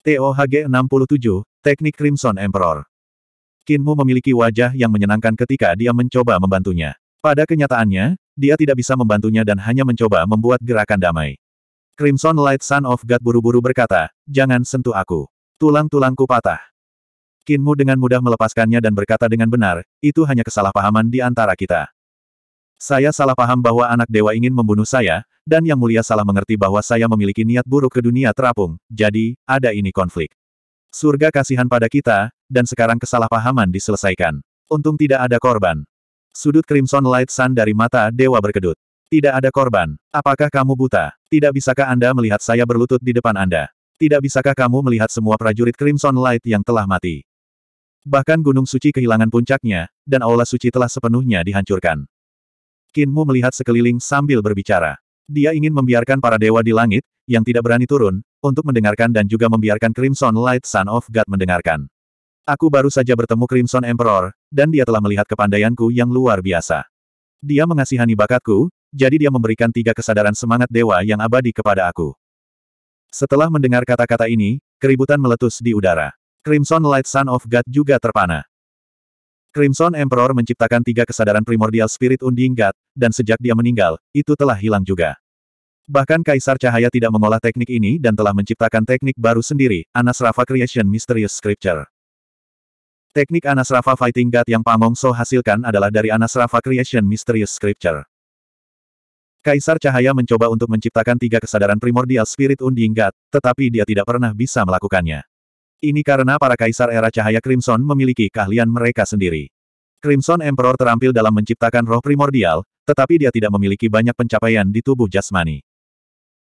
TOHG 67, Teknik Crimson Emperor. Kinmu memiliki wajah yang menyenangkan ketika dia mencoba membantunya. Pada kenyataannya, dia tidak bisa membantunya dan hanya mencoba membuat gerakan damai. Crimson Light Son of God buru-buru berkata, jangan sentuh aku. Tulang-tulangku patah. Kinmu dengan mudah melepaskannya dan berkata dengan benar, itu hanya kesalahpahaman di antara kita. Saya salah paham bahwa anak dewa ingin membunuh saya, dan yang mulia salah mengerti bahwa saya memiliki niat buruk ke dunia terapung, jadi, ada ini konflik. Surga kasihan pada kita, dan sekarang kesalahpahaman diselesaikan. Untung tidak ada korban. Sudut Crimson Light Sun dari mata dewa berkedut. Tidak ada korban. Apakah kamu buta? Tidak bisakah Anda melihat saya berlutut di depan Anda? Tidak bisakah kamu melihat semua prajurit Crimson Light yang telah mati? Bahkan Gunung Suci kehilangan puncaknya, dan Aula Suci telah sepenuhnya dihancurkan. Kinmu melihat sekeliling sambil berbicara. Dia ingin membiarkan para dewa di langit, yang tidak berani turun, untuk mendengarkan dan juga membiarkan Crimson Light Son of God mendengarkan. Aku baru saja bertemu Crimson Emperor, dan dia telah melihat kepandaianku yang luar biasa. Dia mengasihani bakatku, jadi dia memberikan tiga kesadaran semangat dewa yang abadi kepada aku. Setelah mendengar kata-kata ini, keributan meletus di udara. Crimson Light Son of God juga terpana. Crimson Emperor menciptakan tiga kesadaran primordial spirit Unding God, dan sejak dia meninggal, itu telah hilang juga. Bahkan Kaisar Cahaya tidak mengolah teknik ini dan telah menciptakan teknik baru sendiri, Anasrafa Creation Mysterious Scripture. Teknik Anasrafa Fighting God yang Pamong So hasilkan adalah dari Anasrafa Creation Mysterious Scripture. Kaisar Cahaya mencoba untuk menciptakan tiga kesadaran primordial spirit Unding God, tetapi dia tidak pernah bisa melakukannya. Ini karena para kaisar era Cahaya Crimson memiliki keahlian mereka sendiri. Crimson Emperor terampil dalam menciptakan roh primordial, tetapi dia tidak memiliki banyak pencapaian di tubuh jasmani.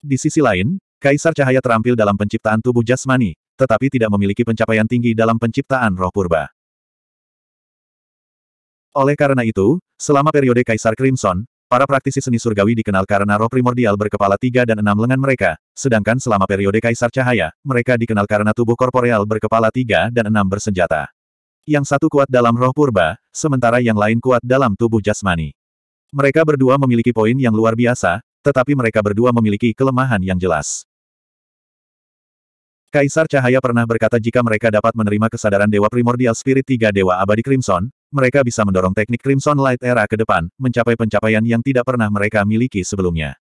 Di sisi lain, Kaisar Cahaya terampil dalam penciptaan tubuh jasmani, tetapi tidak memiliki pencapaian tinggi dalam penciptaan roh purba. Oleh karena itu, selama periode Kaisar Crimson, para praktisi seni surgawi dikenal karena roh primordial berkepala tiga dan enam lengan mereka, sedangkan selama periode Kaisar Cahaya, mereka dikenal karena tubuh korporeal berkepala tiga dan enam bersenjata. Yang satu kuat dalam roh purba, sementara yang lain kuat dalam tubuh jasmani. Mereka berdua memiliki poin yang luar biasa, tetapi mereka berdua memiliki kelemahan yang jelas. Kaisar Cahaya pernah berkata jika mereka dapat menerima kesadaran Dewa Primordial Spirit Tiga Dewa Abadi Crimson, mereka bisa mendorong teknik Crimson Light Era ke depan, mencapai pencapaian yang tidak pernah mereka miliki sebelumnya.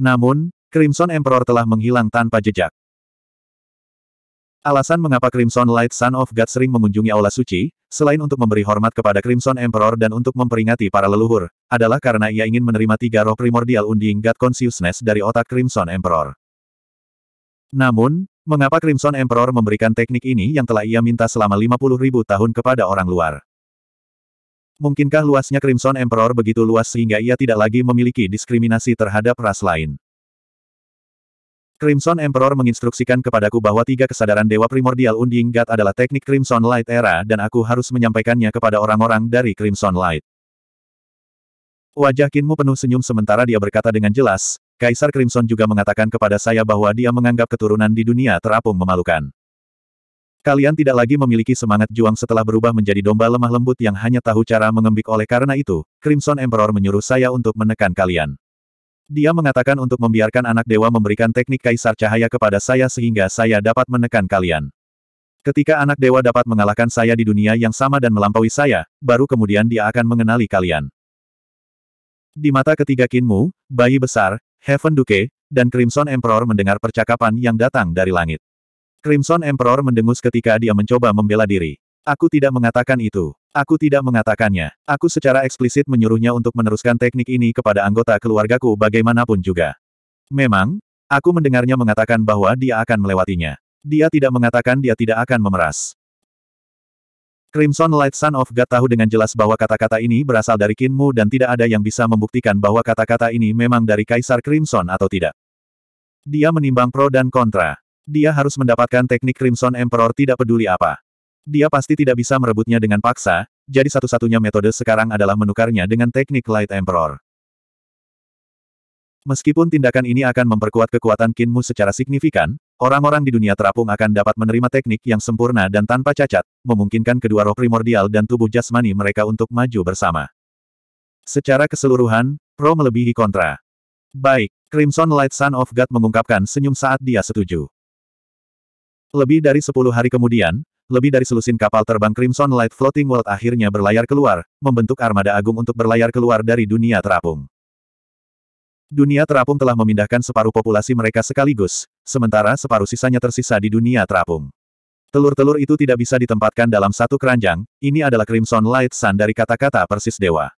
Namun, Crimson Emperor telah menghilang tanpa jejak. Alasan mengapa Crimson Light Son of God sering mengunjungi Aula Suci, selain untuk memberi hormat kepada Crimson Emperor dan untuk memperingati para leluhur, adalah karena ia ingin menerima tiga roh primordial Unding God Consciousness dari otak Crimson Emperor. Namun, Mengapa Crimson Emperor memberikan teknik ini yang telah ia minta selama 50 ribu tahun kepada orang luar? Mungkinkah luasnya Crimson Emperor begitu luas sehingga ia tidak lagi memiliki diskriminasi terhadap ras lain? Crimson Emperor menginstruksikan kepadaku bahwa tiga kesadaran Dewa Primordial Unding God adalah teknik Crimson Light Era dan aku harus menyampaikannya kepada orang-orang dari Crimson Light. Wajah Kinmu penuh senyum sementara dia berkata dengan jelas, Kaisar Crimson juga mengatakan kepada saya bahwa dia menganggap keturunan di dunia terapung memalukan. Kalian tidak lagi memiliki semangat juang setelah berubah menjadi domba lemah lembut yang hanya tahu cara mengembik oleh karena itu, Crimson Emperor menyuruh saya untuk menekan kalian. Dia mengatakan untuk membiarkan anak dewa memberikan teknik kaisar cahaya kepada saya sehingga saya dapat menekan kalian. Ketika anak dewa dapat mengalahkan saya di dunia yang sama dan melampaui saya, baru kemudian dia akan mengenali kalian. Di mata ketiga kinmu, bayi besar, Heaven Duke, dan Crimson Emperor mendengar percakapan yang datang dari langit. Crimson Emperor mendengus ketika dia mencoba membela diri. Aku tidak mengatakan itu. Aku tidak mengatakannya. Aku secara eksplisit menyuruhnya untuk meneruskan teknik ini kepada anggota keluargaku bagaimanapun juga. Memang, aku mendengarnya mengatakan bahwa dia akan melewatinya. Dia tidak mengatakan dia tidak akan memeras. Crimson Light Son of God tahu dengan jelas bahwa kata-kata ini berasal dari Kinmu dan tidak ada yang bisa membuktikan bahwa kata-kata ini memang dari Kaisar Crimson atau tidak. Dia menimbang pro dan kontra. Dia harus mendapatkan teknik Crimson Emperor tidak peduli apa. Dia pasti tidak bisa merebutnya dengan paksa, jadi satu-satunya metode sekarang adalah menukarnya dengan teknik Light Emperor. Meskipun tindakan ini akan memperkuat kekuatan Kinmu secara signifikan, Orang-orang di dunia terapung akan dapat menerima teknik yang sempurna dan tanpa cacat, memungkinkan kedua roh primordial dan tubuh jasmani mereka untuk maju bersama. Secara keseluruhan, pro melebihi kontra. Baik, Crimson Light Son of God mengungkapkan senyum saat dia setuju. Lebih dari sepuluh hari kemudian, lebih dari selusin kapal terbang Crimson Light Floating World akhirnya berlayar keluar, membentuk armada agung untuk berlayar keluar dari dunia terapung. Dunia terapung telah memindahkan separuh populasi mereka sekaligus, sementara separuh sisanya tersisa di dunia terapung. Telur-telur itu tidak bisa ditempatkan dalam satu keranjang, ini adalah Crimson Light Sun dari kata-kata persis dewa.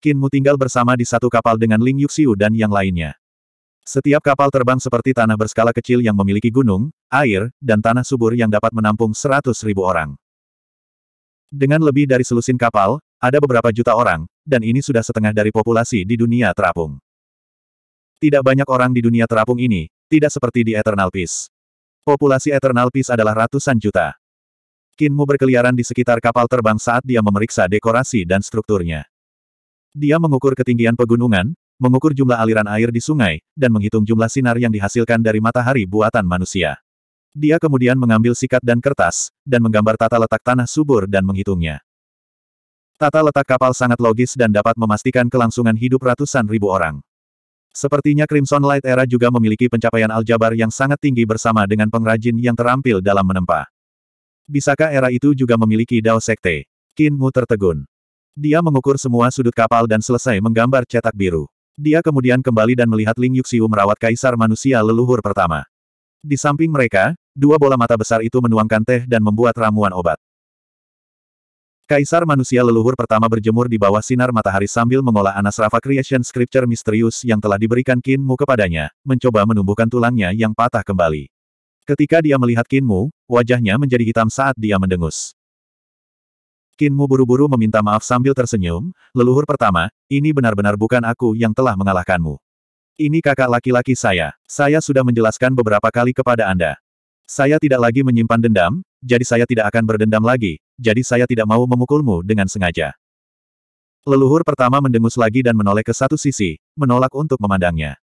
Kinmu tinggal bersama di satu kapal dengan Ling Yuxiu dan yang lainnya. Setiap kapal terbang seperti tanah berskala kecil yang memiliki gunung, air, dan tanah subur yang dapat menampung seratus ribu orang. Dengan lebih dari selusin kapal, ada beberapa juta orang, dan ini sudah setengah dari populasi di dunia terapung. Tidak banyak orang di dunia terapung ini, tidak seperti di Eternal Peace. Populasi Eternal Peace adalah ratusan juta. Kinmu berkeliaran di sekitar kapal terbang saat dia memeriksa dekorasi dan strukturnya. Dia mengukur ketinggian pegunungan, mengukur jumlah aliran air di sungai, dan menghitung jumlah sinar yang dihasilkan dari matahari buatan manusia. Dia kemudian mengambil sikat dan kertas, dan menggambar tata letak tanah subur dan menghitungnya. Tata letak kapal sangat logis dan dapat memastikan kelangsungan hidup ratusan ribu orang. Sepertinya Crimson Light Era juga memiliki pencapaian aljabar yang sangat tinggi bersama dengan pengrajin yang terampil dalam menempa. Bisakah era itu juga memiliki Dao Sekte? Mu tertegun. Dia mengukur semua sudut kapal dan selesai menggambar cetak biru. Dia kemudian kembali dan melihat Ling Yuxiu merawat kaisar manusia leluhur pertama. Di samping mereka, dua bola mata besar itu menuangkan teh dan membuat ramuan obat. Kaisar manusia leluhur pertama berjemur di bawah sinar matahari sambil mengolah Anasrafa Creation Scripture misterius yang telah diberikan Kinmu kepadanya, mencoba menumbuhkan tulangnya yang patah kembali. Ketika dia melihat Kinmu, wajahnya menjadi hitam saat dia mendengus. Kinmu buru-buru meminta maaf sambil tersenyum, leluhur pertama, ini benar-benar bukan aku yang telah mengalahkanmu. Ini kakak laki-laki saya, saya sudah menjelaskan beberapa kali kepada Anda. Saya tidak lagi menyimpan dendam, jadi saya tidak akan berdendam lagi, jadi saya tidak mau memukulmu dengan sengaja. Leluhur pertama mendengus lagi dan menoleh ke satu sisi, menolak untuk memandangnya.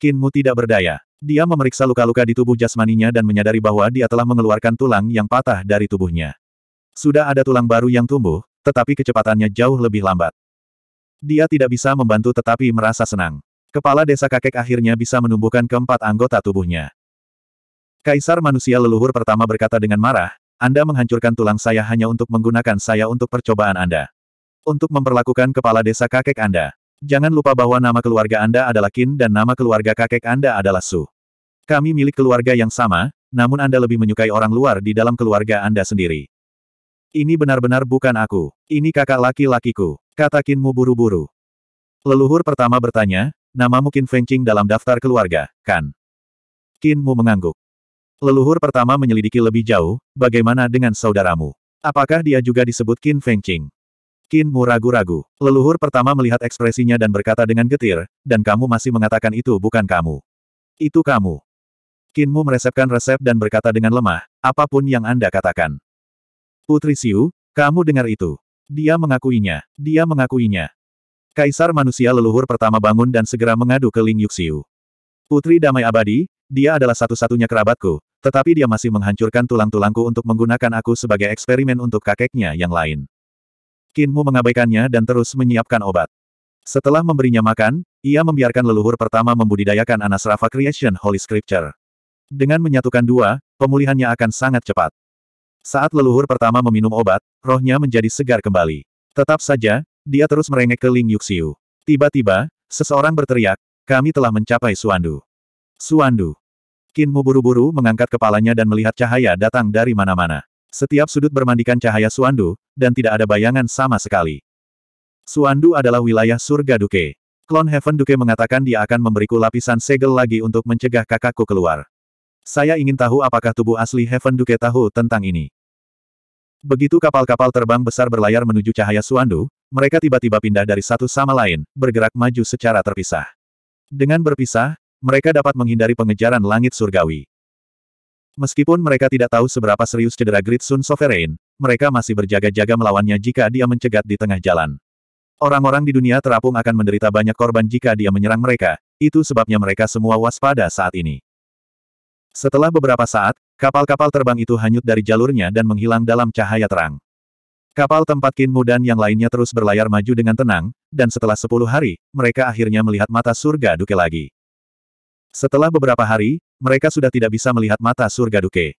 Kinmu tidak berdaya. Dia memeriksa luka-luka di tubuh jasmaninya dan menyadari bahwa dia telah mengeluarkan tulang yang patah dari tubuhnya. Sudah ada tulang baru yang tumbuh, tetapi kecepatannya jauh lebih lambat. Dia tidak bisa membantu tetapi merasa senang. Kepala desa kakek akhirnya bisa menumbuhkan keempat anggota tubuhnya. Kaisar manusia leluhur pertama berkata dengan marah, Anda menghancurkan tulang saya hanya untuk menggunakan saya untuk percobaan Anda. Untuk memperlakukan kepala desa kakek Anda. Jangan lupa bahwa nama keluarga Anda adalah Qin dan nama keluarga kakek Anda adalah Su. Kami milik keluarga yang sama, namun Anda lebih menyukai orang luar di dalam keluarga Anda sendiri. Ini benar-benar bukan aku. Ini kakak laki-lakiku. Kata Kinmu buru-buru. Leluhur pertama bertanya, namamu Qin Fengqing dalam daftar keluarga, kan? Kinmu mengangguk. Leluhur pertama menyelidiki lebih jauh, bagaimana dengan saudaramu? Apakah dia juga disebut Qin Fengqing? Kinmu ragu-ragu. Leluhur pertama melihat ekspresinya dan berkata dengan getir, dan kamu masih mengatakan itu bukan kamu. Itu kamu. Kinmu meresepkan resep dan berkata dengan lemah, apa pun yang Anda katakan. Putri Siu, kamu dengar itu. Dia mengakuinya. Dia mengakuinya. Kaisar manusia leluhur pertama bangun dan segera mengadu ke Ling Yuxiu. Putri damai abadi, dia adalah satu-satunya kerabatku, tetapi dia masih menghancurkan tulang-tulangku untuk menggunakan aku sebagai eksperimen untuk kakeknya yang lain. Kinmu mengabaikannya dan terus menyiapkan obat. Setelah memberinya makan, ia membiarkan leluhur pertama membudidayakan Anasrafa Creation Holy Scripture. Dengan menyatukan dua, pemulihannya akan sangat cepat. Saat leluhur pertama meminum obat, rohnya menjadi segar kembali. Tetap saja, dia terus merengek ke Ling Yuxiu. Tiba-tiba, seseorang berteriak, kami telah mencapai Suandu. Suandu. Kinmu buru-buru mengangkat kepalanya dan melihat cahaya datang dari mana-mana. Setiap sudut bermandikan cahaya Suandu, dan tidak ada bayangan sama sekali. Suandu adalah wilayah surga Duke. Klon Heaven Duke mengatakan dia akan memberiku lapisan segel lagi untuk mencegah kakakku keluar. Saya ingin tahu apakah tubuh asli Heaven Duke tahu tentang ini. Begitu kapal-kapal terbang besar berlayar menuju cahaya Suandu, mereka tiba-tiba pindah dari satu sama lain, bergerak maju secara terpisah. Dengan berpisah, mereka dapat menghindari pengejaran langit surgawi. Meskipun mereka tidak tahu seberapa serius cedera Great Sun Sovereign, mereka masih berjaga-jaga melawannya jika dia mencegat di tengah jalan. Orang-orang di dunia terapung akan menderita banyak korban jika dia menyerang mereka, itu sebabnya mereka semua waspada saat ini. Setelah beberapa saat, kapal-kapal terbang itu hanyut dari jalurnya dan menghilang dalam cahaya terang. Kapal tempat Kinmu dan yang lainnya terus berlayar maju dengan tenang, dan setelah sepuluh hari, mereka akhirnya melihat mata surga Duke lagi. Setelah beberapa hari, mereka sudah tidak bisa melihat mata surga Duke.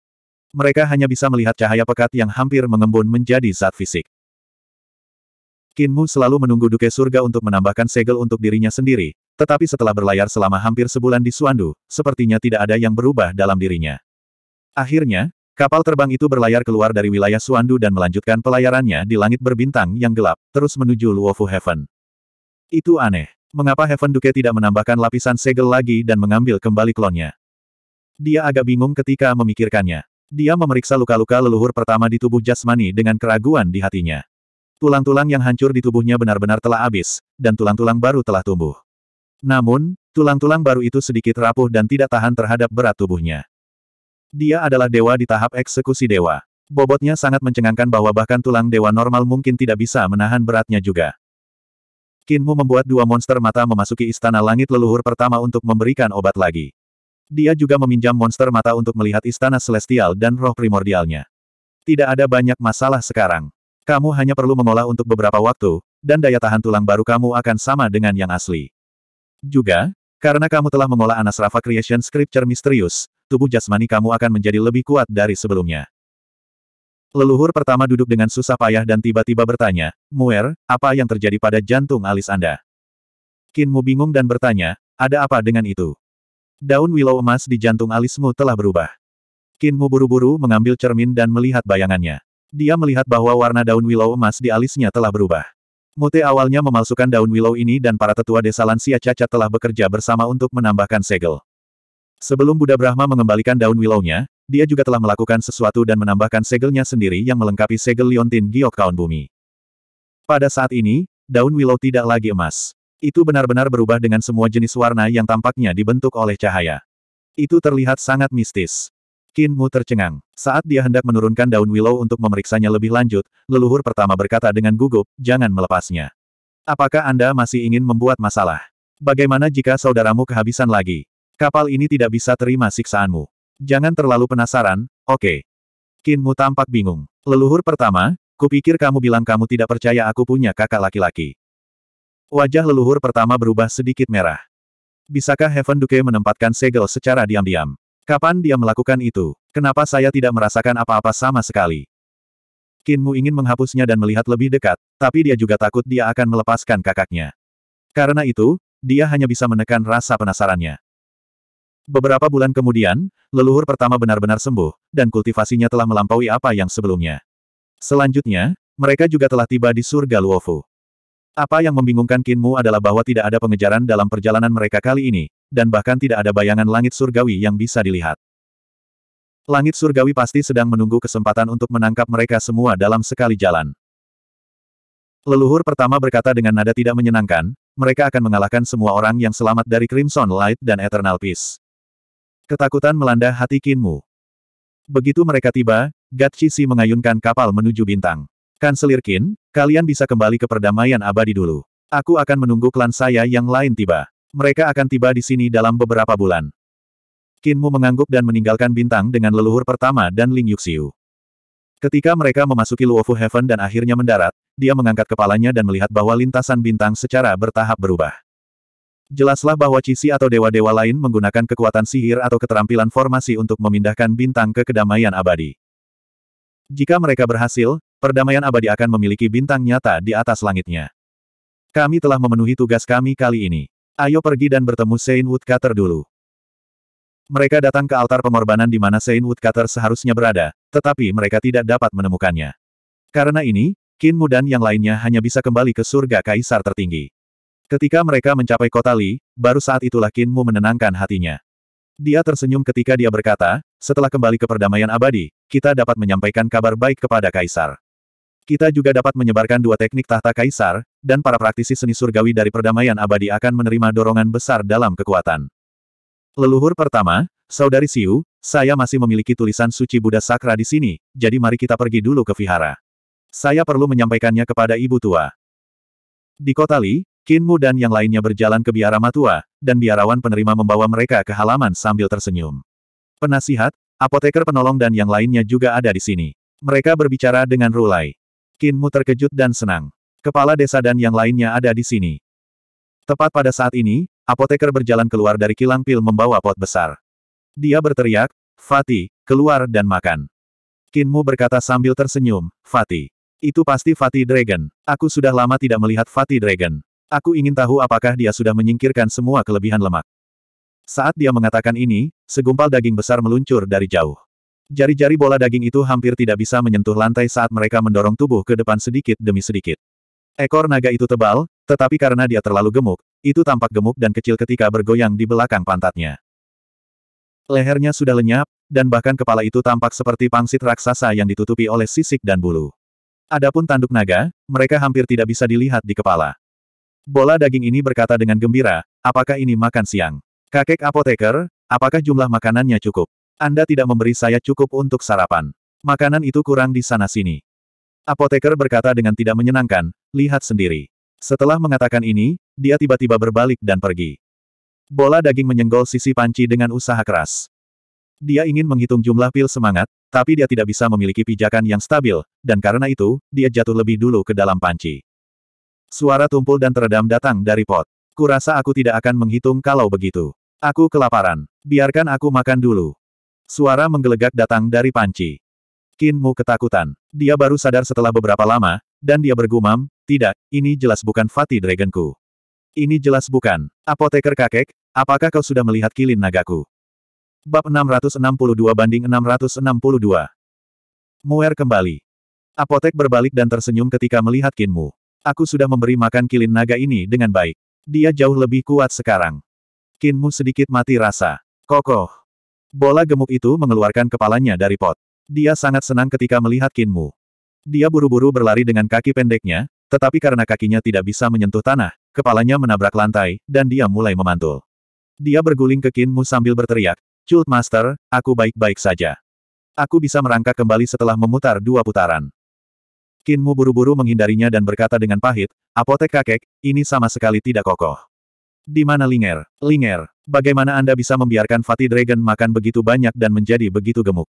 Mereka hanya bisa melihat cahaya pekat yang hampir mengembun menjadi zat fisik. Kinmu selalu menunggu Duke surga untuk menambahkan segel untuk dirinya sendiri, tetapi setelah berlayar selama hampir sebulan di Suandu, sepertinya tidak ada yang berubah dalam dirinya. Akhirnya, kapal terbang itu berlayar keluar dari wilayah Suandu dan melanjutkan pelayarannya di langit berbintang yang gelap, terus menuju Luofu Heaven. Itu aneh. Mengapa Heaven Duke tidak menambahkan lapisan segel lagi dan mengambil kembali klonnya? Dia agak bingung ketika memikirkannya. Dia memeriksa luka-luka leluhur pertama di tubuh jasmani dengan keraguan di hatinya. Tulang-tulang yang hancur di tubuhnya benar-benar telah habis, dan tulang-tulang baru telah tumbuh. Namun, tulang-tulang baru itu sedikit rapuh dan tidak tahan terhadap berat tubuhnya. Dia adalah dewa di tahap eksekusi dewa. Bobotnya sangat mencengangkan bahwa bahkan tulang dewa normal mungkin tidak bisa menahan beratnya juga. Kinmu membuat dua monster mata memasuki istana langit leluhur pertama untuk memberikan obat lagi. Dia juga meminjam monster mata untuk melihat istana celestial dan roh primordialnya. Tidak ada banyak masalah sekarang. Kamu hanya perlu mengolah untuk beberapa waktu, dan daya tahan tulang baru kamu akan sama dengan yang asli. Juga, karena kamu telah mengolah Anasrafa Creation Scripture misterius, tubuh jasmani kamu akan menjadi lebih kuat dari sebelumnya. Leluhur pertama duduk dengan susah payah dan tiba-tiba bertanya, Muer, apa yang terjadi pada jantung alis Anda? Kinmu bingung dan bertanya, ada apa dengan itu? Daun willow emas di jantung alismu telah berubah. Kinmu buru-buru mengambil cermin dan melihat bayangannya. Dia melihat bahwa warna daun willow emas di alisnya telah berubah. Mute awalnya memalsukan daun willow ini dan para tetua desa lansia cacat telah bekerja bersama untuk menambahkan segel. Sebelum Buddha Brahma mengembalikan daun willownya, dia juga telah melakukan sesuatu dan menambahkan segelnya sendiri yang melengkapi segel liontin giok kaun bumi. Pada saat ini, daun willow tidak lagi emas. Itu benar-benar berubah dengan semua jenis warna yang tampaknya dibentuk oleh cahaya. Itu terlihat sangat mistis. Qin Mu tercengang. Saat dia hendak menurunkan daun willow untuk memeriksanya lebih lanjut, leluhur pertama berkata dengan gugup, jangan melepasnya. Apakah Anda masih ingin membuat masalah? Bagaimana jika saudaramu kehabisan lagi? Kapal ini tidak bisa terima siksaanmu. Jangan terlalu penasaran, oke. Okay. Qin Mu tampak bingung. Leluhur pertama, kupikir kamu bilang kamu tidak percaya aku punya kakak laki-laki. Wajah leluhur pertama berubah sedikit merah. Bisakah Heaven Duke menempatkan segel secara diam-diam? Kapan dia melakukan itu? Kenapa saya tidak merasakan apa-apa sama sekali? Kinmu ingin menghapusnya dan melihat lebih dekat, tapi dia juga takut dia akan melepaskan kakaknya. Karena itu, dia hanya bisa menekan rasa penasarannya. Beberapa bulan kemudian, leluhur pertama benar-benar sembuh, dan kultivasinya telah melampaui apa yang sebelumnya. Selanjutnya, mereka juga telah tiba di surga Luofu. Apa yang membingungkan Kinmu adalah bahwa tidak ada pengejaran dalam perjalanan mereka kali ini, dan bahkan tidak ada bayangan langit surgawi yang bisa dilihat. Langit surgawi pasti sedang menunggu kesempatan untuk menangkap mereka semua dalam sekali jalan. Leluhur pertama berkata dengan nada tidak menyenangkan, mereka akan mengalahkan semua orang yang selamat dari Crimson Light dan Eternal Peace. Ketakutan melanda hati Kinmu. Begitu mereka tiba, Gatchi Si mengayunkan kapal menuju bintang. Kanselir Qin, kalian bisa kembali ke perdamaian abadi dulu. Aku akan menunggu klan saya yang lain tiba. Mereka akan tiba di sini dalam beberapa bulan. Qinmu mengangguk dan meninggalkan bintang dengan leluhur pertama dan Ling Yuxiu. Ketika mereka memasuki Luofu Heaven dan akhirnya mendarat, dia mengangkat kepalanya dan melihat bahwa lintasan bintang secara bertahap berubah. Jelaslah bahwa Cisi atau dewa-dewa lain menggunakan kekuatan sihir atau keterampilan formasi untuk memindahkan bintang ke kedamaian abadi. Jika mereka berhasil, perdamaian abadi akan memiliki bintang nyata di atas langitnya. Kami telah memenuhi tugas kami kali ini. Ayo pergi dan bertemu Saint Woodcutter dulu. Mereka datang ke altar pengorbanan di mana Saint Woodcutter seharusnya berada, tetapi mereka tidak dapat menemukannya. Karena ini, Qin Mu dan yang lainnya hanya bisa kembali ke surga kaisar tertinggi. Ketika mereka mencapai kota Li, baru saat itulah Qin Mu menenangkan hatinya. Dia tersenyum ketika dia berkata, setelah kembali ke perdamaian abadi, kita dapat menyampaikan kabar baik kepada kaisar. Kita juga dapat menyebarkan dua teknik tahta kaisar, dan para praktisi seni surgawi dari perdamaian abadi akan menerima dorongan besar dalam kekuatan. Leluhur pertama, Saudari Siu, saya masih memiliki tulisan suci Buddha Sakra di sini, jadi mari kita pergi dulu ke vihara. Saya perlu menyampaikannya kepada ibu tua. Di kota Li, Kinmu dan yang lainnya berjalan ke biara matua, dan biarawan penerima membawa mereka ke halaman sambil tersenyum. Penasihat, apoteker penolong dan yang lainnya juga ada di sini. Mereka berbicara dengan Rulai. Kinmu terkejut dan senang. Kepala desa dan yang lainnya ada di sini. Tepat pada saat ini, apoteker berjalan keluar dari kilang pil membawa pot besar. Dia berteriak, Fatih, keluar dan makan. Kinmu berkata sambil tersenyum, Fatih. Itu pasti Fatih Dragon. Aku sudah lama tidak melihat Fatih Dragon. Aku ingin tahu apakah dia sudah menyingkirkan semua kelebihan lemak. Saat dia mengatakan ini, segumpal daging besar meluncur dari jauh. Jari-jari bola daging itu hampir tidak bisa menyentuh lantai saat mereka mendorong tubuh ke depan sedikit demi sedikit. Ekor naga itu tebal, tetapi karena dia terlalu gemuk, itu tampak gemuk dan kecil ketika bergoyang di belakang pantatnya. Lehernya sudah lenyap, dan bahkan kepala itu tampak seperti pangsit raksasa yang ditutupi oleh sisik dan bulu. Adapun tanduk naga, mereka hampir tidak bisa dilihat di kepala. Bola daging ini berkata dengan gembira, apakah ini makan siang? Kakek apoteker, apakah jumlah makanannya cukup? Anda tidak memberi saya cukup untuk sarapan. Makanan itu kurang di sana-sini. Apoteker berkata dengan tidak menyenangkan, lihat sendiri. Setelah mengatakan ini, dia tiba-tiba berbalik dan pergi. Bola daging menyenggol sisi panci dengan usaha keras. Dia ingin menghitung jumlah pil semangat, tapi dia tidak bisa memiliki pijakan yang stabil, dan karena itu, dia jatuh lebih dulu ke dalam panci. Suara tumpul dan teredam datang dari pot. Kurasa aku tidak akan menghitung kalau begitu. Aku kelaparan. Biarkan aku makan dulu. Suara menggelegak datang dari panci. Kinmu ketakutan. Dia baru sadar setelah beberapa lama, dan dia bergumam, tidak, ini jelas bukan Fatih Dragonku. Ini jelas bukan. Apoteker kakek, apakah kau sudah melihat kilin nagaku? Bab 662 banding 662. Muer kembali. Apotek berbalik dan tersenyum ketika melihat Kinmu. Aku sudah memberi makan kilin naga ini dengan baik. Dia jauh lebih kuat sekarang. Kinmu sedikit mati rasa. Kokoh. Bola gemuk itu mengeluarkan kepalanya dari pot. Dia sangat senang ketika melihat Kinmu. Dia buru-buru berlari dengan kaki pendeknya, tetapi karena kakinya tidak bisa menyentuh tanah, kepalanya menabrak lantai, dan dia mulai memantul. Dia berguling ke Kinmu sambil berteriak, Cult Master, aku baik-baik saja. Aku bisa merangkak kembali setelah memutar dua putaran. Kinmu buru-buru menghindarinya dan berkata dengan pahit, apotek kakek, ini sama sekali tidak kokoh. Di mana Linger? Linger, bagaimana Anda bisa membiarkan Fatih Dragon makan begitu banyak dan menjadi begitu gemuk?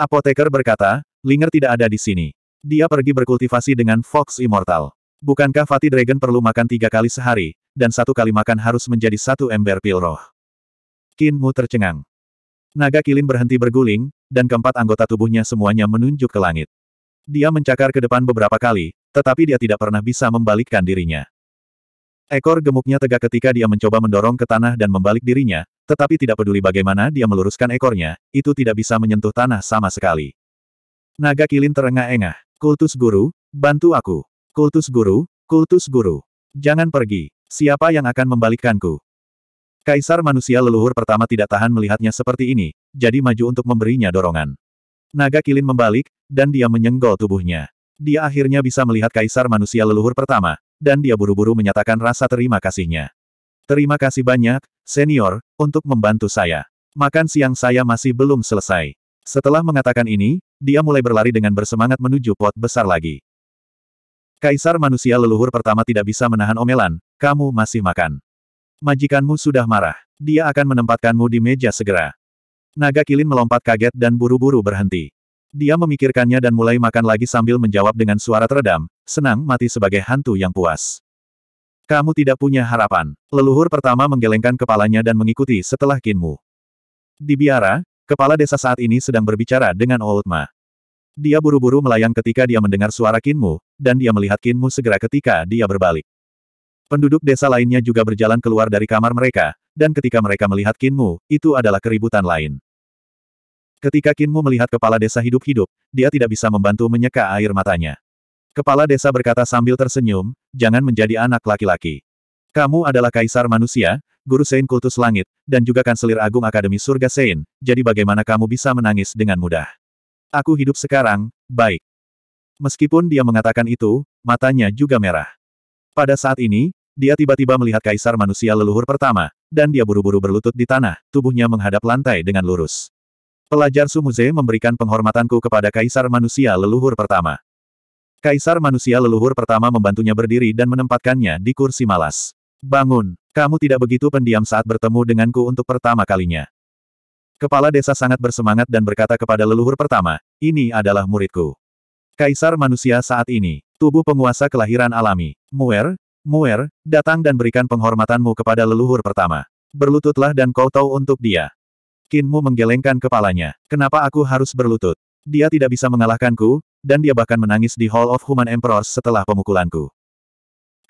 Apoteker berkata, Linger tidak ada di sini. Dia pergi berkultivasi dengan Fox Immortal. Bukankah Fatih Dragon perlu makan tiga kali sehari, dan satu kali makan harus menjadi satu ember pil roh? Kinmu tercengang. Naga kilin berhenti berguling, dan keempat anggota tubuhnya semuanya menunjuk ke langit. Dia mencakar ke depan beberapa kali, tetapi dia tidak pernah bisa membalikkan dirinya. Ekor gemuknya tegak ketika dia mencoba mendorong ke tanah dan membalik dirinya, tetapi tidak peduli bagaimana dia meluruskan ekornya, itu tidak bisa menyentuh tanah sama sekali. Naga kilin terengah-engah. Kultus guru, bantu aku. Kultus guru, kultus guru. Jangan pergi. Siapa yang akan membalikkanku? Kaisar manusia leluhur pertama tidak tahan melihatnya seperti ini, jadi maju untuk memberinya dorongan. Naga kilin membalik, dan dia menyenggol tubuhnya. Dia akhirnya bisa melihat kaisar manusia leluhur pertama, dan dia buru-buru menyatakan rasa terima kasihnya. Terima kasih banyak, senior, untuk membantu saya. Makan siang saya masih belum selesai. Setelah mengatakan ini, dia mulai berlari dengan bersemangat menuju pot besar lagi. Kaisar manusia leluhur pertama tidak bisa menahan omelan, kamu masih makan. Majikanmu sudah marah. Dia akan menempatkanmu di meja segera. Naga kilin melompat kaget dan buru-buru berhenti. Dia memikirkannya dan mulai makan lagi sambil menjawab dengan suara teredam, senang mati sebagai hantu yang puas. Kamu tidak punya harapan. Leluhur pertama menggelengkan kepalanya dan mengikuti setelah Kinmu. Di biara, kepala desa saat ini sedang berbicara dengan Old Ma. Dia buru-buru melayang ketika dia mendengar suara Kinmu, dan dia melihat Kinmu segera ketika dia berbalik. Penduduk desa lainnya juga berjalan keluar dari kamar mereka, dan ketika mereka melihat Kinmu, itu adalah keributan lain. Ketika Kinmu melihat kepala desa hidup-hidup, dia tidak bisa membantu menyeka air matanya. Kepala desa berkata sambil tersenyum, jangan menjadi anak laki-laki. Kamu adalah kaisar manusia, guru Sein kultus langit, dan juga kanselir agung Akademi Surga Sein, jadi bagaimana kamu bisa menangis dengan mudah? Aku hidup sekarang, baik. Meskipun dia mengatakan itu, matanya juga merah. Pada saat ini, dia tiba-tiba melihat kaisar manusia leluhur pertama, dan dia buru-buru berlutut di tanah, tubuhnya menghadap lantai dengan lurus. Pelajar Sumuze memberikan penghormatanku kepada kaisar manusia leluhur pertama. Kaisar manusia leluhur pertama membantunya berdiri dan menempatkannya di kursi malas. Bangun, kamu tidak begitu pendiam saat bertemu denganku untuk pertama kalinya. Kepala desa sangat bersemangat dan berkata kepada leluhur pertama, ini adalah muridku. Kaisar manusia saat ini, tubuh penguasa kelahiran alami. Muer, Muer, datang dan berikan penghormatanmu kepada leluhur pertama. Berlututlah dan kau tahu untuk dia. Kinmu menggelengkan kepalanya. Kenapa aku harus berlutut? Dia tidak bisa mengalahkanku, dan dia bahkan menangis di Hall of Human Emperors setelah pemukulanku.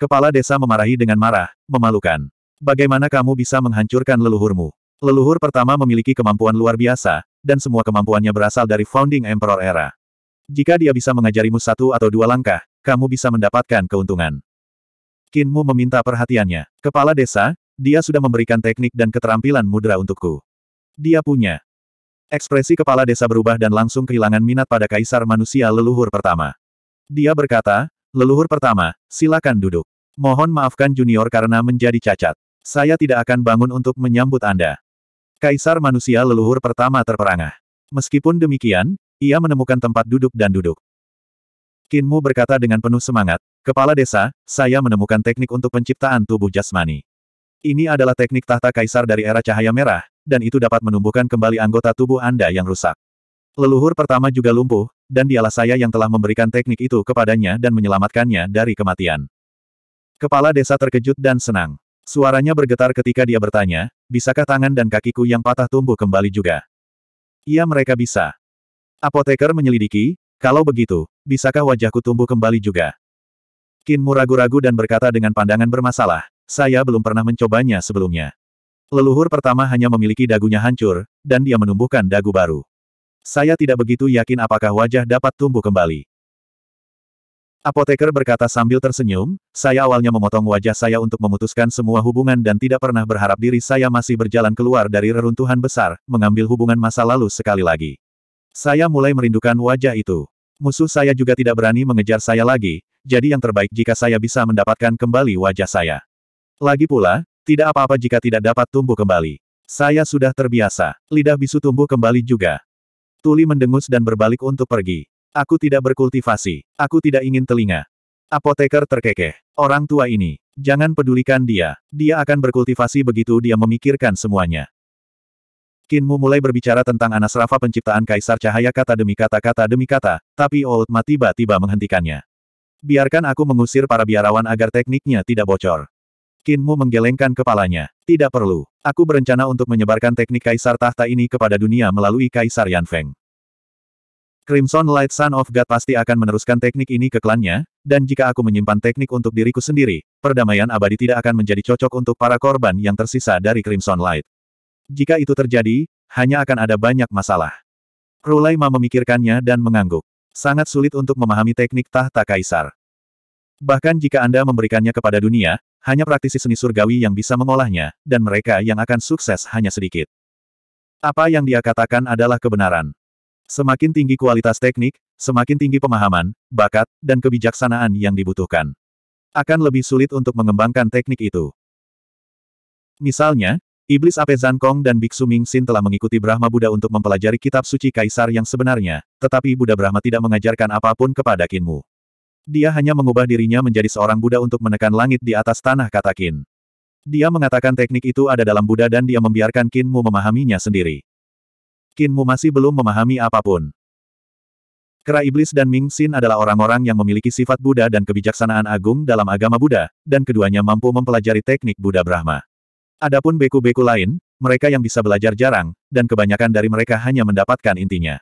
Kepala desa memarahi dengan marah, memalukan. Bagaimana kamu bisa menghancurkan leluhurmu? Leluhur pertama memiliki kemampuan luar biasa, dan semua kemampuannya berasal dari Founding Emperor era. Jika dia bisa mengajarimu satu atau dua langkah, kamu bisa mendapatkan keuntungan. Kinmu meminta perhatiannya. Kepala desa, dia sudah memberikan teknik dan keterampilan mudra untukku. Dia punya. Ekspresi kepala desa berubah dan langsung kehilangan minat pada kaisar manusia leluhur pertama. Dia berkata, leluhur pertama, silakan duduk. Mohon maafkan junior karena menjadi cacat. Saya tidak akan bangun untuk menyambut Anda. Kaisar manusia leluhur pertama terperangah. Meskipun demikian, ia menemukan tempat duduk dan duduk. Kinmu berkata dengan penuh semangat, Kepala desa, saya menemukan teknik untuk penciptaan tubuh jasmani. Ini adalah teknik tahta kaisar dari era cahaya merah, dan itu dapat menumbuhkan kembali anggota tubuh Anda yang rusak. Leluhur pertama juga lumpuh, dan dialah saya yang telah memberikan teknik itu kepadanya dan menyelamatkannya dari kematian. Kepala desa terkejut dan senang. Suaranya bergetar ketika dia bertanya, bisakah tangan dan kakiku yang patah tumbuh kembali juga? Iya mereka bisa. Apoteker menyelidiki, kalau begitu, bisakah wajahku tumbuh kembali juga? Kinmu ragu-ragu dan berkata dengan pandangan bermasalah, saya belum pernah mencobanya sebelumnya. Leluhur pertama hanya memiliki dagunya hancur, dan dia menumbuhkan dagu baru. Saya tidak begitu yakin apakah wajah dapat tumbuh kembali. Apoteker berkata sambil tersenyum, saya awalnya memotong wajah saya untuk memutuskan semua hubungan dan tidak pernah berharap diri saya masih berjalan keluar dari reruntuhan besar, mengambil hubungan masa lalu sekali lagi. Saya mulai merindukan wajah itu. Musuh saya juga tidak berani mengejar saya lagi, jadi yang terbaik jika saya bisa mendapatkan kembali wajah saya. Lagi pula, tidak apa-apa jika tidak dapat tumbuh kembali. Saya sudah terbiasa. Lidah bisu tumbuh kembali juga. Tuli mendengus dan berbalik untuk pergi. Aku tidak berkultivasi. Aku tidak ingin telinga. Apoteker terkekeh. Orang tua ini. Jangan pedulikan dia. Dia akan berkultivasi begitu dia memikirkan semuanya. Kinmu mulai berbicara tentang Anasrafa penciptaan Kaisar Cahaya kata demi kata-kata demi kata, tapi Old Ma tiba-tiba menghentikannya. Biarkan aku mengusir para biarawan agar tekniknya tidak bocor. Kinmu menggelengkan kepalanya. Tidak perlu. Aku berencana untuk menyebarkan teknik Kaisar Tahta ini kepada dunia melalui Kaisar Yanfeng. Crimson Light Son of God pasti akan meneruskan teknik ini ke klannya, dan jika aku menyimpan teknik untuk diriku sendiri, perdamaian abadi tidak akan menjadi cocok untuk para korban yang tersisa dari Crimson Light. Jika itu terjadi, hanya akan ada banyak masalah. Rulaima memikirkannya dan mengangguk. Sangat sulit untuk memahami teknik tahta kaisar. Bahkan jika Anda memberikannya kepada dunia, hanya praktisi seni surgawi yang bisa mengolahnya, dan mereka yang akan sukses hanya sedikit. Apa yang dia katakan adalah kebenaran. Semakin tinggi kualitas teknik, semakin tinggi pemahaman, bakat, dan kebijaksanaan yang dibutuhkan. Akan lebih sulit untuk mengembangkan teknik itu. Misalnya, Iblis Ape Kong dan Biksu Mingxin telah mengikuti Brahma Buddha untuk mempelajari kitab suci kaisar yang sebenarnya, tetapi Buddha Brahma tidak mengajarkan apa pun kepada Kinmu. Dia hanya mengubah dirinya menjadi seorang Buddha untuk menekan langit di atas tanah kata Qin. Dia mengatakan teknik itu ada dalam Buddha dan dia membiarkan Kinmu memahaminya sendiri. Kinmu masih belum memahami apa pun. Kera Iblis dan Ming Xin adalah orang-orang yang memiliki sifat Buddha dan kebijaksanaan agung dalam agama Buddha, dan keduanya mampu mempelajari teknik Buddha Brahma. Adapun beku-beku lain, mereka yang bisa belajar jarang, dan kebanyakan dari mereka hanya mendapatkan intinya.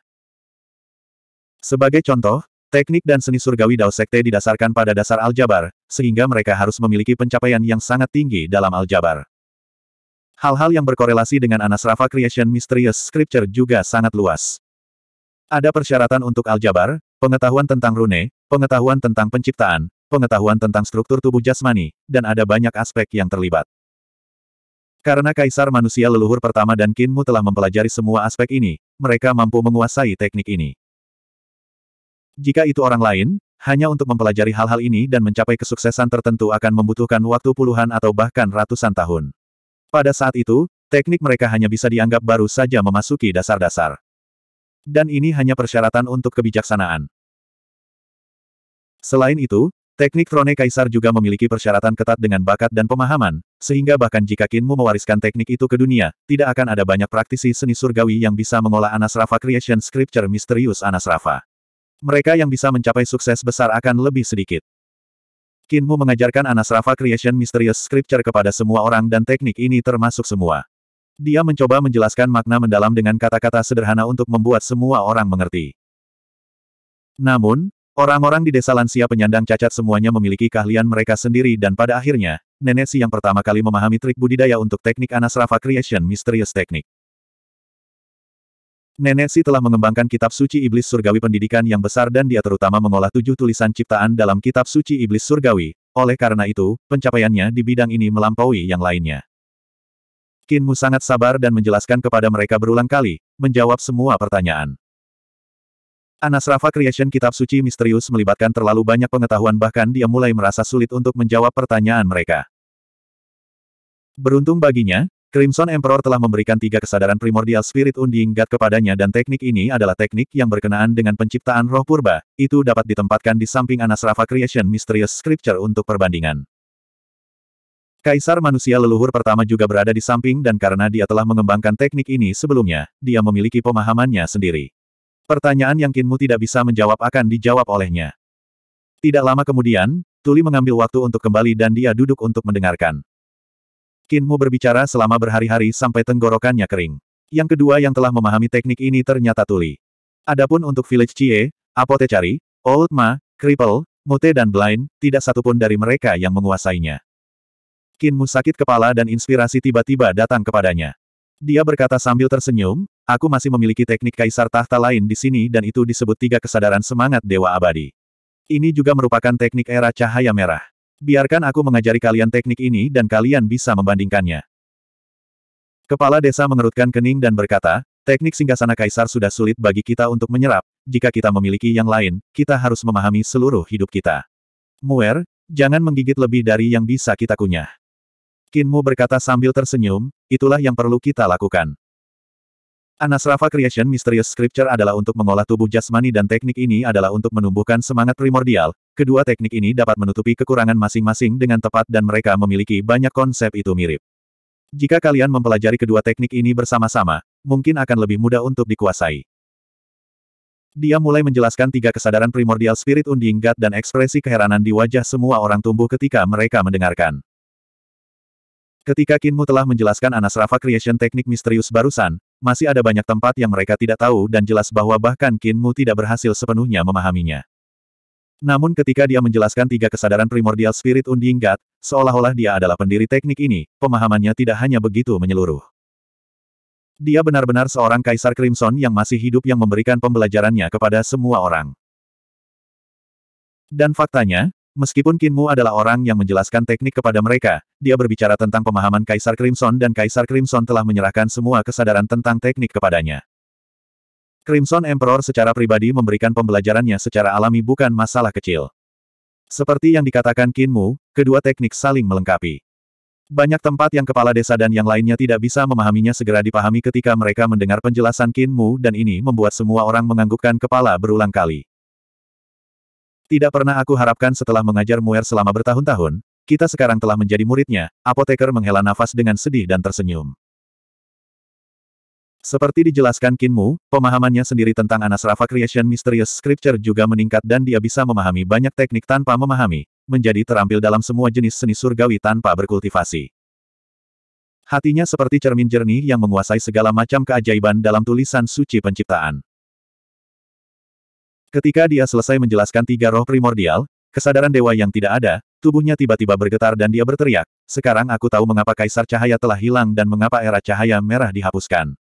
Sebagai contoh, teknik dan seni surgawi Dao Sekte didasarkan pada dasar aljabar, sehingga mereka harus memiliki pencapaian yang sangat tinggi dalam aljabar. Hal-hal yang berkorelasi dengan Anasrafa Creation Mysterious Scripture juga sangat luas. Ada persyaratan untuk aljabar, pengetahuan tentang rune, pengetahuan tentang penciptaan, pengetahuan tentang struktur tubuh jasmani, dan ada banyak aspek yang terlibat. Karena Kaisar Manusia leluhur pertama dan Kinmu telah mempelajari semua aspek ini, mereka mampu menguasai teknik ini. Jika itu orang lain, hanya untuk mempelajari hal-hal ini dan mencapai kesuksesan tertentu akan membutuhkan waktu puluhan atau bahkan ratusan tahun. Pada saat itu, teknik mereka hanya bisa dianggap baru saja memasuki dasar-dasar. Dan ini hanya persyaratan untuk kebijaksanaan. Selain itu, Teknik Trone Kaisar juga memiliki persyaratan ketat dengan bakat dan pemahaman, sehingga bahkan jika Kinmu mewariskan teknik itu ke dunia, tidak akan ada banyak praktisi seni surgawi yang bisa mengolah Anasrafa Creation Scripture misterius Anasrafa. Mereka yang bisa mencapai sukses besar akan lebih sedikit. Kinmu mengajarkan Anasrafa Creation Mysterious Scripture kepada semua orang dan teknik ini termasuk semua. Dia mencoba menjelaskan makna mendalam dengan kata-kata sederhana untuk membuat semua orang mengerti. Namun, orang-orang di desa lansia penyandang cacat semuanya memiliki keahlian mereka sendiri dan pada akhirnya, nenek si yang pertama kali memahami trik budidaya untuk teknik Anasrafa Creation Mysterious Technique. Nenek Si telah mengembangkan kitab suci iblis surgawi pendidikan yang besar dan dia terutama mengolah tujuh tulisan ciptaan dalam kitab suci iblis surgawi, oleh karena itu, pencapaiannya di bidang ini melampaui yang lainnya. Kinmu sangat sabar dan menjelaskan kepada mereka berulang kali, menjawab semua pertanyaan. Anasrafa Creation Kitab Suci Misterius melibatkan terlalu banyak pengetahuan bahkan dia mulai merasa sulit untuk menjawab pertanyaan mereka. Beruntung baginya, Crimson Emperor telah memberikan tiga kesadaran primordial spirit Unding God kepadanya dan teknik ini adalah teknik yang berkenaan dengan penciptaan roh purba, itu dapat ditempatkan di samping Anasrafa Creation Mysterious Scripture untuk perbandingan. Kaisar manusia leluhur pertama juga berada di samping dan karena dia telah mengembangkan teknik ini sebelumnya, dia memiliki pemahamannya sendiri. Pertanyaan yang Kinmu tidak bisa menjawab akan dijawab olehnya. Tidak lama kemudian, Tuli mengambil waktu untuk kembali dan dia duduk untuk mendengarkan. Kinmu berbicara selama berhari-hari sampai tenggorokannya kering. Yang kedua yang telah memahami teknik ini ternyata Tuli. Adapun untuk Village Chie, Apotecari, Old Ma, Cripple, Mute dan Blind, tidak satupun dari mereka yang menguasainya. Kinmu sakit kepala dan inspirasi tiba-tiba datang kepadanya. Dia berkata sambil tersenyum, aku masih memiliki teknik kaisar tahta lain di sini dan itu disebut tiga kesadaran semangat dewa abadi. Ini juga merupakan teknik era cahaya merah. Biarkan aku mengajari kalian teknik ini dan kalian bisa membandingkannya. Kepala desa mengerutkan kening dan berkata, teknik singgasana kaisar sudah sulit bagi kita untuk menyerap, jika kita memiliki yang lain, kita harus memahami seluruh hidup kita. Muer, jangan menggigit lebih dari yang bisa kita kunyah. Kinmu berkata sambil tersenyum, itulah yang perlu kita lakukan. Anasrafa Creation Mysterious Scripture adalah untuk mengolah tubuh jasmani dan teknik ini adalah untuk menumbuhkan semangat primordial. Kedua teknik ini dapat menutupi kekurangan masing-masing dengan tepat dan mereka memiliki banyak konsep itu mirip. Jika kalian mempelajari kedua teknik ini bersama-sama, mungkin akan lebih mudah untuk dikuasai. Dia mulai menjelaskan tiga kesadaran primordial spirit unding God dan ekspresi keheranan di wajah semua orang tumbuh ketika mereka mendengarkan. Ketika Kinmu telah menjelaskan Anasrafa Creation teknik misterius barusan, masih ada banyak tempat yang mereka tidak tahu dan jelas bahwa bahkan Kinmu tidak berhasil sepenuhnya memahaminya. Namun ketika dia menjelaskan tiga kesadaran primordial spirit Unding God, seolah-olah dia adalah pendiri teknik ini, pemahamannya tidak hanya begitu menyeluruh. Dia benar-benar seorang kaisar Crimson yang masih hidup yang memberikan pembelajarannya kepada semua orang. Dan faktanya, Meskipun Kinmu adalah orang yang menjelaskan teknik kepada mereka, dia berbicara tentang pemahaman Kaisar Crimson dan Kaisar Crimson telah menyerahkan semua kesadaran tentang teknik kepadanya. Crimson Emperor secara pribadi memberikan pembelajarannya secara alami bukan masalah kecil. Seperti yang dikatakan Kinmu, kedua teknik saling melengkapi. Banyak tempat yang kepala desa dan yang lainnya tidak bisa memahaminya segera dipahami ketika mereka mendengar penjelasan Kinmu dan ini membuat semua orang menganggukkan kepala berulang kali. Tidak pernah aku harapkan setelah mengajar Muer selama bertahun-tahun, kita sekarang telah menjadi muridnya, apoteker menghela nafas dengan sedih dan tersenyum. Seperti dijelaskan Kinmu, pemahamannya sendiri tentang Anasrafa Creation Mysterious Scripture juga meningkat dan dia bisa memahami banyak teknik tanpa memahami, menjadi terampil dalam semua jenis seni surgawi tanpa berkultivasi. Hatinya seperti cermin jernih yang menguasai segala macam keajaiban dalam tulisan suci penciptaan. Ketika dia selesai menjelaskan tiga roh primordial, kesadaran dewa yang tidak ada, tubuhnya tiba-tiba bergetar dan dia berteriak, sekarang aku tahu mengapa Kaisar Cahaya telah hilang dan mengapa era cahaya merah dihapuskan.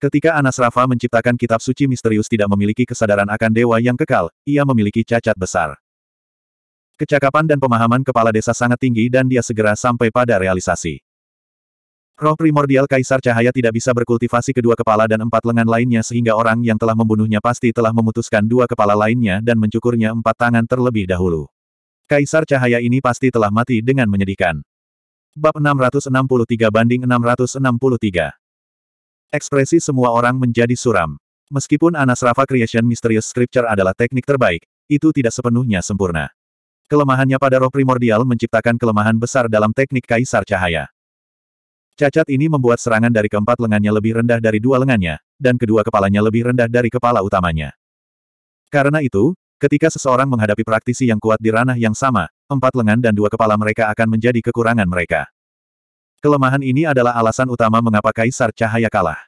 Ketika Anas Rafa menciptakan kitab suci misterius tidak memiliki kesadaran akan dewa yang kekal, ia memiliki cacat besar. Kecakapan dan pemahaman kepala desa sangat tinggi dan dia segera sampai pada realisasi. Roh primordial Kaisar Cahaya tidak bisa berkultivasi kedua kepala dan empat lengan lainnya sehingga orang yang telah membunuhnya pasti telah memutuskan dua kepala lainnya dan mencukurnya empat tangan terlebih dahulu. Kaisar Cahaya ini pasti telah mati dengan menyedihkan. Bab 663 banding 663 Ekspresi semua orang menjadi suram. Meskipun Anasrafa Creation Mysterious Scripture adalah teknik terbaik, itu tidak sepenuhnya sempurna. Kelemahannya pada roh primordial menciptakan kelemahan besar dalam teknik Kaisar Cahaya. Cacat ini membuat serangan dari keempat lengannya lebih rendah dari dua lengannya, dan kedua kepalanya lebih rendah dari kepala utamanya. Karena itu, ketika seseorang menghadapi praktisi yang kuat di ranah yang sama, empat lengan dan dua kepala mereka akan menjadi kekurangan mereka. Kelemahan ini adalah alasan utama mengapa Kaisar Cahaya kalah.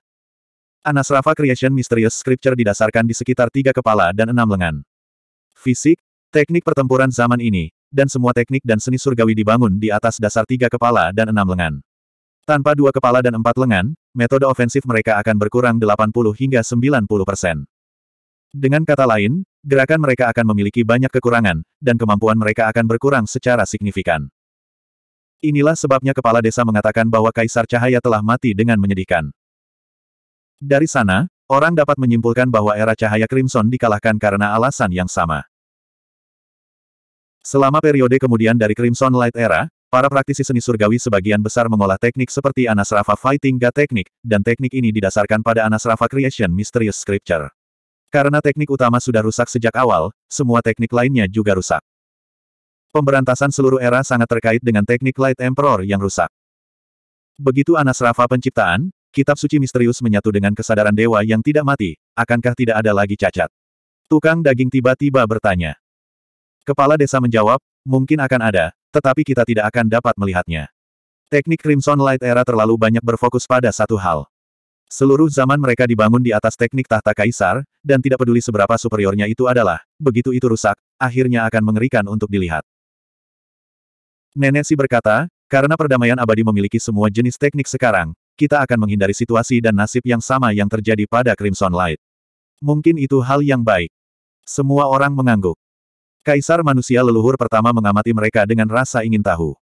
Anasrafa Creation Mysterious Scripture didasarkan di sekitar tiga kepala dan enam lengan. Fisik, teknik pertempuran zaman ini, dan semua teknik dan seni surgawi dibangun di atas dasar tiga kepala dan enam lengan. Tanpa dua kepala dan empat lengan, metode ofensif mereka akan berkurang 80 hingga 90 persen. Dengan kata lain, gerakan mereka akan memiliki banyak kekurangan, dan kemampuan mereka akan berkurang secara signifikan. Inilah sebabnya kepala desa mengatakan bahwa Kaisar Cahaya telah mati dengan menyedihkan. Dari sana, orang dapat menyimpulkan bahwa era Cahaya Crimson dikalahkan karena alasan yang sama. Selama periode kemudian dari Crimson Light Era, para praktisi seni surgawi sebagian besar mengolah teknik seperti Anasrafa Fighting God Technique, dan teknik ini didasarkan pada Anasrafa Creation Mysterious Scripture. Karena teknik utama sudah rusak sejak awal, semua teknik lainnya juga rusak. Pemberantasan seluruh era sangat terkait dengan teknik Light Emperor yang rusak. Begitu Anasrafa penciptaan, kitab suci misterius menyatu dengan kesadaran dewa yang tidak mati, akankah tidak ada lagi cacat? Tukang daging tiba-tiba bertanya. Kepala desa menjawab, mungkin akan ada, tetapi kita tidak akan dapat melihatnya. Teknik Crimson Light Era terlalu banyak berfokus pada satu hal. Seluruh zaman mereka dibangun di atas teknik tahta kaisar, dan tidak peduli seberapa superiornya itu adalah, begitu itu rusak, akhirnya akan mengerikan untuk dilihat. Nenek si berkata, karena perdamaian abadi memiliki semua jenis teknik sekarang, kita akan menghindari situasi dan nasib yang sama yang terjadi pada Crimson Light. Mungkin itu hal yang baik. Semua orang mengangguk. Kaisar manusia leluhur pertama mengamati mereka dengan rasa ingin tahu.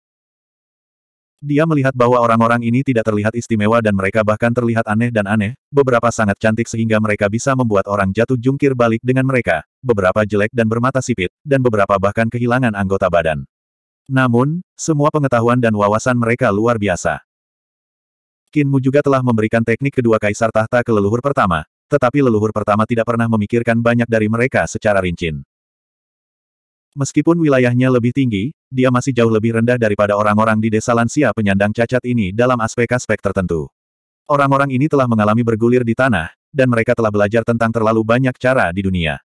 Dia melihat bahwa orang-orang ini tidak terlihat istimewa dan mereka bahkan terlihat aneh dan aneh, beberapa sangat cantik sehingga mereka bisa membuat orang jatuh jungkir balik dengan mereka, beberapa jelek dan bermata sipit, dan beberapa bahkan kehilangan anggota badan. Namun, semua pengetahuan dan wawasan mereka luar biasa. Kinmu juga telah memberikan teknik kedua kaisar tahta ke leluhur pertama, tetapi leluhur pertama tidak pernah memikirkan banyak dari mereka secara rincin. Meskipun wilayahnya lebih tinggi, dia masih jauh lebih rendah daripada orang-orang di desa lansia penyandang cacat ini dalam aspek-aspek tertentu. Orang-orang ini telah mengalami bergulir di tanah, dan mereka telah belajar tentang terlalu banyak cara di dunia.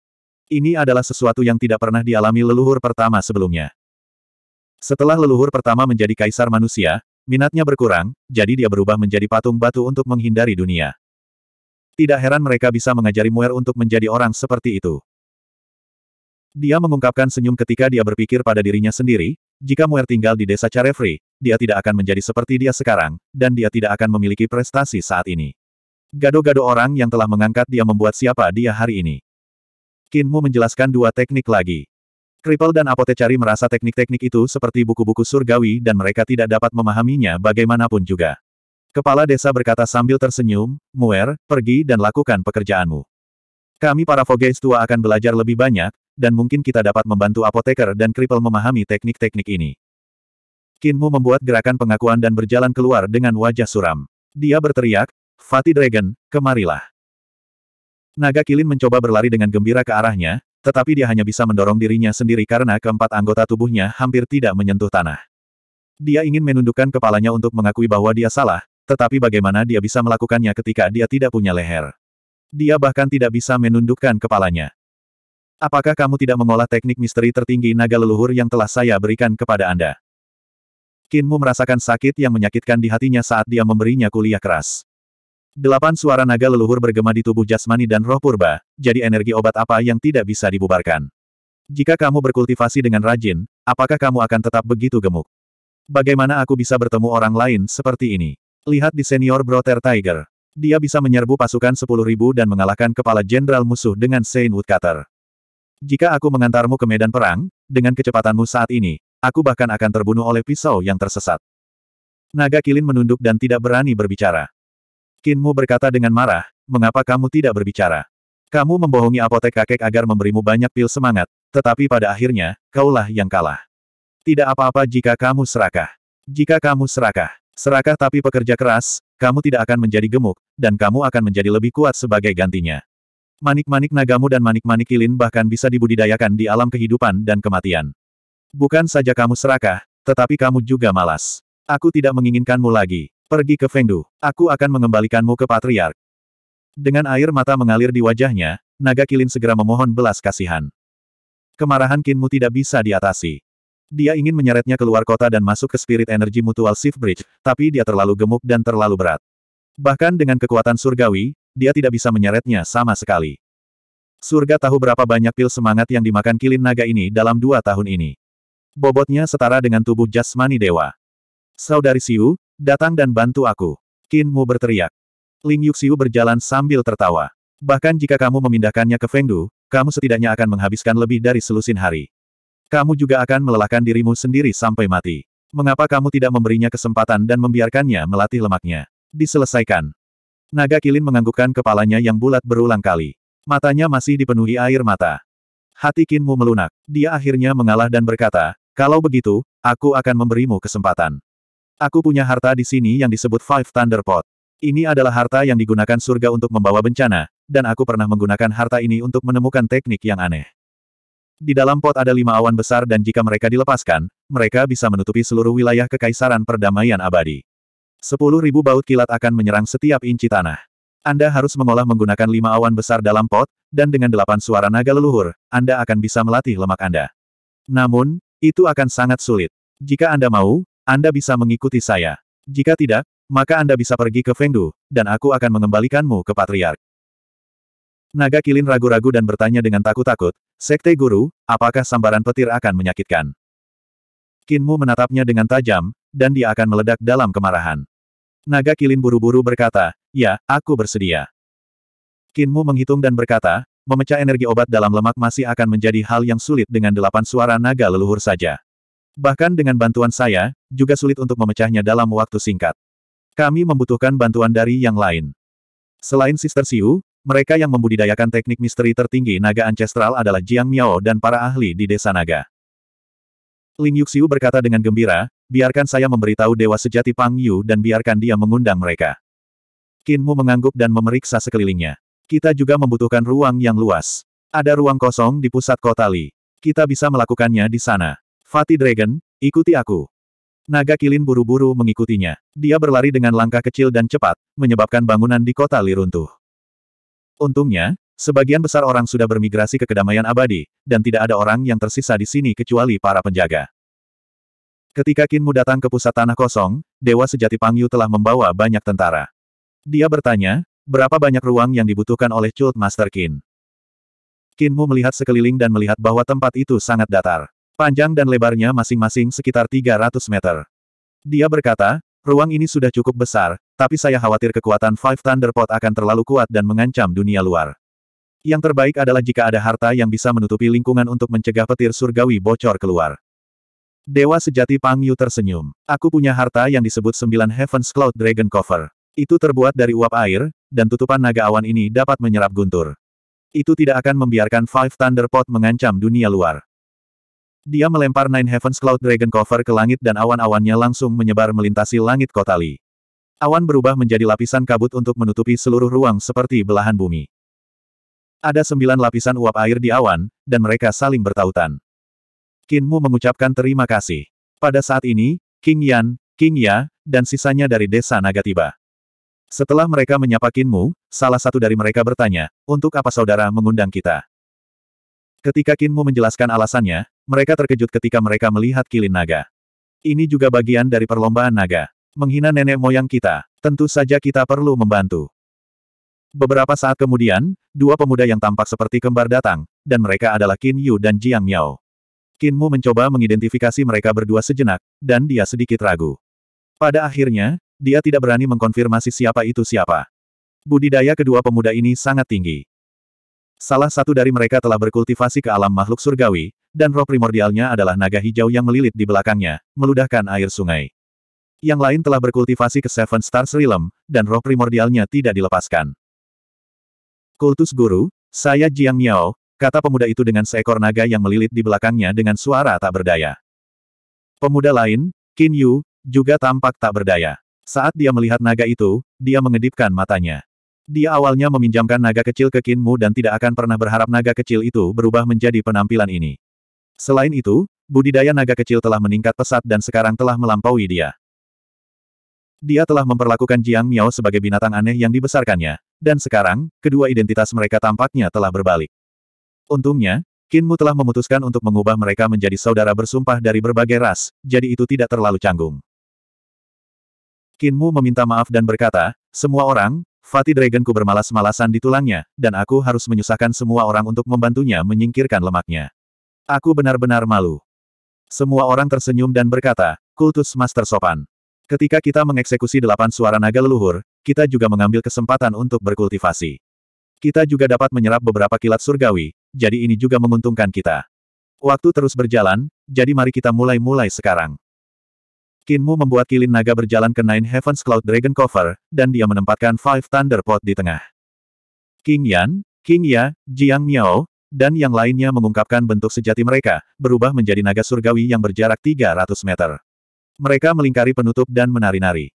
Ini adalah sesuatu yang tidak pernah dialami leluhur pertama sebelumnya. Setelah leluhur pertama menjadi kaisar manusia, minatnya berkurang, jadi dia berubah menjadi patung batu untuk menghindari dunia. Tidak heran mereka bisa mengajari Muer untuk menjadi orang seperti itu. Dia mengungkapkan senyum ketika dia berpikir pada dirinya sendiri, jika Muer tinggal di desa Carefree, dia tidak akan menjadi seperti dia sekarang, dan dia tidak akan memiliki prestasi saat ini. Gado-gado orang yang telah mengangkat dia membuat siapa dia hari ini. Kinmu menjelaskan dua teknik lagi. Kripel dan Apotecari merasa teknik-teknik itu seperti buku-buku surgawi dan mereka tidak dapat memahaminya bagaimanapun juga. Kepala desa berkata sambil tersenyum, Muer, pergi dan lakukan pekerjaanmu. Kami para Fogeis tua akan belajar lebih banyak, dan mungkin kita dapat membantu apoteker dan kripel memahami teknik-teknik ini. Kinmu membuat gerakan pengakuan dan berjalan keluar dengan wajah suram. Dia berteriak, Fatih Dragon, kemarilah. Naga Kilin mencoba berlari dengan gembira ke arahnya, tetapi dia hanya bisa mendorong dirinya sendiri karena keempat anggota tubuhnya hampir tidak menyentuh tanah. Dia ingin menundukkan kepalanya untuk mengakui bahwa dia salah, tetapi bagaimana dia bisa melakukannya ketika dia tidak punya leher. Dia bahkan tidak bisa menundukkan kepalanya. Apakah kamu tidak mengolah teknik misteri tertinggi naga leluhur yang telah saya berikan kepada Anda? Kinmu merasakan sakit yang menyakitkan di hatinya saat dia memberinya kuliah keras. Delapan suara naga leluhur bergema di tubuh jasmani dan roh purba, jadi energi obat apa yang tidak bisa dibubarkan. Jika kamu berkultivasi dengan rajin, apakah kamu akan tetap begitu gemuk? Bagaimana aku bisa bertemu orang lain seperti ini? Lihat di senior Brother Tiger. Dia bisa menyerbu pasukan 10.000 dan mengalahkan kepala jenderal musuh dengan Saint Woodcutter. Jika aku mengantarmu ke medan perang, dengan kecepatanmu saat ini, aku bahkan akan terbunuh oleh pisau yang tersesat. Naga Kilin menunduk dan tidak berani berbicara. Kinmu berkata dengan marah, mengapa kamu tidak berbicara? Kamu membohongi apotek kakek agar memberimu banyak pil semangat, tetapi pada akhirnya, kaulah yang kalah. Tidak apa-apa jika kamu serakah. Jika kamu serakah, serakah tapi pekerja keras, kamu tidak akan menjadi gemuk, dan kamu akan menjadi lebih kuat sebagai gantinya. Manik-manik nagamu dan manik-manik kilin bahkan bisa dibudidayakan di alam kehidupan dan kematian. Bukan saja kamu serakah, tetapi kamu juga malas. Aku tidak menginginkanmu lagi. Pergi ke Fengdu. Aku akan mengembalikanmu ke Patriark. Dengan air mata mengalir di wajahnya, naga kilin segera memohon belas kasihan. Kemarahan Kinmu tidak bisa diatasi. Dia ingin menyeretnya keluar kota dan masuk ke Spirit Energy Mutual Shift Bridge, tapi dia terlalu gemuk dan terlalu berat. Bahkan dengan kekuatan surgawi, dia tidak bisa menyeretnya sama sekali. Surga tahu berapa banyak pil semangat yang dimakan kilin naga ini dalam dua tahun ini. Bobotnya setara dengan tubuh jasmani dewa. Saudari Siu, datang dan bantu aku. Qin Mu berteriak. Ling Yuxiu berjalan sambil tertawa. Bahkan jika kamu memindahkannya ke Fengdu, kamu setidaknya akan menghabiskan lebih dari selusin hari. Kamu juga akan melelahkan dirimu sendiri sampai mati. Mengapa kamu tidak memberinya kesempatan dan membiarkannya melatih lemaknya? Diselesaikan. Naga kilin menganggukkan kepalanya yang bulat berulang kali. Matanya masih dipenuhi air mata. Hati Kinmu melunak. Dia akhirnya mengalah dan berkata, kalau begitu, aku akan memberimu kesempatan. Aku punya harta di sini yang disebut Five Thunder Pot. Ini adalah harta yang digunakan surga untuk membawa bencana, dan aku pernah menggunakan harta ini untuk menemukan teknik yang aneh. Di dalam pot ada lima awan besar dan jika mereka dilepaskan, mereka bisa menutupi seluruh wilayah kekaisaran perdamaian abadi. Sepuluh ribu baut kilat akan menyerang setiap inci tanah. Anda harus mengolah menggunakan lima awan besar dalam pot, dan dengan delapan suara naga leluhur, Anda akan bisa melatih lemak Anda. Namun, itu akan sangat sulit. Jika Anda mau, Anda bisa mengikuti saya. Jika tidak, maka Anda bisa pergi ke Fengdu, dan aku akan mengembalikanmu ke Patriark. Naga Kilin ragu-ragu dan bertanya dengan takut-takut, Sekte Guru, apakah sambaran petir akan menyakitkan? Kinmu menatapnya dengan tajam, dan dia akan meledak dalam kemarahan. Naga Kilin buru-buru berkata, ya, aku bersedia. Kinmu menghitung dan berkata, memecah energi obat dalam lemak masih akan menjadi hal yang sulit dengan delapan suara naga leluhur saja. Bahkan dengan bantuan saya, juga sulit untuk memecahnya dalam waktu singkat. Kami membutuhkan bantuan dari yang lain. Selain Sister Siu, mereka yang membudidayakan teknik misteri tertinggi naga ancestral adalah Jiang Miao dan para ahli di desa naga. Ling Yuxiu berkata dengan gembira, biarkan saya memberitahu Dewa Sejati Pang Yu dan biarkan dia mengundang mereka. Qin Mu mengangguk dan memeriksa sekelilingnya. Kita juga membutuhkan ruang yang luas. Ada ruang kosong di pusat kota Li. Kita bisa melakukannya di sana. Fatih Dragon, ikuti aku. Naga kilin buru-buru mengikutinya. Dia berlari dengan langkah kecil dan cepat, menyebabkan bangunan di kota Li runtuh. Untungnya, sebagian besar orang sudah bermigrasi ke kedamaian abadi, dan tidak ada orang yang tersisa di sini kecuali para penjaga. Ketika Kinmu datang ke pusat tanah kosong, Dewa Sejati Pangyu telah membawa banyak tentara. Dia bertanya, berapa banyak ruang yang dibutuhkan oleh Cult Master Qin? Kinmu melihat sekeliling dan melihat bahwa tempat itu sangat datar. Panjang dan lebarnya masing-masing sekitar 300 meter. Dia berkata, ruang ini sudah cukup besar, tapi saya khawatir kekuatan Five Thunder Pot akan terlalu kuat dan mengancam dunia luar. Yang terbaik adalah jika ada harta yang bisa menutupi lingkungan untuk mencegah petir surgawi bocor keluar. Dewa sejati Pang Yu tersenyum. Aku punya harta yang disebut Sembilan Heaven's Cloud Dragon Cover. Itu terbuat dari uap air, dan tutupan naga awan ini dapat menyerap guntur. Itu tidak akan membiarkan Five Thunder Pot mengancam dunia luar. Dia melempar Nine Heavens Cloud Dragon Cover ke langit dan awan-awannya langsung menyebar melintasi langit kota Li. Awan berubah menjadi lapisan kabut untuk menutupi seluruh ruang seperti belahan bumi. Ada sembilan lapisan uap air di awan, dan mereka saling bertautan. Kinmu mengucapkan terima kasih. Pada saat ini, King Yan, King Ya, dan sisanya dari desa naga tiba. Setelah mereka menyapa Kinmu, salah satu dari mereka bertanya, untuk apa saudara mengundang kita? Ketika Kinmu menjelaskan alasannya, mereka terkejut ketika mereka melihat kilin naga. Ini juga bagian dari perlombaan naga. Menghina nenek moyang kita. Tentu saja kita perlu membantu. Beberapa saat kemudian, dua pemuda yang tampak seperti kembar datang, dan mereka adalah Qin Yu dan Jiang Miao. Kinmu mencoba mengidentifikasi mereka berdua sejenak, dan dia sedikit ragu. Pada akhirnya, dia tidak berani mengkonfirmasi siapa itu siapa. Budidaya kedua pemuda ini sangat tinggi. Salah satu dari mereka telah berkultivasi ke alam makhluk surgawi, dan roh primordialnya adalah naga hijau yang melilit di belakangnya, meludahkan air sungai. Yang lain telah berkultivasi ke Seven Stars Realm, dan roh primordialnya tidak dilepaskan. Kultus Guru, saya Jiang Miao, kata pemuda itu dengan seekor naga yang melilit di belakangnya dengan suara tak berdaya. Pemuda lain, Qin Yu, juga tampak tak berdaya. Saat dia melihat naga itu, dia mengedipkan matanya. Dia awalnya meminjamkan naga kecil ke Kinmu dan tidak akan pernah berharap naga kecil itu berubah menjadi penampilan ini. Selain itu, budidaya naga kecil telah meningkat pesat dan sekarang telah melampaui dia. Dia telah memperlakukan Jiang Miao sebagai binatang aneh yang dibesarkannya, dan sekarang, kedua identitas mereka tampaknya telah berbalik. Untungnya, Kinmu telah memutuskan untuk mengubah mereka menjadi saudara bersumpah dari berbagai ras, jadi itu tidak terlalu canggung. Kinmu meminta maaf dan berkata, semua orang, Fatih Dragonku bermalas-malasan di tulangnya, dan aku harus menyusahkan semua orang untuk membantunya menyingkirkan lemaknya. Aku benar-benar malu. Semua orang tersenyum dan berkata, kultus Master Sopan. Ketika kita mengeksekusi delapan suara naga leluhur, kita juga mengambil kesempatan untuk berkultivasi. Kita juga dapat menyerap beberapa kilat surgawi, jadi ini juga menguntungkan kita. Waktu terus berjalan, jadi mari kita mulai-mulai sekarang. Kinmu membuat kilin naga berjalan ke Nine Heavens Cloud Dragon Cover, dan dia menempatkan Five Thunder Pot di tengah. King Yan, King Ya, Jiang Miao, dan yang lainnya mengungkapkan bentuk sejati mereka, berubah menjadi naga surgawi yang berjarak 300 meter. Mereka melingkari penutup dan menari-nari.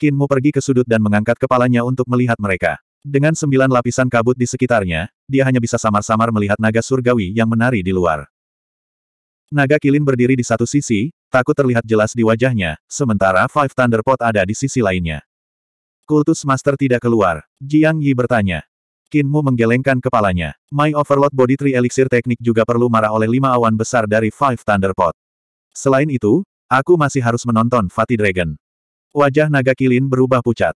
Kinmu pergi ke sudut dan mengangkat kepalanya untuk melihat mereka. Dengan sembilan lapisan kabut di sekitarnya, dia hanya bisa samar-samar melihat naga surgawi yang menari di luar. Naga kilin berdiri di satu sisi, takut terlihat jelas di wajahnya, sementara Five Thunderpot ada di sisi lainnya. Kultus Master tidak keluar. Jiang Yi bertanya. Kinmu menggelengkan kepalanya. My Overload Body Tree Elixir Teknik juga perlu marah oleh lima awan besar dari Five Thunderpot. Selain itu, aku masih harus menonton Fatih Dragon. Wajah naga kilin berubah pucat.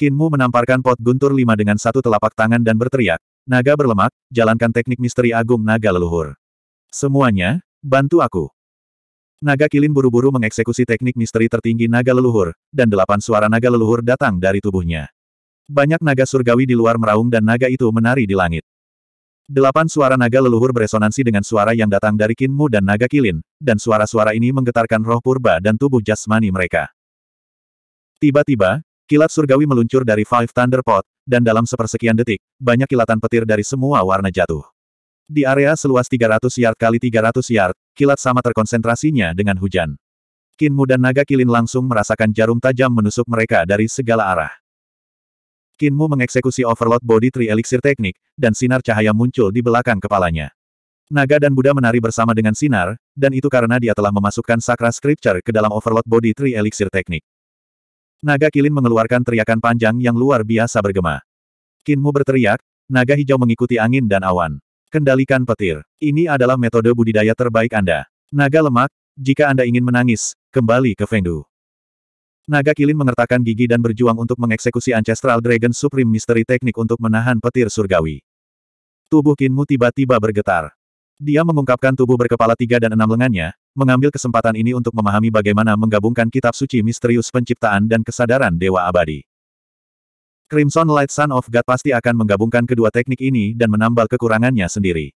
Kinmu menamparkan pot guntur lima dengan satu telapak tangan dan berteriak, Naga berlemak, jalankan teknik misteri agung naga leluhur. Semuanya, bantu aku. Naga kilin buru-buru mengeksekusi teknik misteri tertinggi naga leluhur, dan delapan suara naga leluhur datang dari tubuhnya. Banyak naga surgawi di luar meraung dan naga itu menari di langit. Delapan suara naga leluhur beresonansi dengan suara yang datang dari Kinmu dan naga kilin, dan suara-suara ini menggetarkan roh purba dan tubuh jasmani mereka. Tiba-tiba, kilat surgawi meluncur dari Five Thunder Pot, dan dalam sepersekian detik, banyak kilatan petir dari semua warna jatuh. Di area seluas 300 yard kali 300 yard, kilat sama terkonsentrasinya dengan hujan. Kinmu dan naga kilin langsung merasakan jarum tajam menusuk mereka dari segala arah. Kinmu mengeksekusi Overload Body Tree Elixir Teknik, dan sinar cahaya muncul di belakang kepalanya. Naga dan Buddha menari bersama dengan sinar, dan itu karena dia telah memasukkan Sakra Scripture ke dalam Overload Body Tree Elixir Teknik. Naga Kilin mengeluarkan teriakan panjang yang luar biasa bergema. Kinmu berteriak, naga hijau mengikuti angin dan awan. Kendalikan petir. Ini adalah metode budidaya terbaik Anda. Naga lemak, jika Anda ingin menangis, kembali ke Fengdu. Naga kilin mengertakkan gigi dan berjuang untuk mengeksekusi Ancestral Dragon Supreme Mystery Teknik untuk menahan petir surgawi. Tubuh Kinmu tiba-tiba bergetar. Dia mengungkapkan tubuh berkepala tiga dan enam lengannya, mengambil kesempatan ini untuk memahami bagaimana menggabungkan kitab suci misterius penciptaan dan kesadaran Dewa Abadi. Crimson Light Son of God pasti akan menggabungkan kedua teknik ini dan menambal kekurangannya sendiri.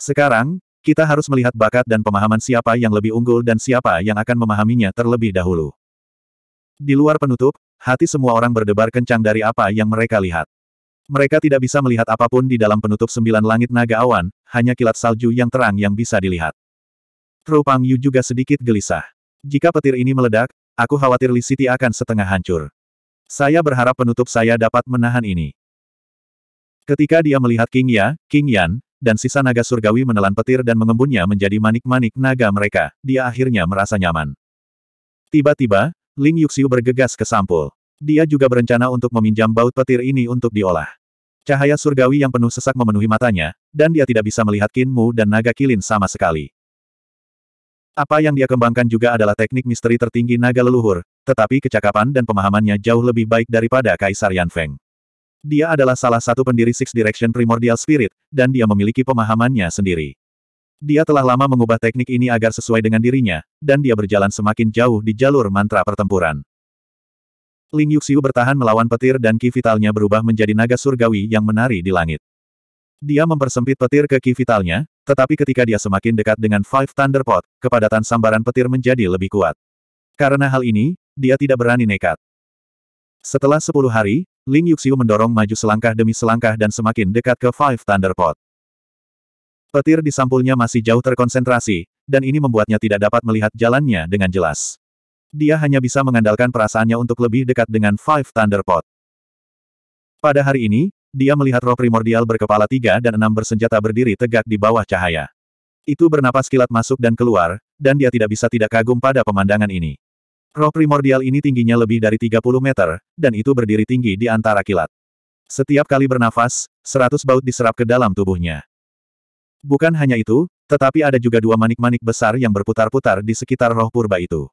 Sekarang, kita harus melihat bakat dan pemahaman siapa yang lebih unggul dan siapa yang akan memahaminya terlebih dahulu. Di luar penutup, hati semua orang berdebar kencang dari apa yang mereka lihat. Mereka tidak bisa melihat apa pun di dalam penutup sembilan langit naga awan, hanya kilat salju yang terang yang bisa dilihat. Pang Yu juga sedikit gelisah. Jika petir ini meledak, aku khawatir Li City akan setengah hancur. Saya berharap penutup saya dapat menahan ini. Ketika dia melihat King Ya, King Yan, dan sisa naga surgawi menelan petir dan mengembunnya menjadi manik-manik naga mereka, dia akhirnya merasa nyaman. Tiba-tiba, Ling Yuxiu bergegas ke sampul. Dia juga berencana untuk meminjam baut petir ini untuk diolah. Cahaya surgawi yang penuh sesak memenuhi matanya, dan dia tidak bisa melihat Qin Mu dan naga kilin sama sekali. Apa yang dia kembangkan juga adalah teknik misteri tertinggi naga leluhur, tetapi kecakapan dan pemahamannya jauh lebih baik daripada Kaisar Yan Feng. Dia adalah salah satu pendiri Six Direction Primordial Spirit, dan dia memiliki pemahamannya sendiri. Dia telah lama mengubah teknik ini agar sesuai dengan dirinya, dan dia berjalan semakin jauh di jalur mantra pertempuran. Ling Yuxiu bertahan melawan petir dan ki vitalnya berubah menjadi naga surgawi yang menari di langit. Dia mempersempit petir ke ki vitalnya, tetapi ketika dia semakin dekat dengan Five Thunder Pot, kepadatan sambaran petir menjadi lebih kuat. Karena hal ini, dia tidak berani nekat. Setelah sepuluh hari, Ling Yuxiu mendorong maju selangkah demi selangkah dan semakin dekat ke Five Thunder Pot. Petir di sampulnya masih jauh terkonsentrasi, dan ini membuatnya tidak dapat melihat jalannya dengan jelas. Dia hanya bisa mengandalkan perasaannya untuk lebih dekat dengan Five Thunder Pot. Pada hari ini, dia melihat roh primordial berkepala tiga dan enam bersenjata berdiri tegak di bawah cahaya. Itu bernapas kilat masuk dan keluar, dan dia tidak bisa tidak kagum pada pemandangan ini. Roh primordial ini tingginya lebih dari 30 meter, dan itu berdiri tinggi di antara kilat. Setiap kali bernafas, seratus baut diserap ke dalam tubuhnya. Bukan hanya itu, tetapi ada juga dua manik-manik besar yang berputar-putar di sekitar roh purba itu.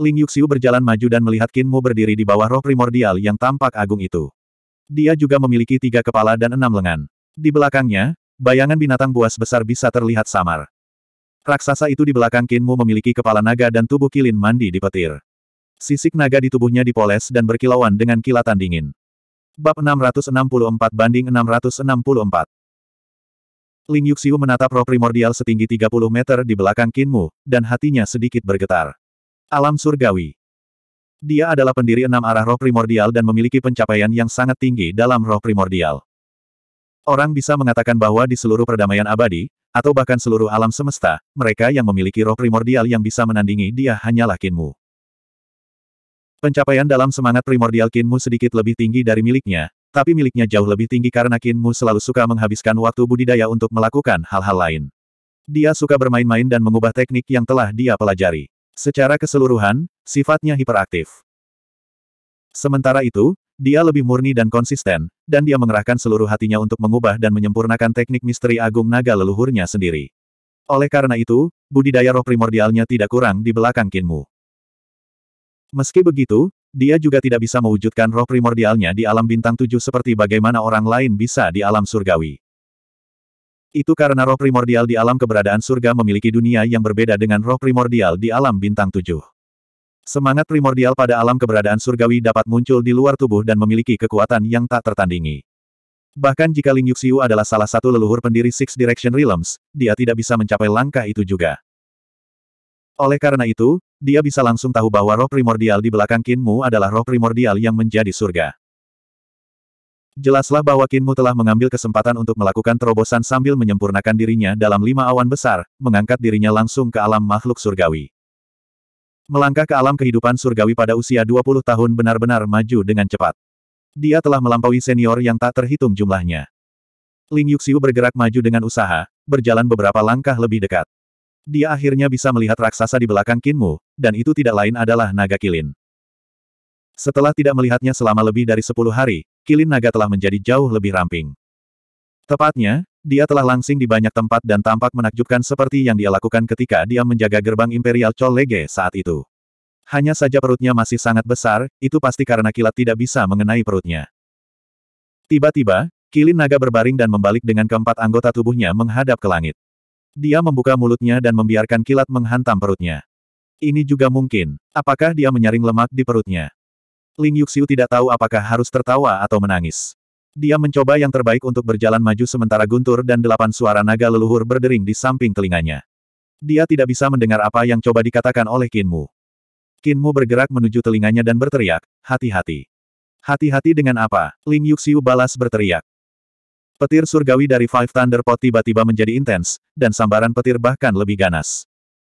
Ling Yuxiu berjalan maju dan melihat Qin Mu berdiri di bawah roh primordial yang tampak agung itu. Dia juga memiliki tiga kepala dan enam lengan. Di belakangnya, bayangan binatang buas besar bisa terlihat samar. Raksasa itu di belakang Qin Mu memiliki kepala naga dan tubuh kilin mandi di petir. Sisik naga di tubuhnya dipoles dan berkilauan dengan kilatan dingin. Bab 664 banding 664 Ling Yuxiu menatap roh primordial setinggi 30 meter di belakang Qinmu, dan hatinya sedikit bergetar. Alam surgawi. Dia adalah pendiri enam arah roh primordial dan memiliki pencapaian yang sangat tinggi dalam roh primordial. Orang bisa mengatakan bahwa di seluruh perdamaian abadi, atau bahkan seluruh alam semesta, mereka yang memiliki roh primordial yang bisa menandingi dia hanyalah Qinmu. Pencapaian dalam semangat primordial Qinmu sedikit lebih tinggi dari miliknya, tapi miliknya jauh lebih tinggi karena Qin Mu selalu suka menghabiskan waktu budidaya untuk melakukan hal-hal lain. Dia suka bermain-main dan mengubah teknik yang telah dia pelajari. Secara keseluruhan, sifatnya hiperaktif. Sementara itu, dia lebih murni dan konsisten, dan dia mengerahkan seluruh hatinya untuk mengubah dan menyempurnakan teknik misteri agung naga leluhurnya sendiri. Oleh karena itu, budidaya roh primordialnya tidak kurang di belakang Qinmu. Meski begitu, dia juga tidak bisa mewujudkan roh primordialnya di alam bintang tujuh seperti bagaimana orang lain bisa di alam surgawi. Itu karena roh primordial di alam keberadaan surga memiliki dunia yang berbeda dengan roh primordial di alam bintang tujuh. Semangat primordial pada alam keberadaan surgawi dapat muncul di luar tubuh dan memiliki kekuatan yang tak tertandingi. Bahkan jika Ling Yuxiu adalah salah satu leluhur pendiri Six Direction Realms, dia tidak bisa mencapai langkah itu juga. Oleh karena itu, dia bisa langsung tahu bahwa roh primordial di belakang Kinmu adalah roh primordial yang menjadi surga. Jelaslah bahwa Kinmu telah mengambil kesempatan untuk melakukan terobosan sambil menyempurnakan dirinya dalam lima awan besar, mengangkat dirinya langsung ke alam makhluk surgawi. Melangkah ke alam kehidupan surgawi pada usia 20 tahun benar-benar maju dengan cepat. Dia telah melampaui senior yang tak terhitung jumlahnya. Ling Yuxiu bergerak maju dengan usaha, berjalan beberapa langkah lebih dekat. Dia akhirnya bisa melihat raksasa di belakang Kinmu, dan itu tidak lain adalah naga kilin. Setelah tidak melihatnya selama lebih dari sepuluh hari, kilin naga telah menjadi jauh lebih ramping. Tepatnya, dia telah langsing di banyak tempat dan tampak menakjubkan seperti yang dia lakukan ketika dia menjaga gerbang Imperial Chol Lege saat itu. Hanya saja perutnya masih sangat besar, itu pasti karena kilat tidak bisa mengenai perutnya. Tiba-tiba, kilin naga berbaring dan membalik dengan keempat anggota tubuhnya menghadap ke langit. Dia membuka mulutnya dan membiarkan kilat menghantam perutnya. Ini juga mungkin. Apakah dia menyaring lemak di perutnya? Ling Yuxiu tidak tahu apakah harus tertawa atau menangis. Dia mencoba yang terbaik untuk berjalan maju sementara guntur dan delapan suara naga leluhur berdering di samping telinganya. Dia tidak bisa mendengar apa yang coba dikatakan oleh Qinmu. Qinmu bergerak menuju telinganya dan berteriak, hati-hati. Hati-hati dengan apa? Ling Yuxiu balas berteriak. Petir surgawi dari Five Thunder Pot tiba-tiba menjadi intens, dan sambaran petir bahkan lebih ganas.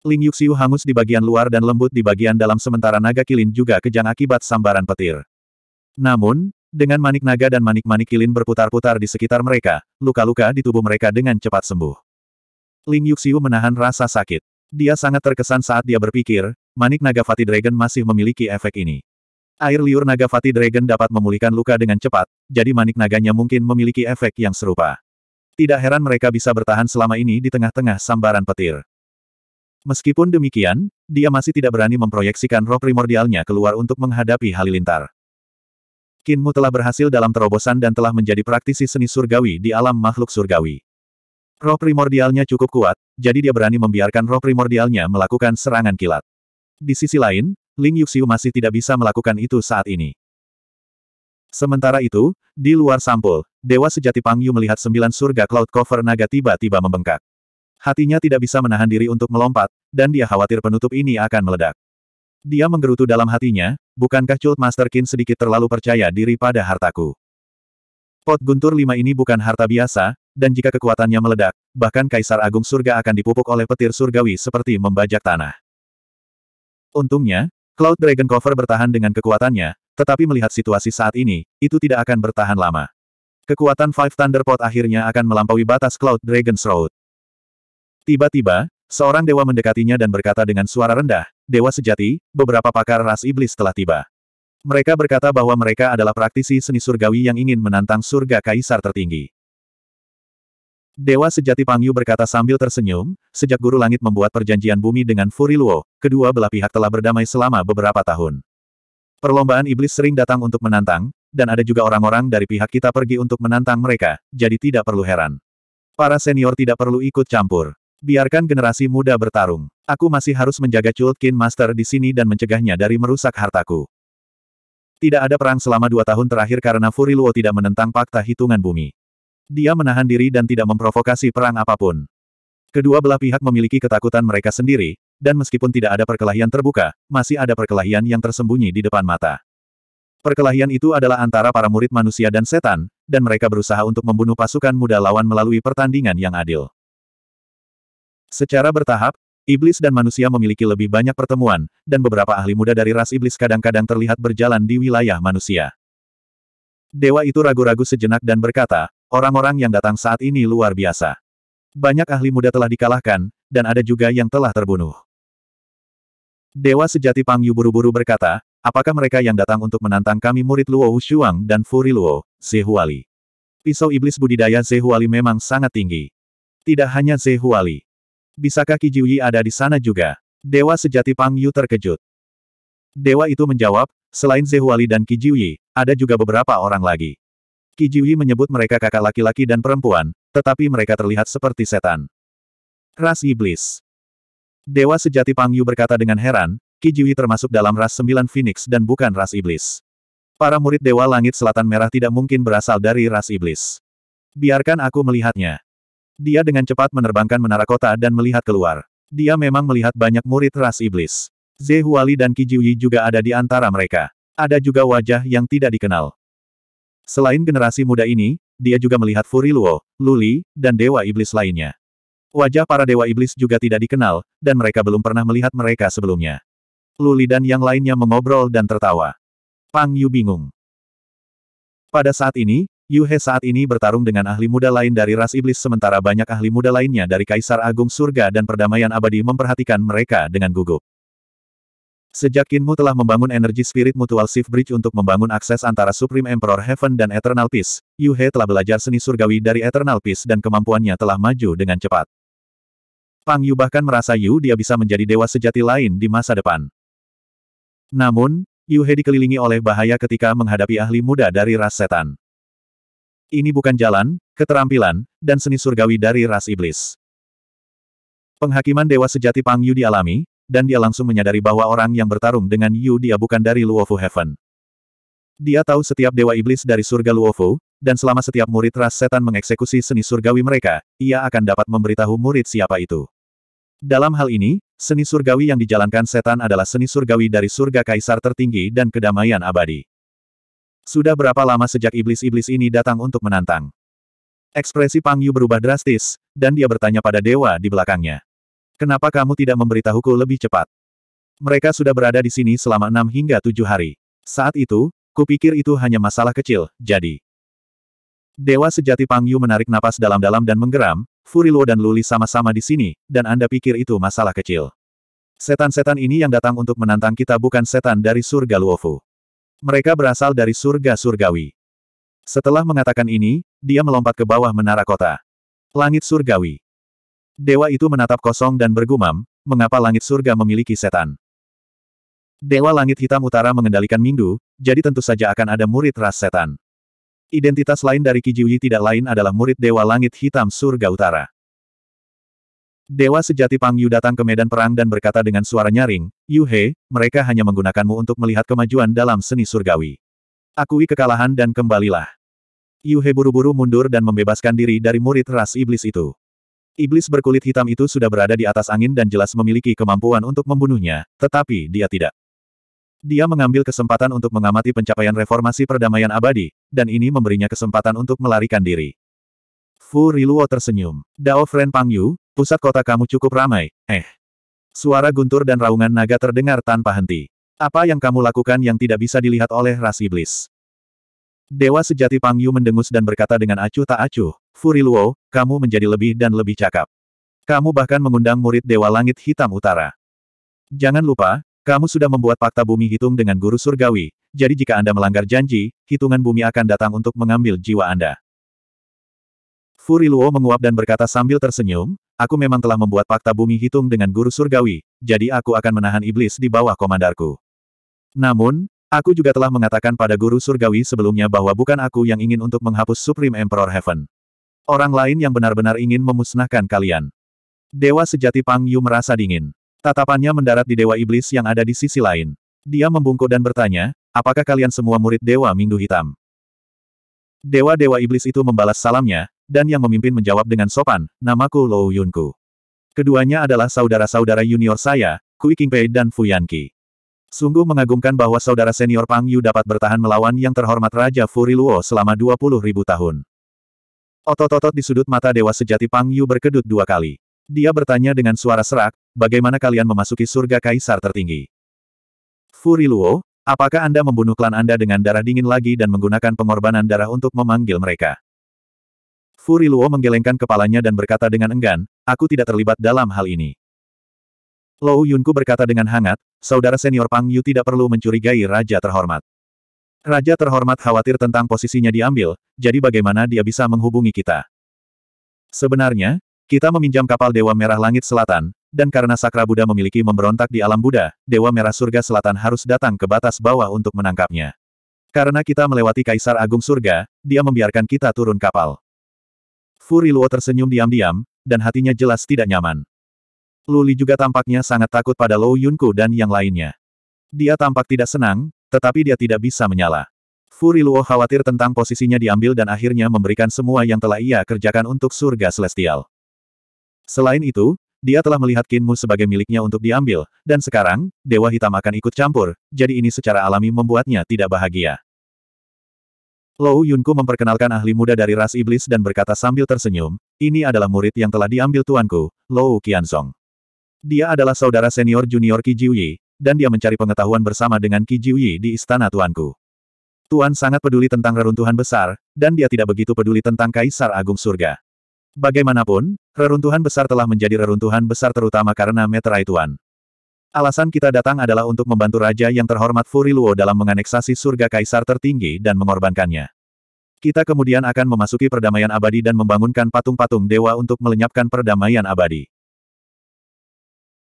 Ling Yuxiu hangus di bagian luar dan lembut di bagian dalam sementara naga kilin juga kejang akibat sambaran petir. Namun, dengan manik naga dan manik-manik kilin berputar-putar di sekitar mereka, luka-luka di tubuh mereka dengan cepat sembuh. Ling Yuxiu menahan rasa sakit. Dia sangat terkesan saat dia berpikir, manik naga Fatih Dragon masih memiliki efek ini. Air liur naga Fatih Dragon dapat memulihkan luka dengan cepat, jadi manik naganya mungkin memiliki efek yang serupa. Tidak heran mereka bisa bertahan selama ini di tengah-tengah sambaran petir. Meskipun demikian, dia masih tidak berani memproyeksikan roh primordialnya keluar untuk menghadapi halilintar. Kinmu telah berhasil dalam terobosan dan telah menjadi praktisi seni surgawi di alam makhluk surgawi. Roh primordialnya cukup kuat, jadi dia berani membiarkan roh primordialnya melakukan serangan kilat. Di sisi lain, Ling Yuxiu masih tidak bisa melakukan itu saat ini. Sementara itu, di luar sampul, Dewa Sejati Pang Yu melihat sembilan surga Cloud Cover Naga tiba-tiba membengkak. Hatinya tidak bisa menahan diri untuk melompat, dan dia khawatir penutup ini akan meledak. Dia menggerutu dalam hatinya, bukankah Cult Master Qin sedikit terlalu percaya diri pada hartaku? Pot guntur lima ini bukan harta biasa, dan jika kekuatannya meledak, bahkan Kaisar Agung Surga akan dipupuk oleh petir surgawi seperti membajak tanah. Untungnya, Cloud Dragon Cover bertahan dengan kekuatannya, tetapi melihat situasi saat ini, itu tidak akan bertahan lama. Kekuatan Five Thunder Pot akhirnya akan melampaui batas Cloud Dragon's Road. Tiba-tiba, seorang dewa mendekatinya dan berkata dengan suara rendah, Dewa sejati, beberapa pakar ras iblis telah tiba. Mereka berkata bahwa mereka adalah praktisi seni surgawi yang ingin menantang surga kaisar tertinggi. Dewa sejati Pang Yu berkata sambil tersenyum, sejak guru langit membuat perjanjian bumi dengan Furi Luo, kedua belah pihak telah berdamai selama beberapa tahun. Perlombaan iblis sering datang untuk menantang, dan ada juga orang-orang dari pihak kita pergi untuk menantang mereka, jadi tidak perlu heran. Para senior tidak perlu ikut campur. Biarkan generasi muda bertarung. Aku masih harus menjaga Kin Master di sini dan mencegahnya dari merusak hartaku. Tidak ada perang selama dua tahun terakhir karena Furi Luo tidak menentang fakta hitungan bumi. Dia menahan diri dan tidak memprovokasi perang apa pun. Kedua belah pihak memiliki ketakutan mereka sendiri, dan meskipun tidak ada perkelahian terbuka, masih ada perkelahian yang tersembunyi di depan mata. Perkelahian itu adalah antara para murid manusia dan setan, dan mereka berusaha untuk membunuh pasukan muda lawan melalui pertandingan yang adil. Secara bertahap, iblis dan manusia memiliki lebih banyak pertemuan, dan beberapa ahli muda dari ras iblis kadang-kadang terlihat berjalan di wilayah manusia. Dewa itu ragu-ragu sejenak dan berkata, orang-orang yang datang saat ini luar biasa. Banyak ahli muda telah dikalahkan, dan ada juga yang telah terbunuh. Dewa sejati Pang Yu buru-buru berkata, apakah mereka yang datang untuk menantang kami murid Luo Shuang dan Furi Luo, Zehuali? Pisau iblis budidaya Zehuali memang sangat tinggi. Tidak hanya Zehuali. Bisakah Qi Jiuyi ada di sana juga? Dewa sejati Pang Yu terkejut. Dewa itu menjawab, selain Zehuali dan Qi Jiuyi, ada juga beberapa orang lagi. Qi Jiuyi menyebut mereka kakak laki-laki dan perempuan, tetapi mereka terlihat seperti setan. Ras Iblis Dewa sejati Pang Yu berkata dengan heran, Qi Jiuyi termasuk dalam ras sembilan Phoenix dan bukan ras Iblis. Para murid Dewa Langit Selatan Merah tidak mungkin berasal dari ras Iblis. Biarkan aku melihatnya. Dia dengan cepat menerbangkan menara kota dan melihat keluar. Dia memang melihat banyak murid ras iblis. Ze Huali dan Qi juga ada di antara mereka. Ada juga wajah yang tidak dikenal. Selain generasi muda ini, dia juga melihat Furi Luo, Luli, dan dewa iblis lainnya. Wajah para dewa iblis juga tidak dikenal, dan mereka belum pernah melihat mereka sebelumnya. Luli dan yang lainnya mengobrol dan tertawa. Pang Yu bingung. Pada saat ini, Yu He saat ini bertarung dengan ahli muda lain dari ras iblis sementara banyak ahli muda lainnya dari Kaisar Agung Surga dan Perdamaian Abadi memperhatikan mereka dengan gugup. Sejak Kinmu telah membangun energi spirit mutual shift bridge untuk membangun akses antara Supreme Emperor Heaven dan Eternal Peace, Yu He telah belajar seni surgawi dari Eternal Peace dan kemampuannya telah maju dengan cepat. Pang Yu bahkan merasa Yu dia bisa menjadi dewa sejati lain di masa depan. Namun, Yu He dikelilingi oleh bahaya ketika menghadapi ahli muda dari ras setan. Ini bukan jalan, keterampilan, dan seni surgawi dari ras iblis. Penghakiman dewa sejati Pang Yu dialami, dan dia langsung menyadari bahwa orang yang bertarung dengan Yu dia bukan dari Luofu Heaven. Dia tahu setiap dewa iblis dari surga Luofu, dan selama setiap murid ras setan mengeksekusi seni surgawi mereka, ia akan dapat memberitahu murid siapa itu. Dalam hal ini, seni surgawi yang dijalankan setan adalah seni surgawi dari surga kaisar tertinggi dan kedamaian abadi. Sudah berapa lama sejak iblis-iblis ini datang untuk menantang? Ekspresi Pang Yu berubah drastis, dan dia bertanya pada dewa di belakangnya. Kenapa kamu tidak memberitahuku lebih cepat? Mereka sudah berada di sini selama enam hingga tujuh hari. Saat itu, kupikir itu hanya masalah kecil, jadi. Dewa sejati Pang Yu menarik napas dalam-dalam dan menggeram, Furilo dan Luli sama-sama di sini, dan Anda pikir itu masalah kecil. Setan-setan ini yang datang untuk menantang kita bukan setan dari surga Luofu. Mereka berasal dari surga surgawi. Setelah mengatakan ini, dia melompat ke bawah menara kota. Langit surgawi. Dewa itu menatap kosong dan bergumam, mengapa langit surga memiliki setan? Dewa langit hitam utara mengendalikan Minggu, jadi tentu saja akan ada murid ras setan. Identitas lain dari Kijiwi tidak lain adalah murid Dewa Langit Hitam Surga Utara. Dewa sejati Pang Yu datang ke medan perang dan berkata dengan suara nyaring, Yu He, mereka hanya menggunakanmu untuk melihat kemajuan dalam seni surgawi. Akui kekalahan dan kembalilah. Yu He buru-buru mundur dan membebaskan diri dari murid ras iblis itu. Iblis berkulit hitam itu sudah berada di atas angin dan jelas memiliki kemampuan untuk membunuhnya, tetapi dia tidak. Dia mengambil kesempatan untuk mengamati pencapaian reformasi perdamaian abadi, dan ini memberinya kesempatan untuk melarikan diri. Fu Riluo tersenyum. Dao Friend Pang Yu, Pusat kota kamu cukup ramai, eh. Suara guntur dan raungan naga terdengar tanpa henti. Apa yang kamu lakukan yang tidak bisa dilihat oleh ras iblis? Dewa sejati Pang Yu mendengus dan berkata dengan acuh tak acuh, Furi Luo, kamu menjadi lebih dan lebih cakap. Kamu bahkan mengundang murid Dewa Langit Hitam Utara. Jangan lupa, kamu sudah membuat fakta bumi hitung dengan guru surgawi, jadi jika Anda melanggar janji, hitungan bumi akan datang untuk mengambil jiwa Anda. Furi Luo menguap dan berkata sambil tersenyum, aku memang telah membuat fakta bumi hitung dengan guru surgawi, jadi aku akan menahan iblis di bawah komandarku. Namun, aku juga telah mengatakan pada guru surgawi sebelumnya bahwa bukan aku yang ingin untuk menghapus Supreme Emperor Heaven. Orang lain yang benar-benar ingin memusnahkan kalian. Dewa sejati Pang Yu merasa dingin. Tatapannya mendarat di Dewa Iblis yang ada di sisi lain. Dia membungkuk dan bertanya, apakah kalian semua murid Dewa Minggu Hitam? Dewa-dewa iblis itu membalas salamnya, dan yang memimpin menjawab dengan sopan, namaku Lou Yunku. Keduanya adalah saudara-saudara junior saya, Kui Qingpei dan Fu Yanqi. Sungguh mengagumkan bahwa saudara senior Pang Yu dapat bertahan melawan yang terhormat Raja Furi Luo selama 20 ribu tahun. Otot-otot di sudut mata Dewa Sejati Pang Yu berkedut dua kali. Dia bertanya dengan suara serak, bagaimana kalian memasuki surga kaisar tertinggi? Furi Luo, apakah Anda membunuh klan Anda dengan darah dingin lagi dan menggunakan pengorbanan darah untuk memanggil mereka? Furi Luo menggelengkan kepalanya dan berkata dengan enggan, aku tidak terlibat dalam hal ini. Lou Yunku berkata dengan hangat, saudara senior Pang Yu tidak perlu mencurigai Raja terhormat. Raja terhormat khawatir tentang posisinya diambil, jadi bagaimana dia bisa menghubungi kita? Sebenarnya, kita meminjam kapal Dewa Merah Langit Selatan, dan karena Sakra Buddha memiliki memberontak di alam Buddha, Dewa Merah Surga Selatan harus datang ke batas bawah untuk menangkapnya. Karena kita melewati Kaisar Agung Surga, dia membiarkan kita turun kapal. Furi Luo tersenyum diam-diam, dan hatinya jelas tidak nyaman. Luli juga tampaknya sangat takut pada Lou Yunku dan yang lainnya. Dia tampak tidak senang, tetapi dia tidak bisa menyala. Furi Luo khawatir tentang posisinya diambil dan akhirnya memberikan semua yang telah ia kerjakan untuk surga celestial. Selain itu, dia telah melihat Kinmu sebagai miliknya untuk diambil, dan sekarang, Dewa Hitam akan ikut campur, jadi ini secara alami membuatnya tidak bahagia. Lou Yunku memperkenalkan ahli muda dari ras iblis dan berkata sambil tersenyum, ini adalah murid yang telah diambil tuanku, Lou Qianzong. Dia adalah saudara senior junior Qi Jiuyi, dan dia mencari pengetahuan bersama dengan Qi Jiuyi di istana tuanku. Tuan sangat peduli tentang reruntuhan besar, dan dia tidak begitu peduli tentang Kaisar Agung Surga. Bagaimanapun, reruntuhan besar telah menjadi reruntuhan besar terutama karena meterai tuan. Alasan kita datang adalah untuk membantu Raja yang terhormat Furi Luo dalam menganeksasi surga kaisar tertinggi dan mengorbankannya. Kita kemudian akan memasuki perdamaian abadi dan membangunkan patung-patung dewa untuk melenyapkan perdamaian abadi.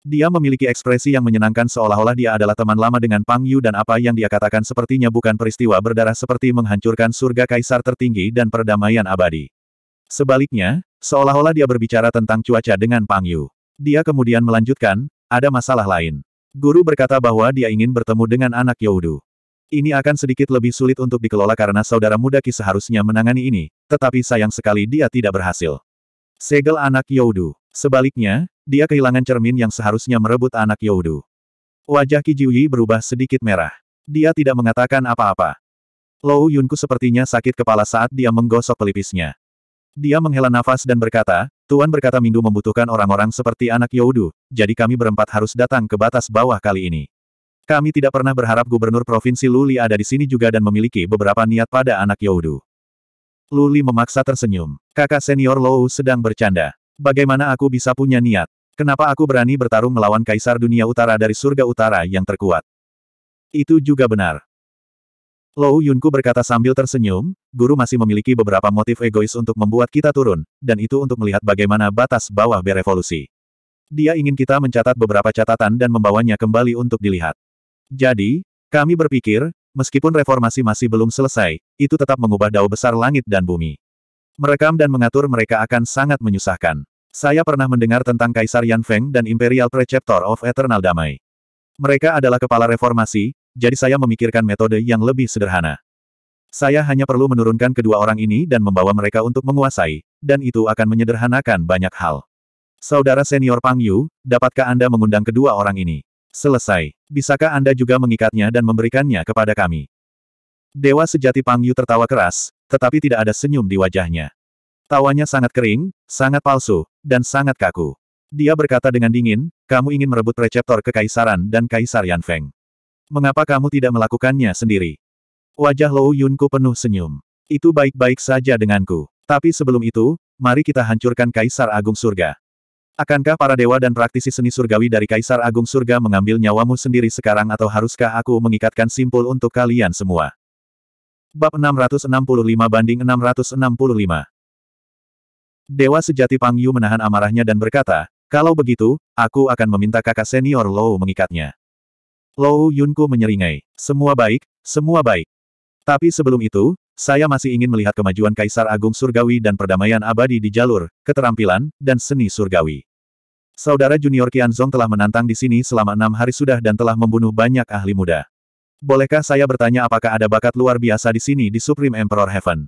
Dia memiliki ekspresi yang menyenangkan seolah-olah dia adalah teman lama dengan Pang Yu dan apa yang dia katakan sepertinya bukan peristiwa berdarah seperti menghancurkan surga kaisar tertinggi dan perdamaian abadi. Sebaliknya, seolah-olah dia berbicara tentang cuaca dengan Pang Yu. Dia kemudian melanjutkan, ada masalah lain. Guru berkata bahwa dia ingin bertemu dengan anak Youdu. Ini akan sedikit lebih sulit untuk dikelola karena saudara muda Ki seharusnya menangani ini, tetapi sayang sekali dia tidak berhasil. Segel anak Youdu. Sebaliknya, dia kehilangan cermin yang seharusnya merebut anak Youdu. Wajah Qi Jiuyi berubah sedikit merah. Dia tidak mengatakan apa-apa. Lou Yunku sepertinya sakit kepala saat dia menggosok pelipisnya. Dia menghela nafas dan berkata, Tuan berkata Minggu membutuhkan orang-orang seperti anak Youdu, jadi kami berempat harus datang ke batas bawah kali ini. Kami tidak pernah berharap gubernur provinsi Luli ada di sini juga dan memiliki beberapa niat pada anak Youdu. Luli memaksa tersenyum. Kakak senior Lou sedang bercanda. Bagaimana aku bisa punya niat? Kenapa aku berani bertarung melawan Kaisar Dunia Utara dari Surga Utara yang terkuat? Itu juga benar. Lou Yunku berkata sambil tersenyum, guru masih memiliki beberapa motif egois untuk membuat kita turun, dan itu untuk melihat bagaimana batas bawah berevolusi. Dia ingin kita mencatat beberapa catatan dan membawanya kembali untuk dilihat. Jadi, kami berpikir, meskipun reformasi masih belum selesai, itu tetap mengubah dao besar langit dan bumi. Merekam dan mengatur mereka akan sangat menyusahkan. Saya pernah mendengar tentang Kaisar Yan Feng dan Imperial Preceptor of Eternal Damai. Mereka adalah kepala reformasi, jadi saya memikirkan metode yang lebih sederhana. Saya hanya perlu menurunkan kedua orang ini dan membawa mereka untuk menguasai, dan itu akan menyederhanakan banyak hal. Saudara senior Pang Yu, dapatkah Anda mengundang kedua orang ini? Selesai. Bisakah Anda juga mengikatnya dan memberikannya kepada kami? Dewa sejati Pang Yu tertawa keras, tetapi tidak ada senyum di wajahnya. Tawanya sangat kering, sangat palsu, dan sangat kaku. Dia berkata dengan dingin, kamu ingin merebut preceptor kekaisaran dan Kaisar Yan Feng. Mengapa kamu tidak melakukannya sendiri? Wajah Lou Yunku penuh senyum. Itu baik-baik saja denganku. Tapi sebelum itu, mari kita hancurkan Kaisar Agung Surga. Akankah para dewa dan praktisi seni surgawi dari Kaisar Agung Surga mengambil nyawamu sendiri sekarang atau haruskah aku mengikatkan simpul untuk kalian semua? Bab 665 banding 665 Dewa sejati Pang Yu menahan amarahnya dan berkata, kalau begitu, aku akan meminta kakak senior Lou mengikatnya. Lou Yunku menyeringai. Semua baik, semua baik. Tapi sebelum itu, saya masih ingin melihat kemajuan Kaisar Agung Surgawi dan perdamaian abadi di jalur, keterampilan, dan seni surgawi. Saudara junior Qianzong telah menantang di sini selama enam hari sudah dan telah membunuh banyak ahli muda. Bolehkah saya bertanya apakah ada bakat luar biasa di sini di Supreme Emperor Heaven?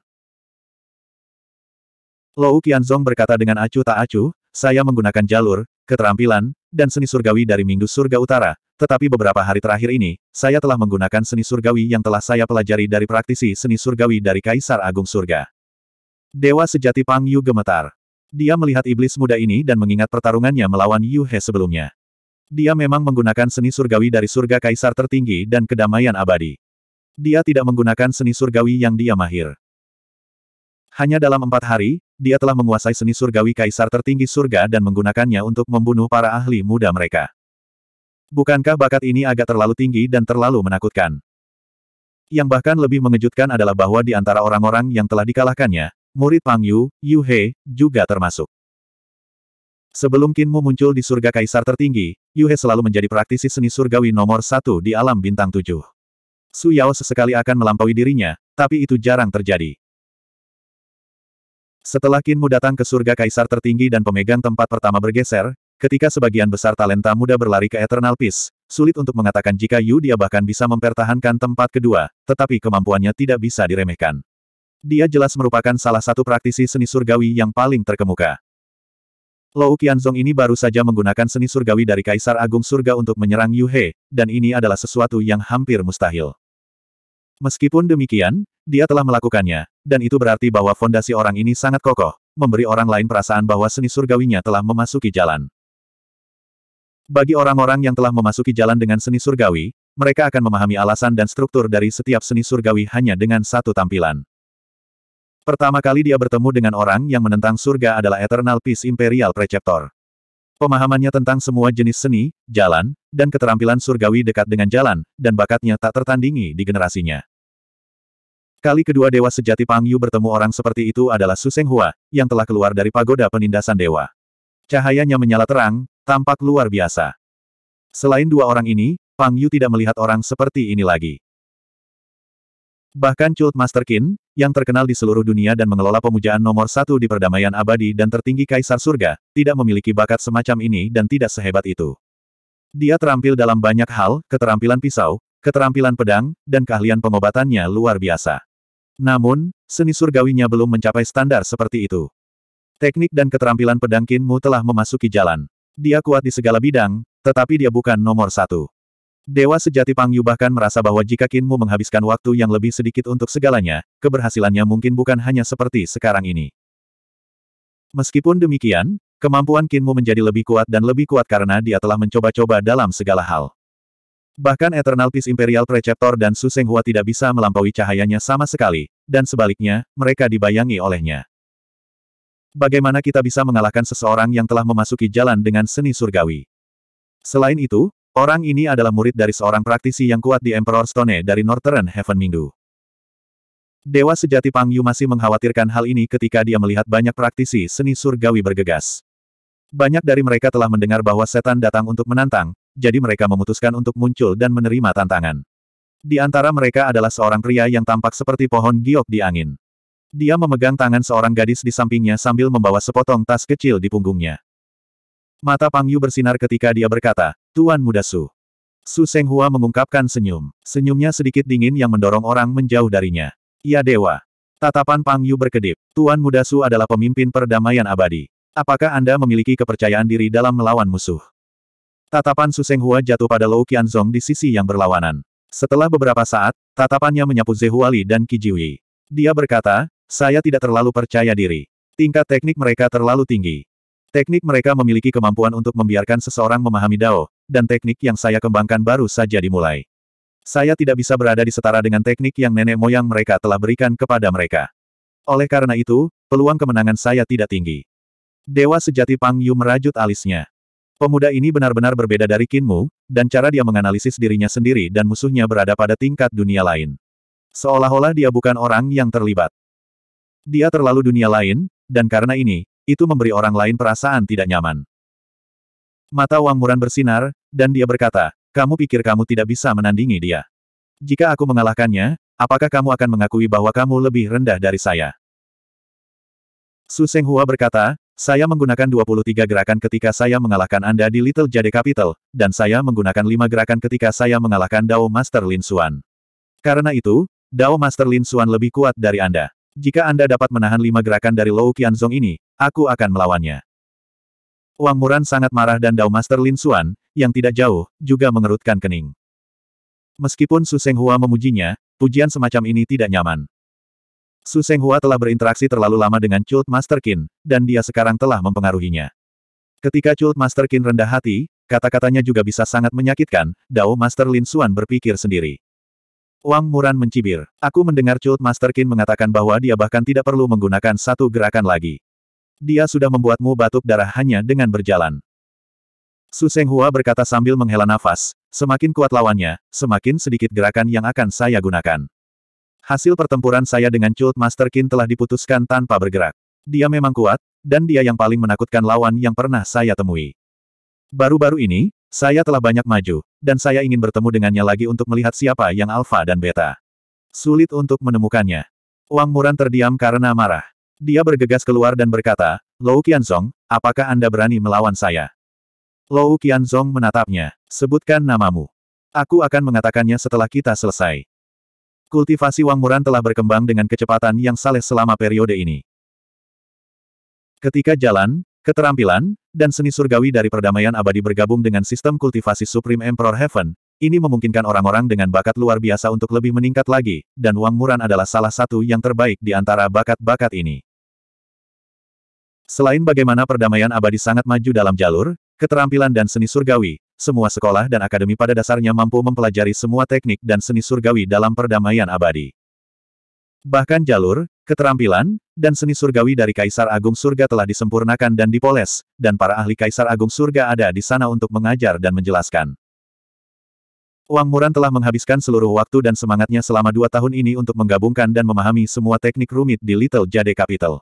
Lou Qianzong berkata dengan acuh tak acuh, saya menggunakan jalur, keterampilan, dan seni surgawi dari Minggu Surga Utara, tetapi beberapa hari terakhir ini, saya telah menggunakan seni surgawi yang telah saya pelajari dari praktisi seni surgawi dari Kaisar Agung Surga. Dewa sejati Pang Yu gemetar. Dia melihat iblis muda ini dan mengingat pertarungannya melawan Yu He sebelumnya. Dia memang menggunakan seni surgawi dari surga kaisar tertinggi dan kedamaian abadi. Dia tidak menggunakan seni surgawi yang dia mahir. Hanya dalam empat hari, dia telah menguasai seni surgawi kaisar tertinggi surga dan menggunakannya untuk membunuh para ahli muda mereka. Bukankah bakat ini agak terlalu tinggi dan terlalu menakutkan? Yang bahkan lebih mengejutkan adalah bahwa di antara orang-orang yang telah dikalahkannya, murid Pang Yu, Yu He, juga termasuk. Sebelum Qin Mu muncul di surga kaisar tertinggi, Yu He selalu menjadi praktisi seni surgawi nomor satu di alam bintang tujuh. Su Yao sesekali akan melampaui dirinya, tapi itu jarang terjadi. Setelah Qin Mu datang ke surga kaisar tertinggi dan pemegang tempat pertama bergeser, Ketika sebagian besar talenta muda berlari ke Eternal Peace, sulit untuk mengatakan jika Yu dia bahkan bisa mempertahankan tempat kedua, tetapi kemampuannya tidak bisa diremehkan. Dia jelas merupakan salah satu praktisi seni surgawi yang paling terkemuka. Lou Qianzong ini baru saja menggunakan seni surgawi dari Kaisar Agung Surga untuk menyerang Yu He, dan ini adalah sesuatu yang hampir mustahil. Meskipun demikian, dia telah melakukannya, dan itu berarti bahwa fondasi orang ini sangat kokoh, memberi orang lain perasaan bahwa seni surgawinya telah memasuki jalan. Bagi orang-orang yang telah memasuki jalan dengan seni surgawi, mereka akan memahami alasan dan struktur dari setiap seni surgawi hanya dengan satu tampilan. Pertama kali dia bertemu dengan orang yang menentang surga adalah Eternal Peace Imperial Preceptor. Pemahamannya tentang semua jenis seni, jalan, dan keterampilan surgawi dekat dengan jalan, dan bakatnya tak tertandingi di generasinya. Kali kedua Dewa Sejati Pang Yu bertemu orang seperti itu adalah Su Seng Hua, yang telah keluar dari pagoda penindasan dewa. Cahayanya menyala terang, tampak luar biasa. Selain dua orang ini, Pang Yu tidak melihat orang seperti ini lagi. Bahkan Cult Master Qin, yang terkenal di seluruh dunia dan mengelola pemujaan nomor satu di perdamaian abadi dan tertinggi Kaisar Surga, tidak memiliki bakat semacam ini dan tidak sehebat itu. Dia terampil dalam banyak hal, keterampilan pisau, keterampilan pedang, dan keahlian pengobatannya luar biasa. Namun, seni surgawinya belum mencapai standar seperti itu. Teknik dan keterampilan pedang Kinmu telah memasuki jalan. Dia kuat di segala bidang, tetapi dia bukan nomor satu. Dewa sejati Pang Yu bahkan merasa bahwa jika Kinmu menghabiskan waktu yang lebih sedikit untuk segalanya, keberhasilannya mungkin bukan hanya seperti sekarang ini. Meskipun demikian, kemampuan Kinmu menjadi lebih kuat dan lebih kuat karena dia telah mencoba-coba dalam segala hal. Bahkan Eternal Peace Imperial Preceptor dan Su Seng Hua tidak bisa melampaui cahayanya sama sekali, dan sebaliknya, mereka dibayangi olehnya. Bagaimana kita bisa mengalahkan seseorang yang telah memasuki jalan dengan seni surgawi? Selain itu, orang ini adalah murid dari seorang praktisi yang kuat di Emperor Stone dari Northern Heaven Minggu. Dewa sejati Pang Yu masih mengkhawatirkan hal ini ketika dia melihat banyak praktisi seni surgawi bergegas. Banyak dari mereka telah mendengar bahwa setan datang untuk menantang, jadi mereka memutuskan untuk muncul dan menerima tantangan. Di antara mereka adalah seorang pria yang tampak seperti pohon giok di angin. Dia memegang tangan seorang gadis di sampingnya sambil membawa sepotong tas kecil di punggungnya. Mata Pang Yu bersinar ketika dia berkata, Tuan Muda Su. Su Seng Hua mengungkapkan senyum. Senyumnya sedikit dingin yang mendorong orang menjauh darinya. Ya dewa. Tatapan Pang Yu berkedip. Tuan Muda Su adalah pemimpin perdamaian abadi. Apakah Anda memiliki kepercayaan diri dalam melawan musuh? Tatapan Su Seng Hua jatuh pada Lou Qianzong di sisi yang berlawanan. Setelah beberapa saat, tatapannya menyapu Ze Huali dan Qi Jiwi. Dia berkata, saya tidak terlalu percaya diri. Tingkat teknik mereka terlalu tinggi. Teknik mereka memiliki kemampuan untuk membiarkan seseorang memahami Dao, dan teknik yang saya kembangkan baru saja dimulai. Saya tidak bisa berada di setara dengan teknik yang nenek moyang mereka telah berikan kepada mereka. Oleh karena itu, peluang kemenangan saya tidak tinggi. Dewa sejati Pang Yu merajut alisnya. Pemuda ini benar-benar berbeda dari Kinmu, dan cara dia menganalisis dirinya sendiri dan musuhnya berada pada tingkat dunia lain. Seolah-olah dia bukan orang yang terlibat. Dia terlalu dunia lain, dan karena ini, itu memberi orang lain perasaan tidak nyaman. Mata Wang Muran bersinar, dan dia berkata, kamu pikir kamu tidak bisa menandingi dia. Jika aku mengalahkannya, apakah kamu akan mengakui bahwa kamu lebih rendah dari saya? Su Senghua berkata, saya menggunakan 23 gerakan ketika saya mengalahkan Anda di Little Jade Capital, dan saya menggunakan 5 gerakan ketika saya mengalahkan Dao Master Lin Xuan. Karena itu, Dao Master Lin Xuan lebih kuat dari Anda. Jika Anda dapat menahan lima gerakan dari Lou Qianzong ini, aku akan melawannya. Wang Muran sangat marah dan Dao Master Lin Xuan, yang tidak jauh, juga mengerutkan kening. Meskipun Su Senghua memujinya, pujian semacam ini tidak nyaman. Su Senghua telah berinteraksi terlalu lama dengan Cult Master Qin, dan dia sekarang telah mempengaruhinya. Ketika Cult Master Qin rendah hati, kata-katanya juga bisa sangat menyakitkan, Dao Master Lin Xuan berpikir sendiri. Wang Muran mencibir. Aku mendengar Cult Master Qin mengatakan bahwa dia bahkan tidak perlu menggunakan satu gerakan lagi. Dia sudah membuatmu batuk darah hanya dengan berjalan. Su Senghua berkata sambil menghela nafas, semakin kuat lawannya, semakin sedikit gerakan yang akan saya gunakan. Hasil pertempuran saya dengan Cult Master Qin telah diputuskan tanpa bergerak. Dia memang kuat, dan dia yang paling menakutkan lawan yang pernah saya temui. Baru-baru ini, saya telah banyak maju, dan saya ingin bertemu dengannya lagi untuk melihat siapa yang alfa dan beta. Sulit untuk menemukannya. Wang Muran terdiam karena marah. Dia bergegas keluar dan berkata, Lou Qianzong, apakah Anda berani melawan saya? Lou Qianzong menatapnya. Sebutkan namamu. Aku akan mengatakannya setelah kita selesai. Kultivasi Wang Muran telah berkembang dengan kecepatan yang saleh selama periode ini. Ketika jalan, Keterampilan, dan seni surgawi dari perdamaian abadi bergabung dengan sistem kultivasi Supreme Emperor Heaven, ini memungkinkan orang-orang dengan bakat luar biasa untuk lebih meningkat lagi, dan Wang Muran adalah salah satu yang terbaik di antara bakat-bakat ini. Selain bagaimana perdamaian abadi sangat maju dalam jalur, keterampilan dan seni surgawi, semua sekolah dan akademi pada dasarnya mampu mempelajari semua teknik dan seni surgawi dalam perdamaian abadi. Bahkan jalur, keterampilan, dan seni surgawi dari Kaisar Agung Surga telah disempurnakan dan dipoles, dan para ahli Kaisar Agung Surga ada di sana untuk mengajar dan menjelaskan. Wang Muran telah menghabiskan seluruh waktu dan semangatnya selama dua tahun ini untuk menggabungkan dan memahami semua teknik rumit di Little Jade Capital.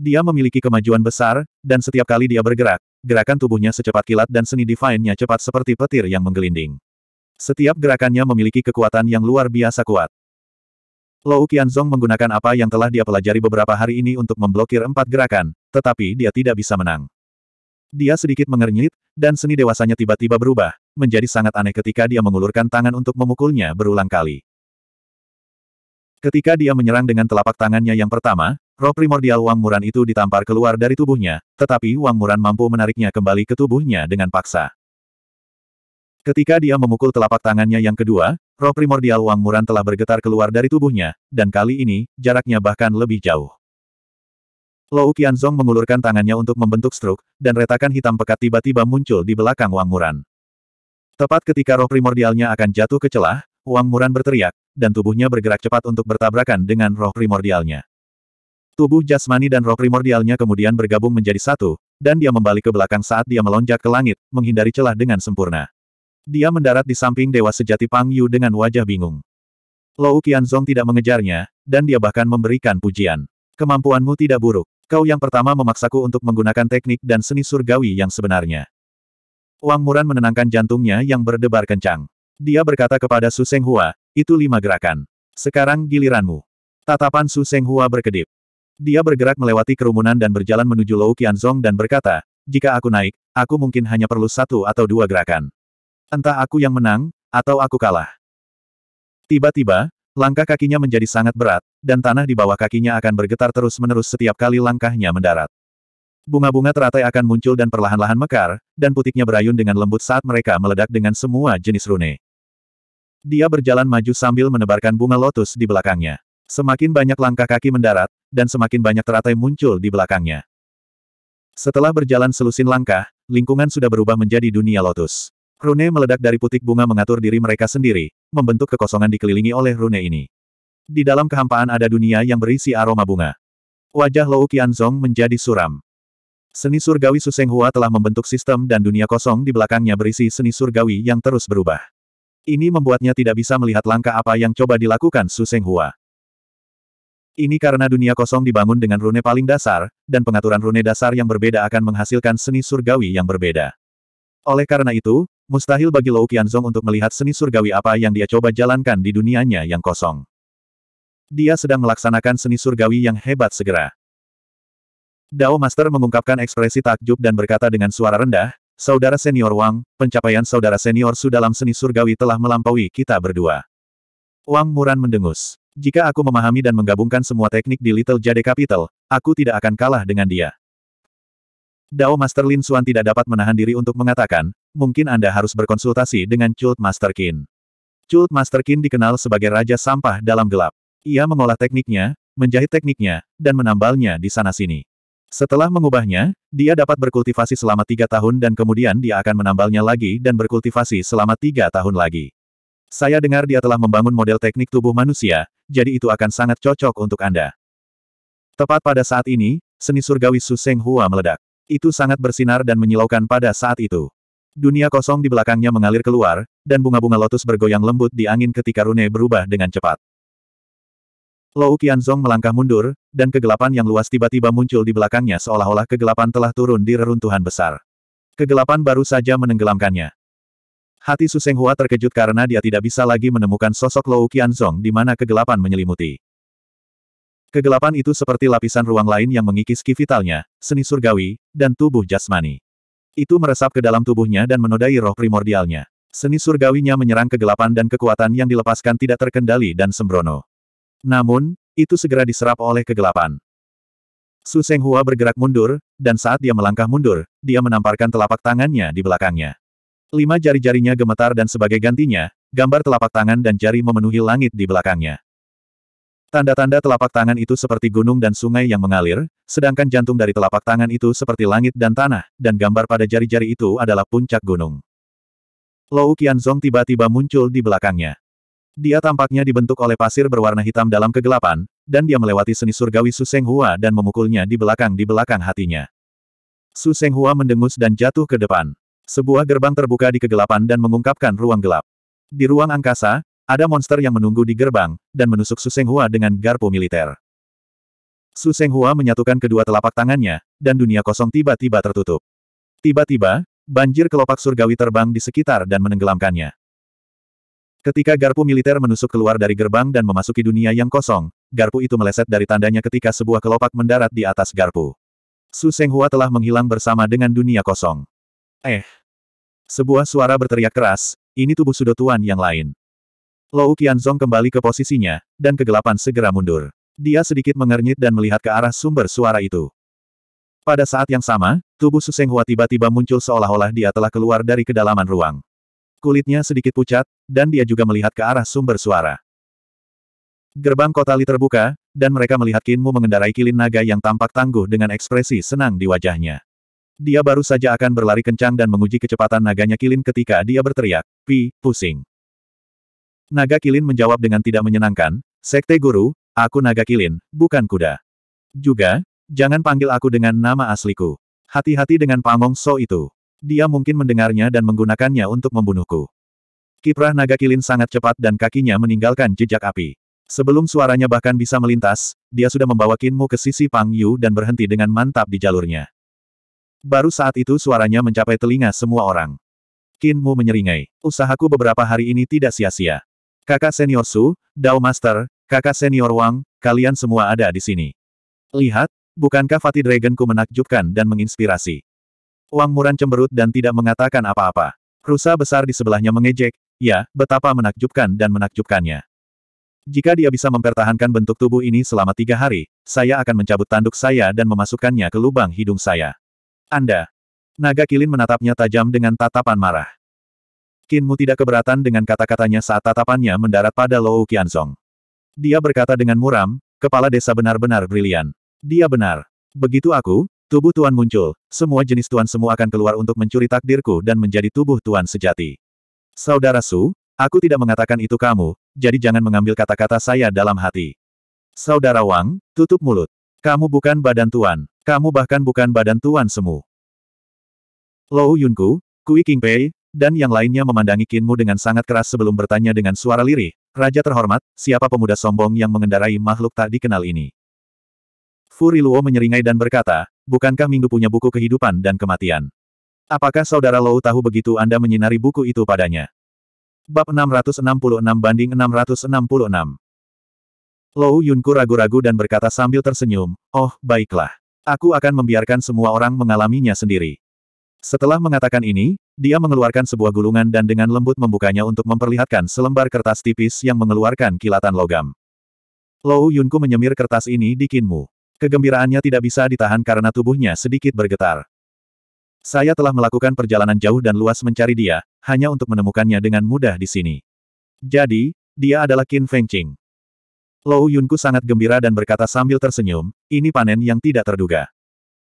Dia memiliki kemajuan besar, dan setiap kali dia bergerak, gerakan tubuhnya secepat kilat dan seni divine-nya cepat seperti petir yang menggelinding. Setiap gerakannya memiliki kekuatan yang luar biasa kuat. Lou Qianzong menggunakan apa yang telah dia pelajari beberapa hari ini untuk memblokir empat gerakan, tetapi dia tidak bisa menang. Dia sedikit mengernyit, dan seni dewasanya tiba-tiba berubah, menjadi sangat aneh ketika dia mengulurkan tangan untuk memukulnya berulang kali. Ketika dia menyerang dengan telapak tangannya yang pertama, roh primordial Wang Muran itu ditampar keluar dari tubuhnya, tetapi Wang Muran mampu menariknya kembali ke tubuhnya dengan paksa. Ketika dia memukul telapak tangannya yang kedua, roh primordial Wang Muran telah bergetar keluar dari tubuhnya, dan kali ini, jaraknya bahkan lebih jauh. Lou Qianzong mengulurkan tangannya untuk membentuk struk, dan retakan hitam pekat tiba-tiba muncul di belakang Wang Muran. Tepat ketika roh primordialnya akan jatuh ke celah, Wang Muran berteriak, dan tubuhnya bergerak cepat untuk bertabrakan dengan roh primordialnya. Tubuh jasmani dan roh primordialnya kemudian bergabung menjadi satu, dan dia membalik ke belakang saat dia melonjak ke langit, menghindari celah dengan sempurna. Dia mendarat di samping Dewa Sejati Pang Yu dengan wajah bingung. Lou Qianzong tidak mengejarnya, dan dia bahkan memberikan pujian. Kemampuanmu tidak buruk. Kau yang pertama memaksaku untuk menggunakan teknik dan seni surgawi yang sebenarnya. Wang Muran menenangkan jantungnya yang berdebar kencang. Dia berkata kepada Su Senghua, itu lima gerakan. Sekarang giliranmu. Tatapan Su Senghua berkedip. Dia bergerak melewati kerumunan dan berjalan menuju Lou Qianzong dan berkata, jika aku naik, aku mungkin hanya perlu satu atau dua gerakan. Entah aku yang menang, atau aku kalah. Tiba-tiba, langkah kakinya menjadi sangat berat, dan tanah di bawah kakinya akan bergetar terus-menerus setiap kali langkahnya mendarat. Bunga-bunga teratai akan muncul dan perlahan-lahan mekar, dan putiknya berayun dengan lembut saat mereka meledak dengan semua jenis rune. Dia berjalan maju sambil menebarkan bunga lotus di belakangnya. Semakin banyak langkah kaki mendarat, dan semakin banyak teratai muncul di belakangnya. Setelah berjalan selusin langkah, lingkungan sudah berubah menjadi dunia lotus. Rune meledak dari putik bunga mengatur diri mereka sendiri, membentuk kekosongan dikelilingi oleh rune ini. Di dalam kehampaan ada dunia yang berisi aroma bunga. Wajah Lou Qianzong menjadi suram. Seni surgawi Su Hua telah membentuk sistem dan dunia kosong di belakangnya berisi seni surgawi yang terus berubah. Ini membuatnya tidak bisa melihat langkah apa yang coba dilakukan Su Hua. Ini karena dunia kosong dibangun dengan rune paling dasar, dan pengaturan rune dasar yang berbeda akan menghasilkan seni surgawi yang berbeda. Oleh karena itu, mustahil bagi Lou Qianzong untuk melihat seni surgawi apa yang dia coba jalankan di dunianya yang kosong. Dia sedang melaksanakan seni surgawi yang hebat segera. Dao Master mengungkapkan ekspresi takjub dan berkata dengan suara rendah, Saudara senior Wang, pencapaian saudara senior Su dalam seni surgawi telah melampaui kita berdua. Wang Muran mendengus. Jika aku memahami dan menggabungkan semua teknik di Little Jade Capital, aku tidak akan kalah dengan dia. Dao Master Lin Xuan tidak dapat menahan diri untuk mengatakan, mungkin Anda harus berkonsultasi dengan Cult Master Qin. Cult Master Qin dikenal sebagai Raja Sampah dalam gelap. Ia mengolah tekniknya, menjahit tekniknya, dan menambalnya di sana-sini. Setelah mengubahnya, dia dapat berkultivasi selama tiga tahun dan kemudian dia akan menambalnya lagi dan berkultivasi selama tiga tahun lagi. Saya dengar dia telah membangun model teknik tubuh manusia, jadi itu akan sangat cocok untuk Anda. Tepat pada saat ini, seni surgawi Su Seng Hua meledak. Itu sangat bersinar dan menyilaukan pada saat itu. Dunia kosong di belakangnya mengalir keluar, dan bunga-bunga lotus bergoyang lembut di angin ketika rune berubah dengan cepat. Lou Qianzong melangkah mundur, dan kegelapan yang luas tiba-tiba muncul di belakangnya seolah-olah kegelapan telah turun di reruntuhan besar. Kegelapan baru saja menenggelamkannya. Hati Su Senghua terkejut karena dia tidak bisa lagi menemukan sosok Lou Qianzong di mana kegelapan menyelimuti. Kegelapan itu seperti lapisan ruang lain yang mengikis ki vitalnya, seni surgawi, dan tubuh jasmani. Itu meresap ke dalam tubuhnya dan menodai roh primordialnya. Seni surgawinya menyerang kegelapan dan kekuatan yang dilepaskan tidak terkendali dan sembrono. Namun, itu segera diserap oleh kegelapan. Su Senghua bergerak mundur, dan saat dia melangkah mundur, dia menamparkan telapak tangannya di belakangnya. Lima jari-jarinya gemetar dan sebagai gantinya, gambar telapak tangan dan jari memenuhi langit di belakangnya. Tanda-tanda telapak tangan itu seperti gunung dan sungai yang mengalir, sedangkan jantung dari telapak tangan itu seperti langit dan tanah, dan gambar pada jari-jari itu adalah puncak gunung. Lou Qianzong tiba-tiba muncul di belakangnya. Dia tampaknya dibentuk oleh pasir berwarna hitam dalam kegelapan, dan dia melewati seni surgawi Su Seng Hua dan memukulnya di belakang di belakang hatinya. Su Seng Hua mendengus dan jatuh ke depan. Sebuah gerbang terbuka di kegelapan dan mengungkapkan ruang gelap. Di ruang angkasa, ada monster yang menunggu di gerbang, dan menusuk Su Seng Hua dengan garpu militer. Su Seng Hua menyatukan kedua telapak tangannya, dan dunia kosong tiba-tiba tertutup. Tiba-tiba, banjir kelopak surgawi terbang di sekitar dan menenggelamkannya. Ketika garpu militer menusuk keluar dari gerbang dan memasuki dunia yang kosong, garpu itu meleset dari tandanya ketika sebuah kelopak mendarat di atas garpu. Su Senghua telah menghilang bersama dengan dunia kosong. Eh! Sebuah suara berteriak keras, ini tubuh sudut tuan yang lain. Lou Qianzong kembali ke posisinya, dan kegelapan segera mundur. Dia sedikit mengernyit dan melihat ke arah sumber suara itu. Pada saat yang sama, tubuh Su Senghua tiba-tiba muncul seolah-olah dia telah keluar dari kedalaman ruang. Kulitnya sedikit pucat, dan dia juga melihat ke arah sumber suara. Gerbang kota Li terbuka, dan mereka melihat Kinmu mengendarai kilin naga yang tampak tangguh dengan ekspresi senang di wajahnya. Dia baru saja akan berlari kencang dan menguji kecepatan naganya kilin ketika dia berteriak, Pi, pusing. Naga kilin menjawab dengan tidak menyenangkan, Sekte Guru, aku naga kilin, bukan kuda. Juga, jangan panggil aku dengan nama asliku. Hati-hati dengan pamong so itu. Dia mungkin mendengarnya dan menggunakannya untuk membunuhku. Kiprah naga kilin sangat cepat dan kakinya meninggalkan jejak api. Sebelum suaranya bahkan bisa melintas, dia sudah membawa Kinmu ke sisi Pang Yu dan berhenti dengan mantap di jalurnya. Baru saat itu suaranya mencapai telinga semua orang. Kinmu menyeringai. Usahaku beberapa hari ini tidak sia-sia. Kakak senior Su, Dao Master, kakak senior Wang, kalian semua ada di sini. Lihat, bukankah Fatih Dragonku menakjubkan dan menginspirasi? Wang Muran cemberut dan tidak mengatakan apa-apa. Rusa besar di sebelahnya mengejek, ya, betapa menakjubkan dan menakjubkannya. Jika dia bisa mempertahankan bentuk tubuh ini selama tiga hari, saya akan mencabut tanduk saya dan memasukkannya ke lubang hidung saya. Anda. Naga kilin menatapnya tajam dengan tatapan marah. Kinmu tidak keberatan dengan kata-katanya saat tatapannya mendarat pada Lou Qianzong. Dia berkata dengan muram, kepala desa benar-benar brilian. Dia benar. Begitu aku, Tubuh Tuan muncul, semua jenis Tuan semua akan keluar untuk mencuri takdirku dan menjadi tubuh Tuan sejati. Saudara Su, aku tidak mengatakan itu kamu, jadi jangan mengambil kata-kata saya dalam hati. Saudara Wang, tutup mulut. Kamu bukan badan Tuan. Kamu bahkan bukan badan Tuan semu. Lou Yunku, Kui Qingpei, dan yang lainnya memandangi Kinmu dengan sangat keras sebelum bertanya dengan suara lirih, Raja terhormat, siapa pemuda sombong yang mengendarai makhluk tak dikenal ini? Furi Luo menyeringai dan berkata, bukankah Minggu punya buku kehidupan dan kematian? Apakah saudara Lou tahu begitu Anda menyinari buku itu padanya? Bab 666 banding 666 Lou Yunku ragu-ragu dan berkata sambil tersenyum, oh, baiklah. Aku akan membiarkan semua orang mengalaminya sendiri. Setelah mengatakan ini, dia mengeluarkan sebuah gulungan dan dengan lembut membukanya untuk memperlihatkan selembar kertas tipis yang mengeluarkan kilatan logam. Lou Yunku menyemir kertas ini di Kinmu. Kegembiraannya tidak bisa ditahan karena tubuhnya sedikit bergetar. Saya telah melakukan perjalanan jauh dan luas mencari dia, hanya untuk menemukannya dengan mudah di sini. Jadi, dia adalah Qin Fengqing. Lou Yunku sangat gembira dan berkata sambil tersenyum, ini panen yang tidak terduga.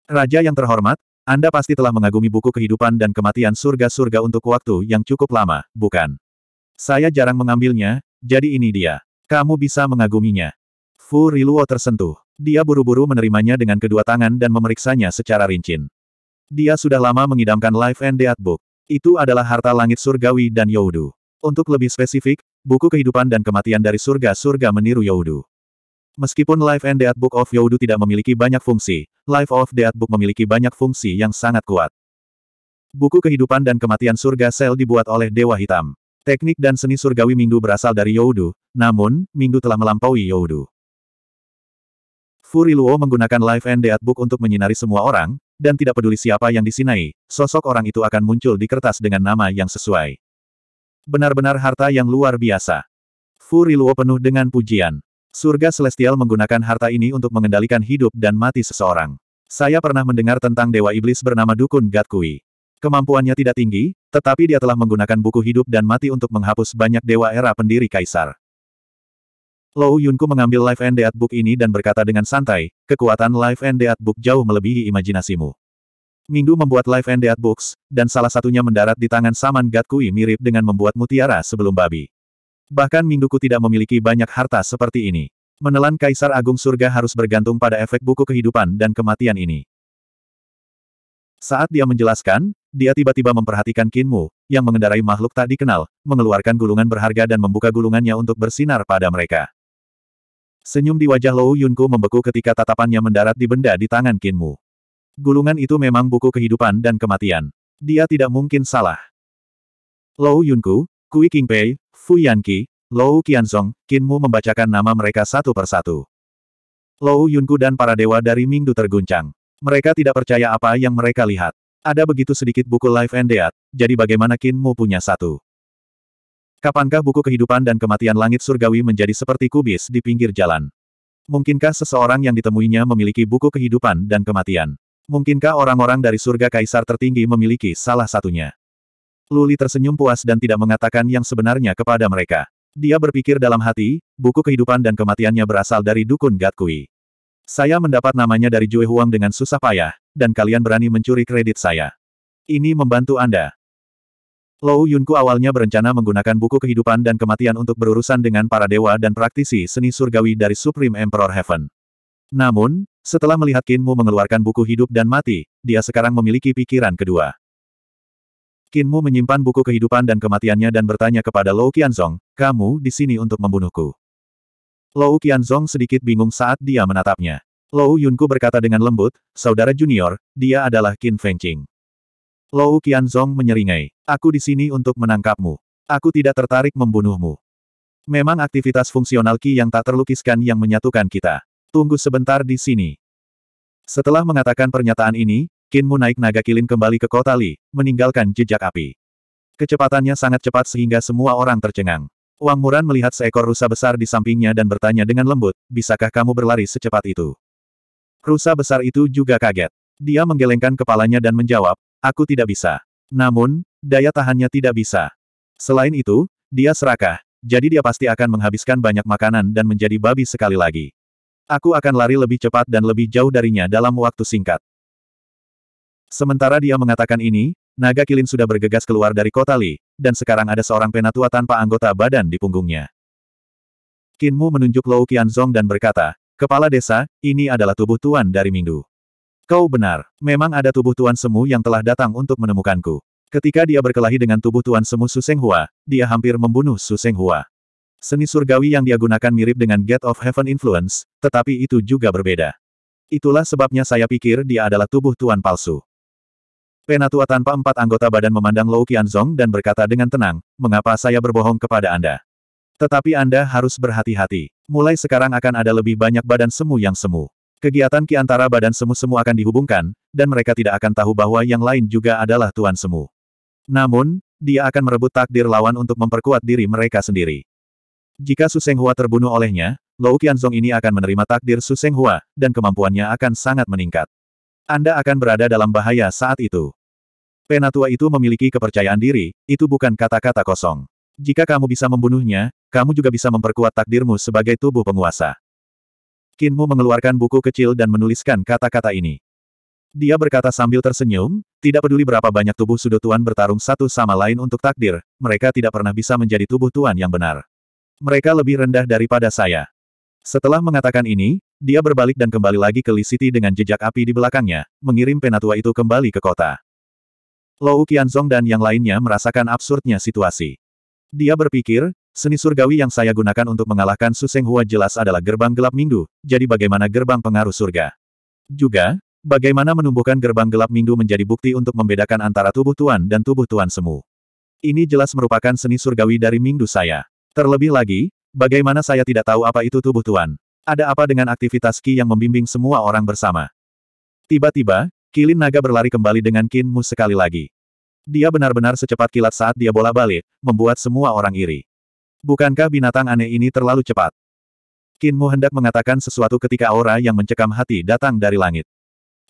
Raja yang terhormat, anda pasti telah mengagumi buku kehidupan dan kematian surga-surga untuk waktu yang cukup lama, bukan? Saya jarang mengambilnya, jadi ini dia. Kamu bisa mengaguminya. Fu Riluo tersentuh. Dia buru-buru menerimanya dengan kedua tangan dan memeriksanya secara rinci. Dia sudah lama mengidamkan Life and Death Book. Itu adalah harta langit surgawi dan Youdu. Untuk lebih spesifik, buku kehidupan dan kematian dari surga-surga meniru Youdu. Meskipun Life and Death Book of Youdu tidak memiliki banyak fungsi, Life of Death Book memiliki banyak fungsi yang sangat kuat. Buku kehidupan dan kematian surga sel dibuat oleh Dewa Hitam. Teknik dan seni surgawi Minggu berasal dari Youdu, namun, Minggu telah melampaui Youdu. Furi Luo menggunakan Life and Death Book untuk menyinari semua orang, dan tidak peduli siapa yang disinai, sosok orang itu akan muncul di kertas dengan nama yang sesuai. Benar-benar harta yang luar biasa. Furi Luo penuh dengan pujian. Surga Celestial menggunakan harta ini untuk mengendalikan hidup dan mati seseorang. Saya pernah mendengar tentang Dewa Iblis bernama Dukun Gatkui. Kemampuannya tidak tinggi, tetapi dia telah menggunakan buku hidup dan mati untuk menghapus banyak dewa era pendiri kaisar. Lou Yunku mengambil Life and Death Book ini dan berkata dengan santai, kekuatan Life and Death Book jauh melebihi imajinasimu. Minggu membuat Life and Death Books, dan salah satunya mendarat di tangan Saman Gatkui mirip dengan membuat mutiara sebelum babi. Bahkan Mingguku tidak memiliki banyak harta seperti ini. Menelan Kaisar Agung Surga harus bergantung pada efek buku kehidupan dan kematian ini. Saat dia menjelaskan, dia tiba-tiba memperhatikan Kinmu, yang mengendarai makhluk tak dikenal, mengeluarkan gulungan berharga dan membuka gulungannya untuk bersinar pada mereka. Senyum di wajah Lou Yunku membeku ketika tatapannya mendarat di benda di tangan Kinmu. Gulungan itu memang buku kehidupan dan kematian. Dia tidak mungkin salah. Lou Yunku, Kui Qingpei, Fu Yanqi, Lou Qianzong, Kinmu membacakan nama mereka satu persatu. Lou Yunku dan para dewa dari Mingdu terguncang. Mereka tidak percaya apa yang mereka lihat. Ada begitu sedikit buku Life and Death, jadi bagaimana Kinmu punya satu? Kapankah buku kehidupan dan kematian langit surgawi menjadi seperti kubis di pinggir jalan? Mungkinkah seseorang yang ditemuinya memiliki buku kehidupan dan kematian? Mungkinkah orang-orang dari surga kaisar tertinggi memiliki salah satunya? Luli tersenyum puas dan tidak mengatakan yang sebenarnya kepada mereka. Dia berpikir dalam hati, buku kehidupan dan kematiannya berasal dari dukun Gatkui. Saya mendapat namanya dari Jue Huang dengan susah payah, dan kalian berani mencuri kredit saya. Ini membantu Anda. Lou Yunku awalnya berencana menggunakan buku kehidupan dan kematian untuk berurusan dengan para dewa dan praktisi seni surgawi dari Supreme Emperor Heaven. Namun, setelah melihat Kinmu mengeluarkan buku hidup dan mati, dia sekarang memiliki pikiran kedua. Kinmu menyimpan buku kehidupan dan kematiannya dan bertanya kepada Lou Qianzong, kamu di sini untuk membunuhku. Lou Qianzong sedikit bingung saat dia menatapnya. Lou Yunku berkata dengan lembut, saudara junior, dia adalah Qin Fengqing. Lou Qianzong menyeringai, aku di sini untuk menangkapmu. Aku tidak tertarik membunuhmu. Memang aktivitas fungsional Qi yang tak terlukiskan yang menyatukan kita. Tunggu sebentar di sini. Setelah mengatakan pernyataan ini, Kinmu naik naga kilin kembali ke kota Li, meninggalkan jejak api. Kecepatannya sangat cepat sehingga semua orang tercengang. Wang Muran melihat seekor rusa besar di sampingnya dan bertanya dengan lembut, bisakah kamu berlari secepat itu? Rusa besar itu juga kaget. Dia menggelengkan kepalanya dan menjawab, aku tidak bisa. Namun, daya tahannya tidak bisa. Selain itu, dia serakah, jadi dia pasti akan menghabiskan banyak makanan dan menjadi babi sekali lagi. Aku akan lari lebih cepat dan lebih jauh darinya dalam waktu singkat. Sementara dia mengatakan ini, naga kilin sudah bergegas keluar dari kota Li, dan sekarang ada seorang penatua tanpa anggota badan di punggungnya. Kinmu menunjuk Lou Qianzong dan berkata, Kepala desa, ini adalah tubuh tuan dari Minggu. Kau benar, memang ada tubuh tuan semu yang telah datang untuk menemukanku. Ketika dia berkelahi dengan tubuh tuan semu Su Hua, dia hampir membunuh Su Hua. Seni surgawi yang dia gunakan mirip dengan Gate of Heaven Influence, tetapi itu juga berbeda. Itulah sebabnya saya pikir dia adalah tubuh tuan palsu. Penatua tanpa empat anggota badan memandang Lou Qianzong dan berkata dengan tenang, mengapa saya berbohong kepada Anda? Tetapi Anda harus berhati-hati. Mulai sekarang akan ada lebih banyak badan semu yang semu. Kegiatan ki antara badan semu-semu akan dihubungkan, dan mereka tidak akan tahu bahwa yang lain juga adalah tuan semu. Namun, dia akan merebut takdir lawan untuk memperkuat diri mereka sendiri. Jika Su Hua terbunuh olehnya, Lou Qianzong ini akan menerima takdir Su Hua, dan kemampuannya akan sangat meningkat. Anda akan berada dalam bahaya saat itu. Penatua itu memiliki kepercayaan diri, itu bukan kata-kata kosong. Jika kamu bisa membunuhnya, kamu juga bisa memperkuat takdirmu sebagai tubuh penguasa. Kinmu mengeluarkan buku kecil dan menuliskan kata-kata ini. Dia berkata sambil tersenyum, tidak peduli berapa banyak tubuh sudut tuan bertarung satu sama lain untuk takdir, mereka tidak pernah bisa menjadi tubuh tuan yang benar. Mereka lebih rendah daripada saya. Setelah mengatakan ini, dia berbalik dan kembali lagi ke Lee City dengan jejak api di belakangnya, mengirim penatua itu kembali ke kota. Lou Qianzong dan yang lainnya merasakan absurdnya situasi. Dia berpikir, seni surgawi yang saya gunakan untuk mengalahkan Su Hua jelas adalah gerbang gelap minggu, jadi bagaimana gerbang pengaruh surga? Juga, bagaimana menumbuhkan gerbang gelap minggu menjadi bukti untuk membedakan antara tubuh tuan dan tubuh tuan semu? Ini jelas merupakan seni surgawi dari minggu saya. Terlebih lagi, bagaimana saya tidak tahu apa itu tubuh tuan? Ada apa dengan aktivitas Ki yang membimbing semua orang bersama? Tiba-tiba, Kilin Naga berlari kembali dengan Kinmu sekali lagi. Dia benar-benar secepat kilat saat dia bola balik, membuat semua orang iri. Bukankah binatang aneh ini terlalu cepat? Kinmu hendak mengatakan sesuatu ketika aura yang mencekam hati datang dari langit.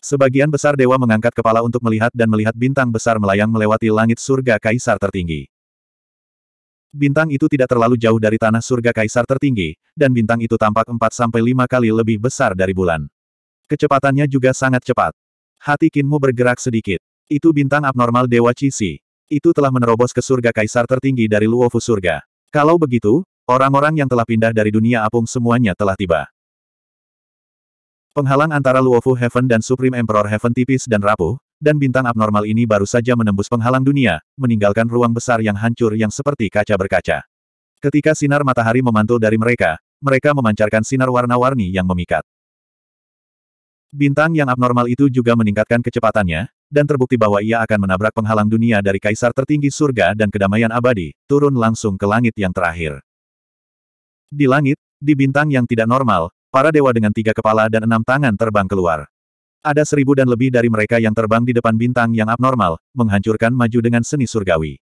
Sebagian besar dewa mengangkat kepala untuk melihat dan melihat bintang besar melayang melewati langit surga kaisar tertinggi. Bintang itu tidak terlalu jauh dari tanah surga kaisar tertinggi, dan bintang itu tampak 4-5 kali lebih besar dari bulan. Kecepatannya juga sangat cepat. Hati Kinmu bergerak sedikit. Itu bintang abnormal Dewa Cisi. Itu telah menerobos ke surga kaisar tertinggi dari Luofu surga. Kalau begitu, orang-orang yang telah pindah dari dunia apung semuanya telah tiba. Penghalang antara Luofu Heaven dan Supreme Emperor Heaven tipis dan rapuh, dan bintang abnormal ini baru saja menembus penghalang dunia, meninggalkan ruang besar yang hancur yang seperti kaca berkaca. Ketika sinar matahari memantul dari mereka, mereka memancarkan sinar warna-warni yang memikat. Bintang yang abnormal itu juga meningkatkan kecepatannya, dan terbukti bahwa ia akan menabrak penghalang dunia dari kaisar tertinggi surga dan kedamaian abadi, turun langsung ke langit yang terakhir. Di langit, di bintang yang tidak normal, para dewa dengan tiga kepala dan enam tangan terbang keluar. Ada seribu dan lebih dari mereka yang terbang di depan bintang yang abnormal, menghancurkan maju dengan seni surgawi.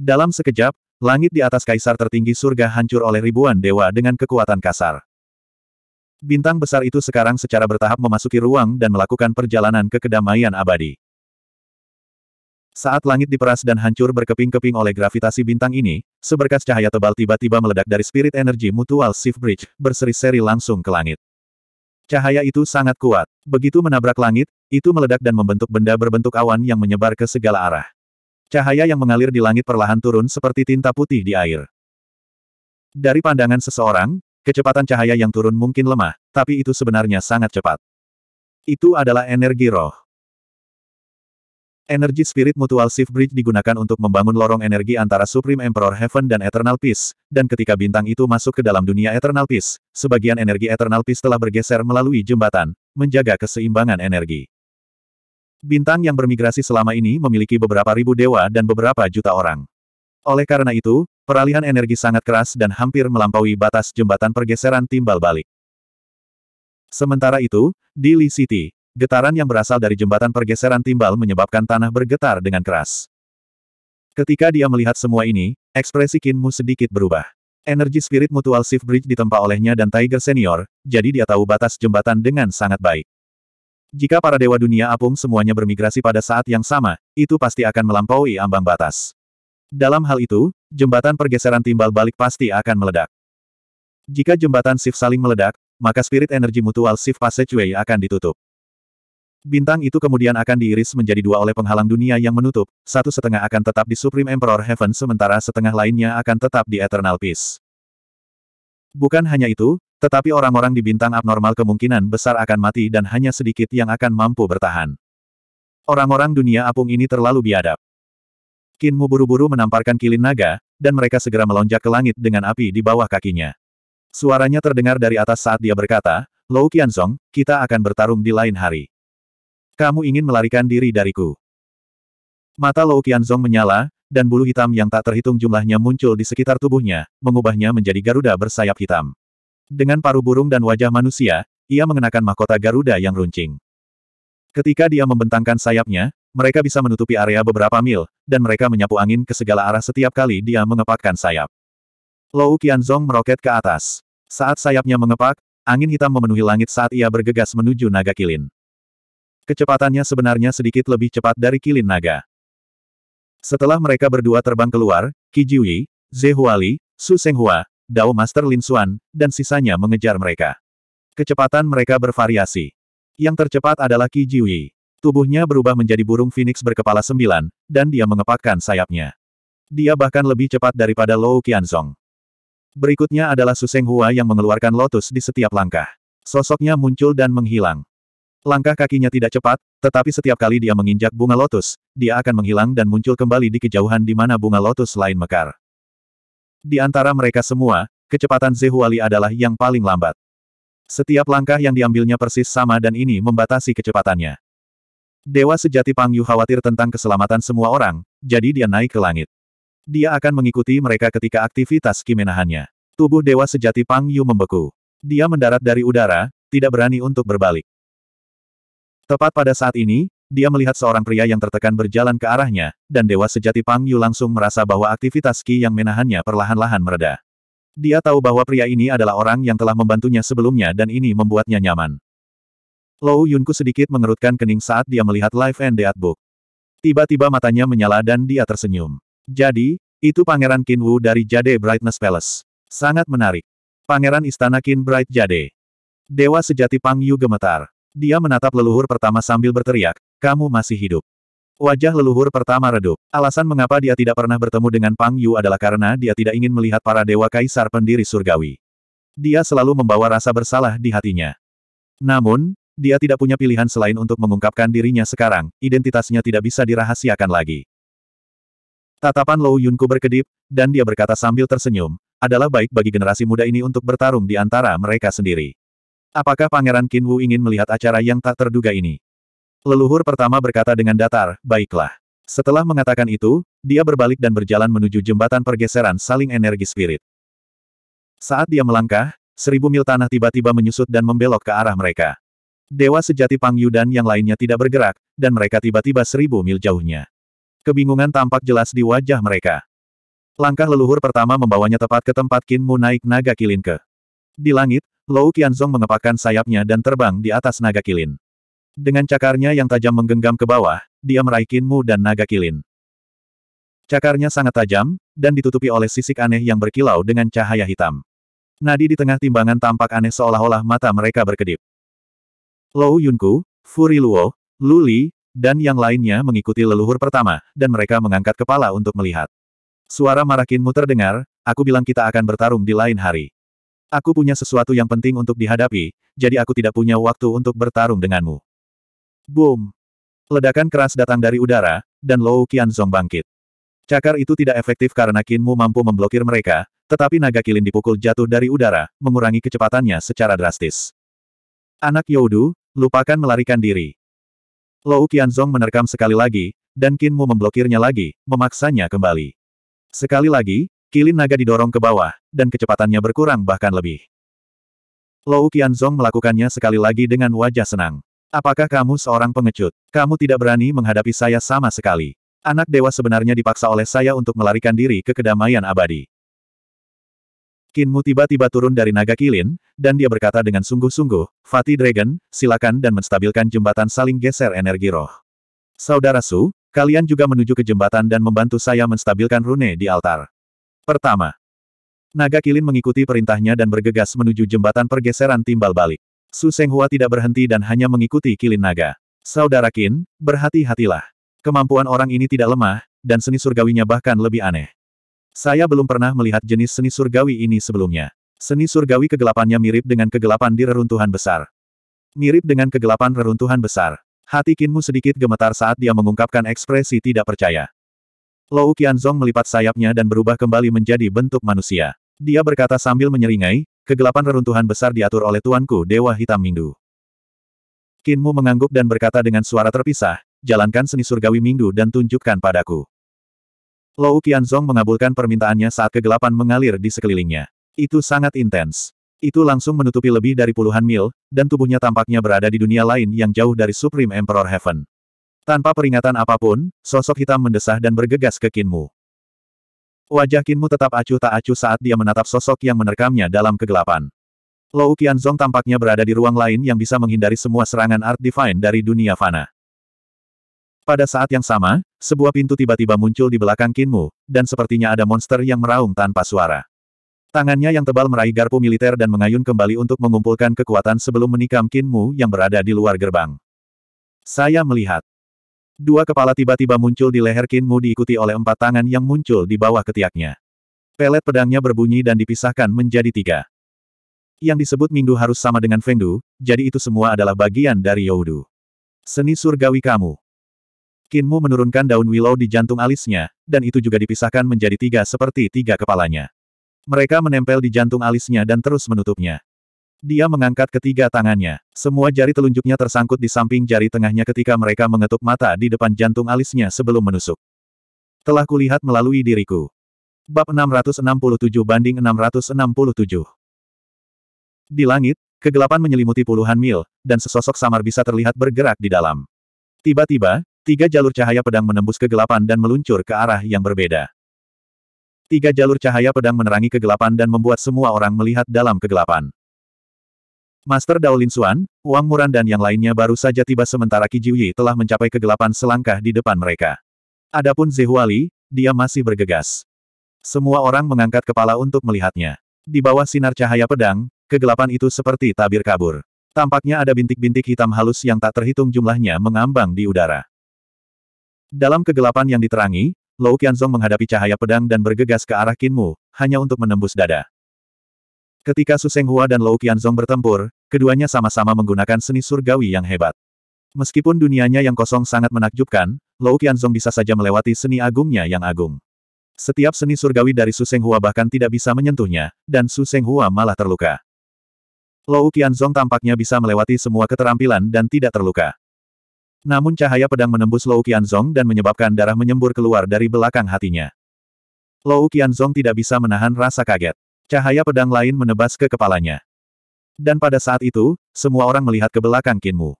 Dalam sekejap, langit di atas kaisar tertinggi surga hancur oleh ribuan dewa dengan kekuatan kasar. Bintang besar itu sekarang secara bertahap memasuki ruang dan melakukan perjalanan ke kedamaian abadi. Saat langit diperas dan hancur berkeping-keping oleh gravitasi bintang ini, seberkas cahaya tebal tiba-tiba meledak dari spirit energi mutual shift bridge, berseri-seri langsung ke langit. Cahaya itu sangat kuat. Begitu menabrak langit, itu meledak dan membentuk benda berbentuk awan yang menyebar ke segala arah. Cahaya yang mengalir di langit perlahan turun seperti tinta putih di air. Dari pandangan seseorang, Kecepatan cahaya yang turun mungkin lemah, tapi itu sebenarnya sangat cepat. Itu adalah energi roh. Energi Spirit Mutual Shift Bridge digunakan untuk membangun lorong energi antara Supreme Emperor Heaven dan Eternal Peace, dan ketika bintang itu masuk ke dalam dunia Eternal Peace, sebagian energi Eternal Peace telah bergeser melalui jembatan, menjaga keseimbangan energi. Bintang yang bermigrasi selama ini memiliki beberapa ribu dewa dan beberapa juta orang. Oleh karena itu, peralihan energi sangat keras dan hampir melampaui batas jembatan pergeseran timbal balik. Sementara itu, di Lee City, getaran yang berasal dari jembatan pergeseran timbal menyebabkan tanah bergetar dengan keras. Ketika dia melihat semua ini, ekspresi Kinmu sedikit berubah. Energi spirit mutual shift bridge ditempa olehnya dan Tiger Senior, jadi dia tahu batas jembatan dengan sangat baik. Jika para dewa dunia apung semuanya bermigrasi pada saat yang sama, itu pasti akan melampaui ambang batas. Dalam hal itu, jembatan pergeseran timbal balik pasti akan meledak. Jika jembatan shift saling meledak, maka spirit energi mutual shift passageway akan ditutup. Bintang itu kemudian akan diiris menjadi dua oleh penghalang dunia yang menutup, satu setengah akan tetap di Supreme Emperor Heaven sementara setengah lainnya akan tetap di Eternal Peace. Bukan hanya itu, tetapi orang-orang di bintang abnormal kemungkinan besar akan mati dan hanya sedikit yang akan mampu bertahan. Orang-orang dunia apung ini terlalu biadab. Kinmu buru-buru menamparkan kilin naga, dan mereka segera melonjak ke langit dengan api di bawah kakinya. Suaranya terdengar dari atas saat dia berkata, Lou Qianzong, kita akan bertarung di lain hari. Kamu ingin melarikan diri dariku. Mata Lou Qianzong menyala, dan bulu hitam yang tak terhitung jumlahnya muncul di sekitar tubuhnya, mengubahnya menjadi Garuda bersayap hitam. Dengan paruh burung dan wajah manusia, ia mengenakan mahkota Garuda yang runcing. Ketika dia membentangkan sayapnya, mereka bisa menutupi area beberapa mil, dan mereka menyapu angin ke segala arah setiap kali dia mengepakkan sayap. Lou Qianzong meroket ke atas. Saat sayapnya mengepak, angin hitam memenuhi langit saat ia bergegas menuju naga kilin. Kecepatannya sebenarnya sedikit lebih cepat dari kilin naga. Setelah mereka berdua terbang keluar, Qi Jiwi, Ze Huali, Su Senghua, Dao Master Lin Xuan, dan sisanya mengejar mereka. Kecepatan mereka bervariasi. Yang tercepat adalah Qi Jiwi. Tubuhnya berubah menjadi burung phoenix berkepala sembilan, dan dia mengepakkan sayapnya. Dia bahkan lebih cepat daripada Lou Qianzong. Berikutnya adalah Su Hua yang mengeluarkan lotus di setiap langkah. Sosoknya muncul dan menghilang. Langkah kakinya tidak cepat, tetapi setiap kali dia menginjak bunga lotus, dia akan menghilang dan muncul kembali di kejauhan di mana bunga lotus lain mekar. Di antara mereka semua, kecepatan Zehuali adalah yang paling lambat. Setiap langkah yang diambilnya persis sama dan ini membatasi kecepatannya. Dewa sejati Pang Yu khawatir tentang keselamatan semua orang, jadi dia naik ke langit. Dia akan mengikuti mereka ketika aktivitas kimenahannya. Tubuh Dewa sejati Pang Yu membeku. Dia mendarat dari udara, tidak berani untuk berbalik. Tepat pada saat ini, dia melihat seorang pria yang tertekan berjalan ke arahnya, dan Dewa sejati Pang Yu langsung merasa bahwa aktivitas ki yang menahannya perlahan-lahan mereda. Dia tahu bahwa pria ini adalah orang yang telah membantunya sebelumnya dan ini membuatnya nyaman. Lou Yunku sedikit mengerutkan kening saat dia melihat Life and Death Book. Tiba-tiba matanya menyala dan dia tersenyum. Jadi, itu Pangeran Qin Wu dari Jade Brightness Palace. Sangat menarik. Pangeran Istana Qin Bright Jade. Dewa sejati Pang Yu gemetar. Dia menatap leluhur pertama sambil berteriak, kamu masih hidup. Wajah leluhur pertama redup. Alasan mengapa dia tidak pernah bertemu dengan Pang Yu adalah karena dia tidak ingin melihat para dewa kaisar pendiri surgawi. Dia selalu membawa rasa bersalah di hatinya. Namun, dia tidak punya pilihan selain untuk mengungkapkan dirinya sekarang, identitasnya tidak bisa dirahasiakan lagi. Tatapan Lou Yunku berkedip, dan dia berkata sambil tersenyum, adalah baik bagi generasi muda ini untuk bertarung di antara mereka sendiri. Apakah Pangeran Qin Wu ingin melihat acara yang tak terduga ini? Leluhur pertama berkata dengan datar, baiklah. Setelah mengatakan itu, dia berbalik dan berjalan menuju jembatan pergeseran saling energi spirit. Saat dia melangkah, seribu mil tanah tiba-tiba menyusut dan membelok ke arah mereka. Dewa sejati Pang Yu dan yang lainnya tidak bergerak, dan mereka tiba-tiba seribu mil jauhnya. Kebingungan tampak jelas di wajah mereka. Langkah leluhur pertama membawanya tepat ke tempat Qin Mu naik naga kilin ke. Di langit, Lou Qianzong mengepakkan sayapnya dan terbang di atas naga kilin. Dengan cakarnya yang tajam menggenggam ke bawah, dia meraih Kinmu dan naga kilin. Cakarnya sangat tajam, dan ditutupi oleh sisik aneh yang berkilau dengan cahaya hitam. Nadi di tengah timbangan tampak aneh seolah-olah mata mereka berkedip. Lou Yunku, Furi Luo, Luli, dan yang lainnya mengikuti leluhur pertama, dan mereka mengangkat kepala untuk melihat. Suara marah Kinmu terdengar, aku bilang kita akan bertarung di lain hari. Aku punya sesuatu yang penting untuk dihadapi, jadi aku tidak punya waktu untuk bertarung denganmu. Boom! Ledakan keras datang dari udara, dan Lou Qianzong bangkit. Cakar itu tidak efektif karena Qin Mu mampu memblokir mereka, tetapi naga kilin dipukul jatuh dari udara, mengurangi kecepatannya secara drastis. Anak Youdu, lupakan melarikan diri. Lou Qianzong menerkam sekali lagi, dan Qin Mu memblokirnya lagi, memaksanya kembali. Sekali lagi, kilin naga didorong ke bawah, dan kecepatannya berkurang bahkan lebih. Lou Qianzong melakukannya sekali lagi dengan wajah senang. Apakah kamu seorang pengecut? Kamu tidak berani menghadapi saya sama sekali. Anak dewa sebenarnya dipaksa oleh saya untuk melarikan diri ke kedamaian abadi. Kinmu tiba-tiba turun dari naga kilin, dan dia berkata dengan sungguh-sungguh, Fatih Dragon, silakan dan menstabilkan jembatan saling geser energi roh. Saudara Su, kalian juga menuju ke jembatan dan membantu saya menstabilkan rune di altar. Pertama, naga kilin mengikuti perintahnya dan bergegas menuju jembatan pergeseran timbal balik. Su Senghua tidak berhenti dan hanya mengikuti kilin naga. Saudara Qin, berhati-hatilah. Kemampuan orang ini tidak lemah, dan seni surgawinya bahkan lebih aneh. Saya belum pernah melihat jenis seni surgawi ini sebelumnya. Seni surgawi kegelapannya mirip dengan kegelapan di reruntuhan besar. Mirip dengan kegelapan reruntuhan besar. Hati Kinmu sedikit gemetar saat dia mengungkapkan ekspresi tidak percaya. Lou Qianzong melipat sayapnya dan berubah kembali menjadi bentuk manusia. Dia berkata sambil menyeringai, kegelapan reruntuhan besar diatur oleh tuanku Dewa Hitam Minggu. Kinmu mengangguk dan berkata dengan suara terpisah, jalankan seni surgawi Minggu dan tunjukkan padaku. Lou Qianzong mengabulkan permintaannya saat kegelapan mengalir di sekelilingnya. Itu sangat intens. Itu langsung menutupi lebih dari puluhan mil, dan tubuhnya tampaknya berada di dunia lain yang jauh dari Supreme Emperor Heaven. Tanpa peringatan apa pun, sosok hitam mendesah dan bergegas ke Kinmu. Wajah Kinmu tetap acuh tak acuh saat dia menatap sosok yang menerkamnya dalam kegelapan. Lou Qianzong tampaknya berada di ruang lain yang bisa menghindari semua serangan Art Divine dari dunia fana. Pada saat yang sama, sebuah pintu tiba-tiba muncul di belakang Kinmu, dan sepertinya ada monster yang meraung tanpa suara. Tangannya yang tebal meraih garpu militer dan mengayun kembali untuk mengumpulkan kekuatan sebelum menikam Kinmu yang berada di luar gerbang. Saya melihat. Dua kepala tiba-tiba muncul di leher Kinmu diikuti oleh empat tangan yang muncul di bawah ketiaknya. Pelet pedangnya berbunyi dan dipisahkan menjadi tiga. Yang disebut Minggu harus sama dengan Fengdu, jadi itu semua adalah bagian dari Youdu. Seni surgawi kamu. Kinmu menurunkan daun willow di jantung alisnya, dan itu juga dipisahkan menjadi tiga seperti tiga kepalanya. Mereka menempel di jantung alisnya dan terus menutupnya. Dia mengangkat ketiga tangannya. Semua jari telunjuknya tersangkut di samping jari tengahnya ketika mereka mengetuk mata di depan jantung alisnya sebelum menusuk. Telah kulihat melalui diriku. Bab 667 banding 667. Di langit, kegelapan menyelimuti puluhan mil, dan sesosok samar bisa terlihat bergerak di dalam. Tiba-tiba, tiga jalur cahaya pedang menembus kegelapan dan meluncur ke arah yang berbeda. Tiga jalur cahaya pedang menerangi kegelapan dan membuat semua orang melihat dalam kegelapan. Master Daolin Xuan, Wang Muran dan yang lainnya baru saja tiba sementara Qi Jiuyi telah mencapai kegelapan selangkah di depan mereka. Adapun Zehuali, dia masih bergegas. Semua orang mengangkat kepala untuk melihatnya. Di bawah sinar cahaya pedang, kegelapan itu seperti tabir kabur. Tampaknya ada bintik-bintik hitam halus yang tak terhitung jumlahnya mengambang di udara. Dalam kegelapan yang diterangi, Lou Qianzong menghadapi cahaya pedang dan bergegas ke arah Kinmu, hanya untuk menembus dada. Ketika Su Hua dan Lou Qianzong bertempur, keduanya sama-sama menggunakan seni surgawi yang hebat. Meskipun dunianya yang kosong sangat menakjubkan, Lou Qianzong bisa saja melewati seni agungnya yang agung. Setiap seni surgawi dari Su Hua bahkan tidak bisa menyentuhnya, dan Su Hua malah terluka. Lou Qianzong tampaknya bisa melewati semua keterampilan dan tidak terluka. Namun cahaya pedang menembus Lou Qianzong dan menyebabkan darah menyembur keluar dari belakang hatinya. Lou Qianzong tidak bisa menahan rasa kaget. Cahaya pedang lain menebas ke kepalanya. Dan pada saat itu, semua orang melihat ke belakang Kinmu.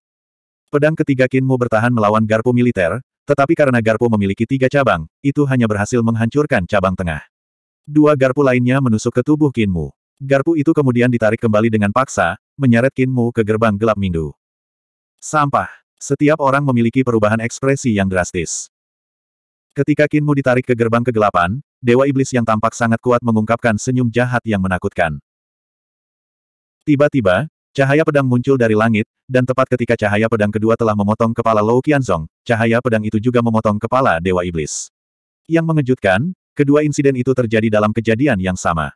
Pedang ketiga Kinmu bertahan melawan garpu militer, tetapi karena garpu memiliki tiga cabang, itu hanya berhasil menghancurkan cabang tengah. Dua garpu lainnya menusuk ke tubuh Kinmu. Garpu itu kemudian ditarik kembali dengan paksa, menyeret Kinmu ke gerbang gelap minggu. Sampah. Setiap orang memiliki perubahan ekspresi yang drastis. Ketika Kinmu ditarik ke gerbang kegelapan, Dewa Iblis yang tampak sangat kuat mengungkapkan senyum jahat yang menakutkan. Tiba-tiba, cahaya pedang muncul dari langit, dan tepat ketika cahaya pedang kedua telah memotong kepala Lou Qianzong, cahaya pedang itu juga memotong kepala Dewa Iblis. Yang mengejutkan, kedua insiden itu terjadi dalam kejadian yang sama.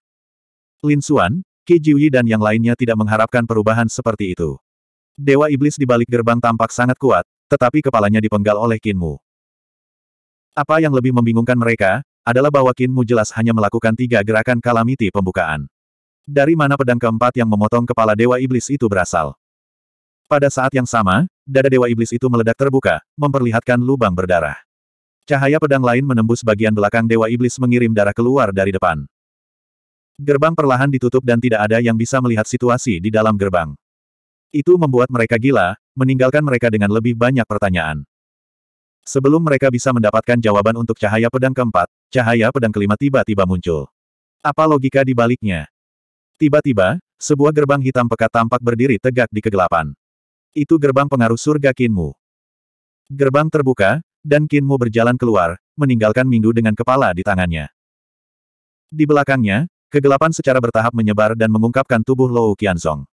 Lin Xuan, Qi Jiuyi dan yang lainnya tidak mengharapkan perubahan seperti itu. Dewa Iblis di balik gerbang tampak sangat kuat, tetapi kepalanya dipenggal oleh Kinmu. Apa yang lebih membingungkan mereka, adalah bahwa Qin Mu jelas hanya melakukan tiga gerakan kalamiti pembukaan. Dari mana pedang keempat yang memotong kepala Dewa Iblis itu berasal? Pada saat yang sama, dada Dewa Iblis itu meledak terbuka, memperlihatkan lubang berdarah. Cahaya pedang lain menembus bagian belakang Dewa Iblis mengirim darah keluar dari depan. Gerbang perlahan ditutup dan tidak ada yang bisa melihat situasi di dalam gerbang. Itu membuat mereka gila, meninggalkan mereka dengan lebih banyak pertanyaan. Sebelum mereka bisa mendapatkan jawaban untuk cahaya pedang keempat, cahaya pedang kelima tiba-tiba muncul. Apa logika di baliknya? Tiba-tiba, sebuah gerbang hitam pekat tampak berdiri tegak di kegelapan. Itu gerbang pengaruh surga Kinmu. Gerbang terbuka, dan Kinmu berjalan keluar, meninggalkan Minggu dengan kepala di tangannya. Di belakangnya, kegelapan secara bertahap menyebar dan mengungkapkan tubuh Lou Qianzong.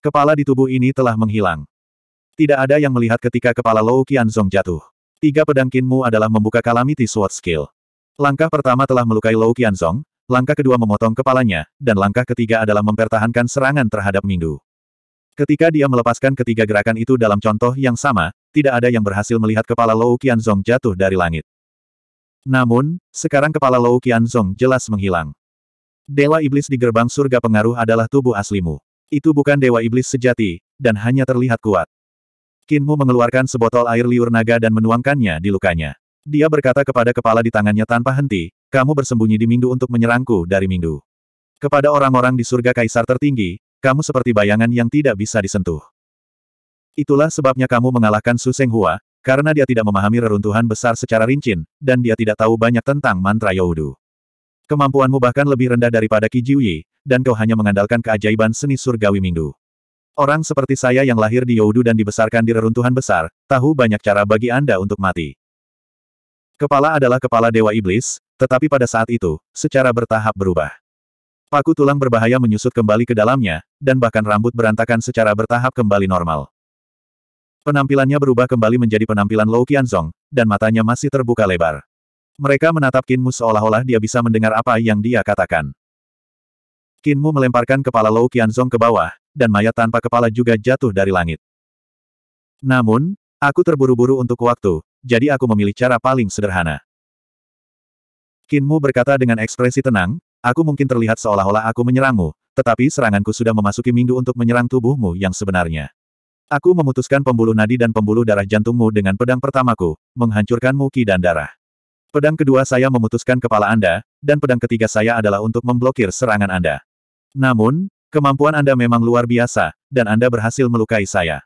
Kepala di tubuh ini telah menghilang. Tidak ada yang melihat ketika kepala Lou Qianzong jatuh. Tiga pedang Kinmu adalah membuka Calamity Sword Skill. Langkah pertama telah melukai Lou Qianzong, langkah kedua memotong kepalanya, dan langkah ketiga adalah mempertahankan serangan terhadap Minggu. Ketika dia melepaskan ketiga gerakan itu dalam contoh yang sama, tidak ada yang berhasil melihat kepala Lou Qianzong jatuh dari langit. Namun, sekarang kepala Lou Qianzong jelas menghilang. Dewa iblis di gerbang surga pengaruh adalah tubuh aslimu. Itu bukan dewa iblis sejati, dan hanya terlihat kuat. Kinmu mengeluarkan sebotol air liur naga dan menuangkannya di lukanya. Dia berkata kepada kepala di tangannya tanpa henti, kamu bersembunyi di Mingdu untuk menyerangku dari Mingdu. Kepada orang-orang di surga kaisar tertinggi, kamu seperti bayangan yang tidak bisa disentuh. Itulah sebabnya kamu mengalahkan Su Seng Hua, karena dia tidak memahami reruntuhan besar secara rincin, dan dia tidak tahu banyak tentang mantra Youdu. Kemampuanmu bahkan lebih rendah daripada Qi Jiuyi, dan kau hanya mengandalkan keajaiban seni surgawi Mingdu. Orang seperti saya yang lahir di Youdu dan dibesarkan di reruntuhan besar, tahu banyak cara bagi Anda untuk mati. Kepala adalah kepala Dewa Iblis, tetapi pada saat itu, secara bertahap berubah. Paku tulang berbahaya menyusut kembali ke dalamnya, dan bahkan rambut berantakan secara bertahap kembali normal. Penampilannya berubah kembali menjadi penampilan Lou Qianzong, dan matanya masih terbuka lebar. Mereka menatap Kinmu seolah-olah dia bisa mendengar apa yang dia katakan. Kinmu melemparkan kepala Lou Qianzong ke bawah, dan mayat tanpa kepala juga jatuh dari langit. Namun, aku terburu-buru untuk waktu, jadi aku memilih cara paling sederhana. Kinmu berkata dengan ekspresi tenang, aku mungkin terlihat seolah-olah aku menyerangmu, tetapi seranganku sudah memasuki minggu untuk menyerang tubuhmu yang sebenarnya. Aku memutuskan pembuluh nadi dan pembuluh darah jantungmu dengan pedang pertamaku, menghancurkan muki dan darah. Pedang kedua saya memutuskan kepala Anda, dan pedang ketiga saya adalah untuk memblokir serangan Anda. Namun, kemampuan Anda memang luar biasa, dan Anda berhasil melukai saya.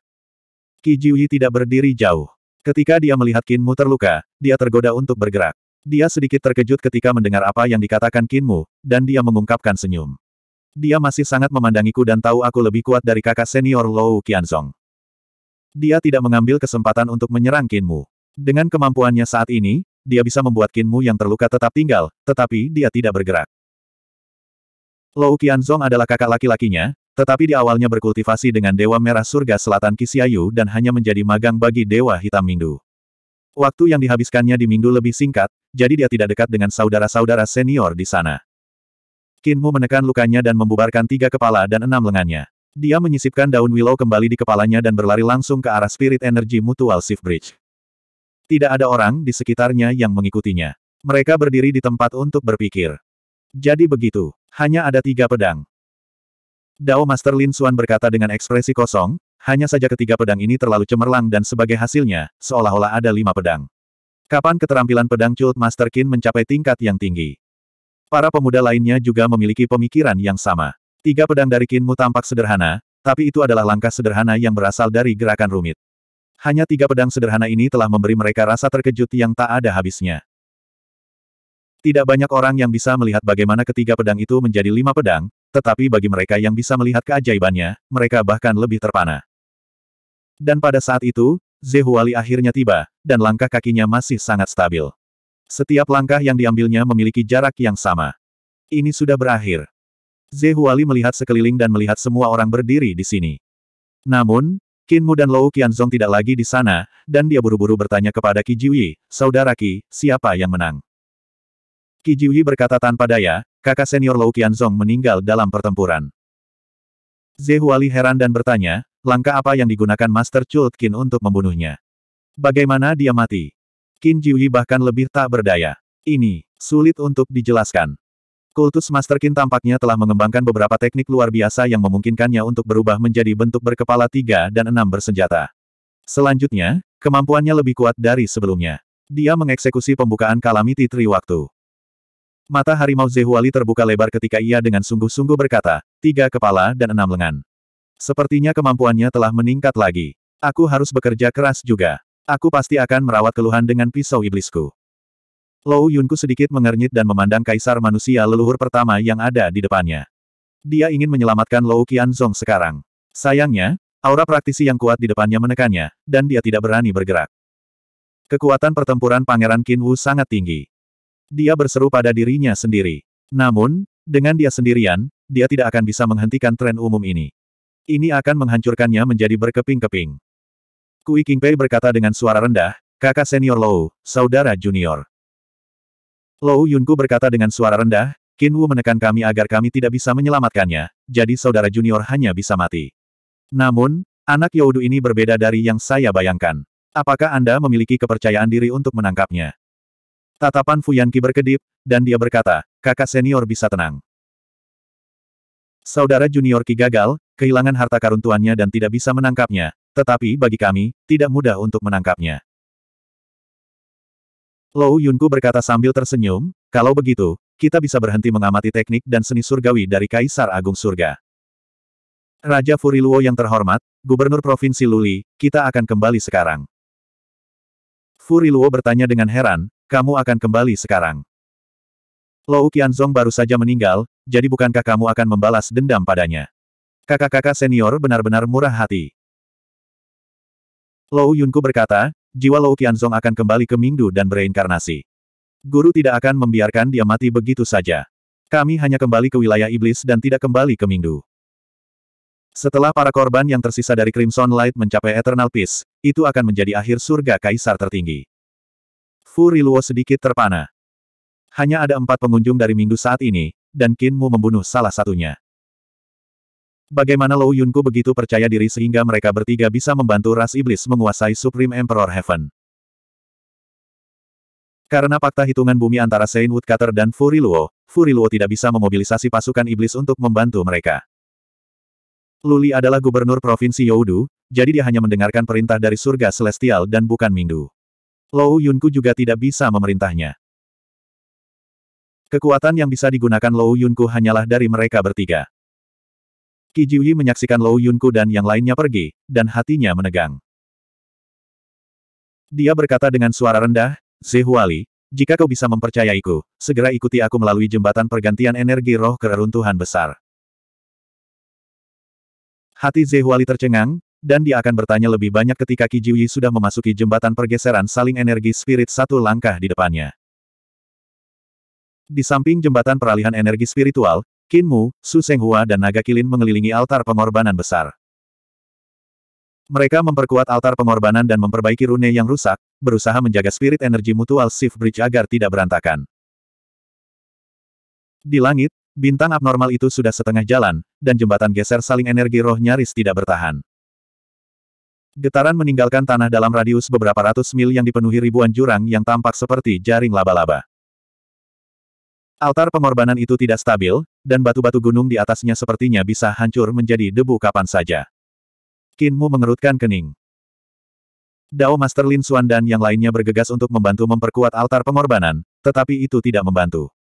Qi Jiuyi tidak berdiri jauh. Ketika dia melihat Kinmu terluka, dia tergoda untuk bergerak. Dia sedikit terkejut ketika mendengar apa yang dikatakan Kinmu, dan dia mengungkapkan senyum. Dia masih sangat memandangiku dan tahu aku lebih kuat dari kakak senior Lou Qianzong. Dia tidak mengambil kesempatan untuk menyerang Kinmu. Dengan kemampuannya saat ini, dia bisa membuat Kinmu yang terluka tetap tinggal, tetapi dia tidak bergerak. Lou Qianzong adalah kakak laki-lakinya, tetapi di awalnya berkultivasi dengan Dewa Merah Surga Selatan Kisiayu dan hanya menjadi magang bagi Dewa Hitam Mingdu. Waktu yang dihabiskannya di Mingdu lebih singkat, jadi dia tidak dekat dengan saudara-saudara senior di sana. Kinmu menekan lukanya dan membubarkan tiga kepala dan enam lengannya. Dia menyisipkan daun willow kembali di kepalanya dan berlari langsung ke arah Spirit Energy Mutual Shift Bridge. Tidak ada orang di sekitarnya yang mengikutinya. Mereka berdiri di tempat untuk berpikir. Jadi begitu, hanya ada tiga pedang. Dao Master Lin Xuan berkata dengan ekspresi kosong, hanya saja ketiga pedang ini terlalu cemerlang dan sebagai hasilnya, seolah-olah ada lima pedang. Kapan keterampilan pedang Cult Master Qin mencapai tingkat yang tinggi? Para pemuda lainnya juga memiliki pemikiran yang sama. Tiga pedang dari Kinmu tampak sederhana, tapi itu adalah langkah sederhana yang berasal dari gerakan rumit. Hanya tiga pedang sederhana ini telah memberi mereka rasa terkejut yang tak ada habisnya. Tidak banyak orang yang bisa melihat bagaimana ketiga pedang itu menjadi lima pedang, tetapi bagi mereka yang bisa melihat keajaibannya, mereka bahkan lebih terpana. Dan pada saat itu, Zehuali akhirnya tiba, dan langkah kakinya masih sangat stabil. Setiap langkah yang diambilnya memiliki jarak yang sama. Ini sudah berakhir. Ze Huali melihat sekeliling dan melihat semua orang berdiri di sini. Namun, Qin Mu dan Lou Qianzong tidak lagi di sana, dan dia buru-buru bertanya kepada Qi Jiuyi, Saudara Qi, siapa yang menang? Qi Jiuyi berkata tanpa daya, kakak senior Lou Qianzong meninggal dalam pertempuran. Ze Huali heran dan bertanya, langkah apa yang digunakan Master Chult Qin untuk membunuhnya? Bagaimana dia mati? Qin Jiuyi bahkan lebih tak berdaya. Ini, sulit untuk dijelaskan. Kultus Master Qin tampaknya telah mengembangkan beberapa teknik luar biasa yang memungkinkannya untuk berubah menjadi bentuk berkepala tiga dan enam bersenjata. Selanjutnya, kemampuannya lebih kuat dari sebelumnya. Dia mengeksekusi pembukaan Calamity Tree waktu. Mata harimau Zehuali terbuka lebar ketika ia dengan sungguh-sungguh berkata, tiga kepala dan enam lengan. Sepertinya kemampuannya telah meningkat lagi. Aku harus bekerja keras juga. Aku pasti akan merawat keluhan dengan pisau iblisku. Lou Yunku sedikit mengernyit dan memandang kaisar manusia leluhur pertama yang ada di depannya. Dia ingin menyelamatkan Lou Qianzong sekarang. Sayangnya, aura praktisi yang kuat di depannya menekannya, dan dia tidak berani bergerak. Kekuatan pertempuran Pangeran Qin Wu sangat tinggi. Dia berseru pada dirinya sendiri. Namun, dengan dia sendirian, dia tidak akan bisa menghentikan tren umum ini. Ini akan menghancurkannya menjadi berkeping-keping. Kui Qingpei berkata dengan suara rendah, kakak senior Lou, saudara junior. Lou Yunku berkata dengan suara rendah, Qin Wu menekan kami agar kami tidak bisa menyelamatkannya, jadi saudara junior hanya bisa mati. Namun, anak Youdu ini berbeda dari yang saya bayangkan. Apakah Anda memiliki kepercayaan diri untuk menangkapnya? Tatapan Fu Yanqi berkedip, dan dia berkata, kakak senior bisa tenang. Saudara junior Ki gagal, kehilangan harta karun tuannya dan tidak bisa menangkapnya, tetapi bagi kami, tidak mudah untuk menangkapnya. Lou Yunku berkata sambil tersenyum, kalau begitu, kita bisa berhenti mengamati teknik dan seni surgawi dari Kaisar Agung Surga. Raja Furiluo yang terhormat, Gubernur Provinsi Luli, kita akan kembali sekarang. Furiluo bertanya dengan heran, kamu akan kembali sekarang. Lou Qianzong baru saja meninggal, jadi bukankah kamu akan membalas dendam padanya? Kakak-kakak senior benar-benar murah hati. Lou Yunku berkata, jiwa Lou Qianzong akan kembali ke Mingdu dan bereinkarnasi. Guru tidak akan membiarkan dia mati begitu saja. Kami hanya kembali ke wilayah iblis dan tidak kembali ke Mingdu. Setelah para korban yang tersisa dari Crimson Light mencapai Eternal Peace, itu akan menjadi akhir surga kaisar tertinggi. Fu Riluo sedikit terpana. Hanya ada empat pengunjung dari Mingdu saat ini, dan Qin Mu membunuh salah satunya. Bagaimana Lou Yunku begitu percaya diri sehingga mereka bertiga bisa membantu ras iblis menguasai Supreme Emperor Heaven. Karena fakta hitungan bumi antara Saint Woodcutter dan Furiluo, Furiluo tidak bisa memobilisasi pasukan iblis untuk membantu mereka. Luli adalah gubernur provinsi Youdu, jadi dia hanya mendengarkan perintah dari surga celestial dan bukan Mingdu. Lou Yunku juga tidak bisa memerintahnya. Kekuatan yang bisa digunakan Lou Yunku hanyalah dari mereka bertiga. Qi Jiuyi menyaksikan Lou Yunku dan yang lainnya pergi, dan hatinya menegang. Dia berkata dengan suara rendah, Zehuali, jika kau bisa mempercayaiku, segera ikuti aku melalui jembatan pergantian energi roh ke reruntuhan besar. Hati Zehuali tercengang, dan dia akan bertanya lebih banyak ketika Qi sudah memasuki jembatan pergeseran saling energi spirit satu langkah di depannya. Di samping jembatan peralihan energi spiritual, Qin Mu, Su Senghua dan Naga Kilin mengelilingi altar pengorbanan besar. Mereka memperkuat altar pengorbanan dan memperbaiki rune yang rusak, berusaha menjaga spirit energi mutual Shift Bridge agar tidak berantakan. Di langit, bintang abnormal itu sudah setengah jalan, dan jembatan geser saling energi roh nyaris tidak bertahan. Getaran meninggalkan tanah dalam radius beberapa ratus mil yang dipenuhi ribuan jurang yang tampak seperti jaring laba-laba. Altar pengorbanan itu tidak stabil, dan batu-batu gunung di atasnya sepertinya bisa hancur menjadi debu kapan saja. Kinmu mengerutkan kening. Dao Master Lin Xuan dan yang lainnya bergegas untuk membantu memperkuat altar pengorbanan, tetapi itu tidak membantu.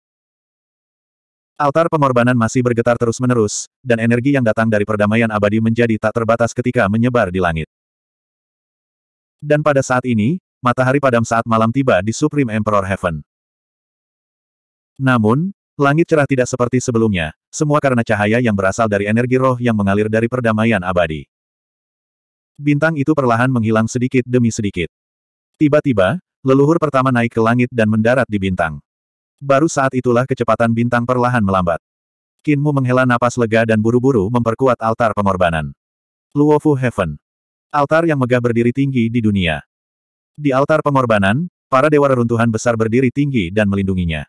Altar pengorbanan masih bergetar terus-menerus, dan energi yang datang dari perdamaian abadi menjadi tak terbatas ketika menyebar di langit. Dan pada saat ini, matahari padam saat malam tiba di Supreme Emperor Heaven. Namun, langit cerah tidak seperti sebelumnya, semua karena cahaya yang berasal dari energi roh yang mengalir dari perdamaian abadi. Bintang itu perlahan menghilang sedikit demi sedikit. Tiba-tiba, leluhur pertama naik ke langit dan mendarat di bintang. Baru saat itulah kecepatan bintang perlahan melambat. Kinmu menghela napas lega dan buru-buru memperkuat altar pengorbanan. Luofu Heaven. Altar yang megah berdiri tinggi di dunia. Di altar pengorbanan, para dewa reruntuhan besar berdiri tinggi dan melindunginya.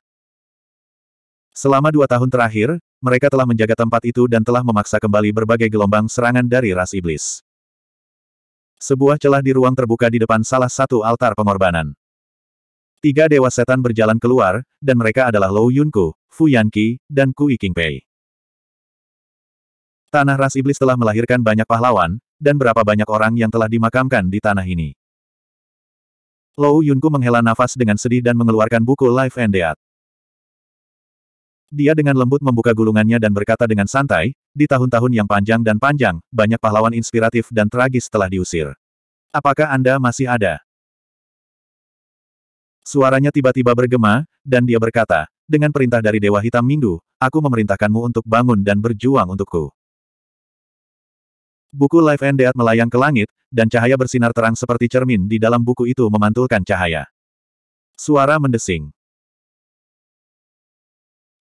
Selama dua tahun terakhir, mereka telah menjaga tempat itu dan telah memaksa kembali berbagai gelombang serangan dari ras iblis. Sebuah celah di ruang terbuka di depan salah satu altar pengorbanan. Tiga dewa setan berjalan keluar, dan mereka adalah Lou Yunku, Fu Yanqi, dan Kui Qingpei. Tanah ras iblis telah melahirkan banyak pahlawan, dan berapa banyak orang yang telah dimakamkan di tanah ini. Lou Yunku menghela nafas dengan sedih dan mengeluarkan buku Life and Death. Dia dengan lembut membuka gulungannya dan berkata dengan santai, di tahun-tahun yang panjang dan panjang, banyak pahlawan inspiratif dan tragis telah diusir. Apakah Anda masih ada? Suaranya tiba-tiba bergema, dan dia berkata, dengan perintah dari Dewa Hitam Minggu, aku memerintahkanmu untuk bangun dan berjuang untukku. Buku Life and Death melayang ke langit, dan cahaya bersinar terang seperti cermin di dalam buku itu memantulkan cahaya. Suara mendesing.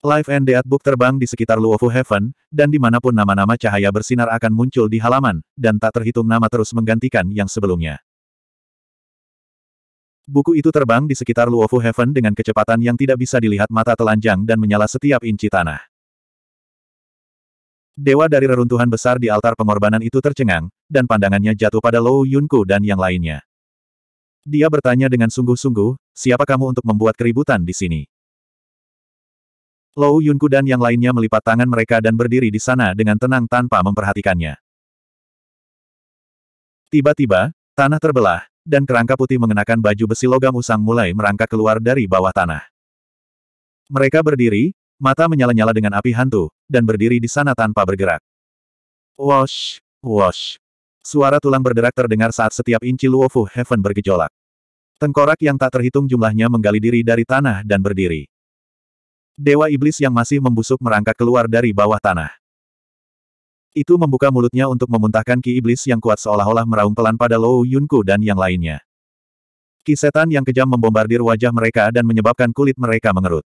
Life and Death Book terbang di sekitar Luofu Heaven, dan di mana pun nama-nama cahaya bersinar akan muncul di halaman, dan tak terhitung nama terus menggantikan yang sebelumnya. Buku itu terbang di sekitar Luofu Heaven dengan kecepatan yang tidak bisa dilihat mata telanjang dan menyala setiap inci tanah. Dewa dari reruntuhan besar di altar pengorbanan itu tercengang, dan pandangannya jatuh pada Lou Yunku dan yang lainnya. Dia bertanya dengan sungguh-sungguh, siapa kamu untuk membuat keributan di sini? Lou Yunku dan yang lainnya melipat tangan mereka dan berdiri di sana dengan tenang tanpa memperhatikannya. Tiba-tiba, tanah terbelah, dan kerangka putih mengenakan baju besi logam usang mulai merangkak keluar dari bawah tanah. Mereka berdiri, mata menyala-nyala dengan api hantu, dan berdiri di sana tanpa bergerak. Wash, wash. Suara tulang berderak terdengar saat setiap inci Luofu Heaven bergejolak. Tengkorak yang tak terhitung jumlahnya menggali diri dari tanah dan berdiri. Dewa Iblis yang masih membusuk merangkak keluar dari bawah tanah. Itu membuka mulutnya untuk memuntahkan ki iblis yang kuat seolah-olah meraung pelan pada Lou Yunku dan yang lainnya. Ki setan yang kejam membombardir wajah mereka dan menyebabkan kulit mereka mengerut.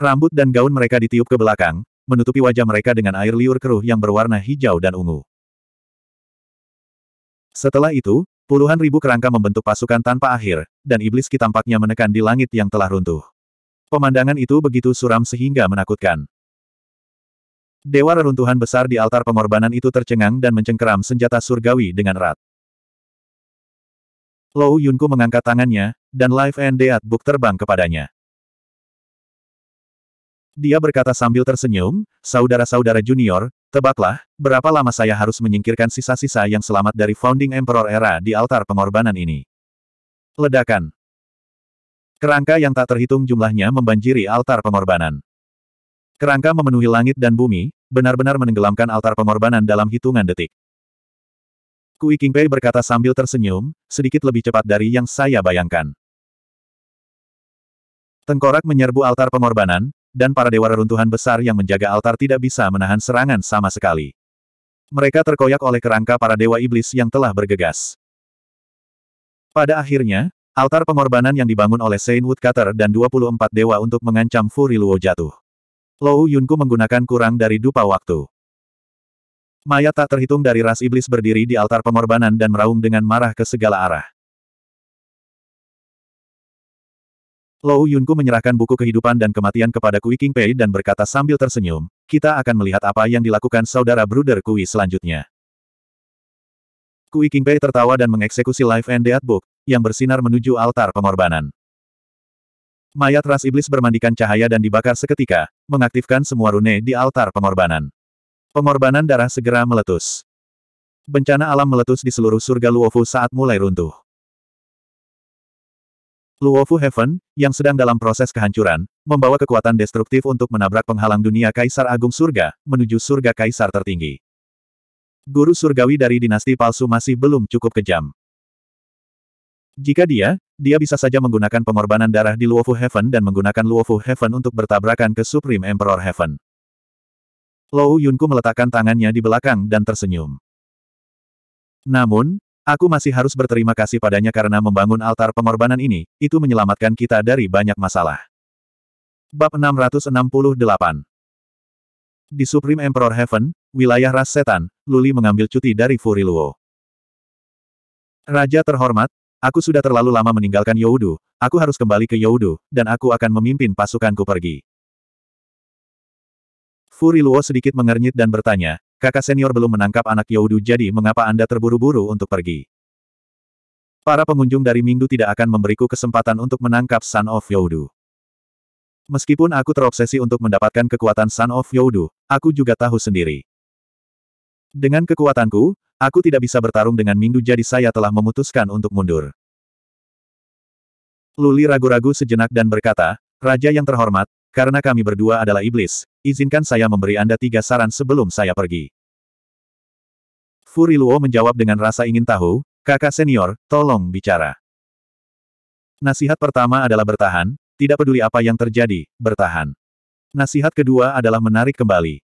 Rambut dan gaun mereka ditiup ke belakang, menutupi wajah mereka dengan air liur keruh yang berwarna hijau dan ungu. Setelah itu, puluhan ribu kerangka membentuk pasukan tanpa akhir, dan iblis ki tampaknya menekan di langit yang telah runtuh. Pemandangan itu begitu suram sehingga menakutkan. Dewa reruntuhan besar di altar pengorbanan itu tercengang dan mencengkeram senjata surgawi dengan erat. Lou Yunku mengangkat tangannya, dan Life and Death Book terbang kepadanya. Dia berkata sambil tersenyum, saudara-saudara junior, tebaklah, berapa lama saya harus menyingkirkan sisa-sisa yang selamat dari Founding Emperor era di altar pengorbanan ini. Ledakan. Kerangka yang tak terhitung jumlahnya membanjiri altar pengorbanan. Kerangka memenuhi langit dan bumi, benar-benar menenggelamkan altar pengorbanan dalam hitungan detik. Kui Qingpei berkata sambil tersenyum, sedikit lebih cepat dari yang saya bayangkan. Tengkorak menyerbu altar pengorbanan, dan para dewa reruntuhan besar yang menjaga altar tidak bisa menahan serangan sama sekali. Mereka terkoyak oleh kerangka para dewa iblis yang telah bergegas. Pada akhirnya, altar pengorbanan yang dibangun oleh Saint Woodcutter dan 24 dewa untuk mengancam Furi Luo jatuh. Lou Yunku menggunakan kurang dari dupa waktu. Mayat tak terhitung dari ras iblis berdiri di altar pengorbanan dan meraung dengan marah ke segala arah. Lou Yunku menyerahkan buku kehidupan dan kematian kepada Kui Qingpei dan berkata sambil tersenyum, kita akan melihat apa yang dilakukan saudara Bruder Kui selanjutnya. Kui Qingpei tertawa dan mengeksekusi Life and Death Book, yang bersinar menuju altar pengorbanan. Mayat ras iblis bermandikan cahaya dan dibakar seketika, mengaktifkan semua rune di altar pengorbanan. Pengorbanan darah segera meletus. Bencana alam meletus di seluruh surga Luofu saat mulai runtuh. Luofu Heaven, yang sedang dalam proses kehancuran, membawa kekuatan destruktif untuk menabrak penghalang dunia Kaisar Agung Surga, menuju surga Kaisar tertinggi. Guru surgawi dari dinasti palsu masih belum cukup kejam. Jika dia, dia bisa saja menggunakan pengorbanan darah di Luofu Heaven dan menggunakan Luofu Heaven untuk bertabrakan ke Supreme Emperor Heaven. Lou Yunku meletakkan tangannya di belakang dan tersenyum. Namun, Aku masih harus berterima kasih padanya karena membangun altar pengorbanan ini, itu menyelamatkan kita dari banyak masalah. Bab 668 Di Supreme Emperor Heaven, wilayah ras setan, Luli mengambil cuti dari Furiluo. Raja terhormat, aku sudah terlalu lama meninggalkan Youdu, aku harus kembali ke Youdu, dan aku akan memimpin pasukanku pergi. Furiluo sedikit mengernyit dan bertanya, Kakak senior belum menangkap anak Youdu jadi mengapa Anda terburu-buru untuk pergi? Para pengunjung dari Mingdu tidak akan memberiku kesempatan untuk menangkap Son of Youdu. Meskipun aku terobsesi untuk mendapatkan kekuatan Son of Youdu, aku juga tahu sendiri. Dengan kekuatanku, aku tidak bisa bertarung dengan Mingdu jadi saya telah memutuskan untuk mundur. Luli ragu-ragu sejenak dan berkata, Raja yang terhormat, karena kami berdua adalah iblis, Izinkan saya memberi Anda tiga saran sebelum saya pergi. Furi Luo menjawab dengan rasa ingin tahu, kakak senior, tolong bicara. Nasihat pertama adalah bertahan, tidak peduli apa yang terjadi, bertahan. Nasihat kedua adalah menarik kembali.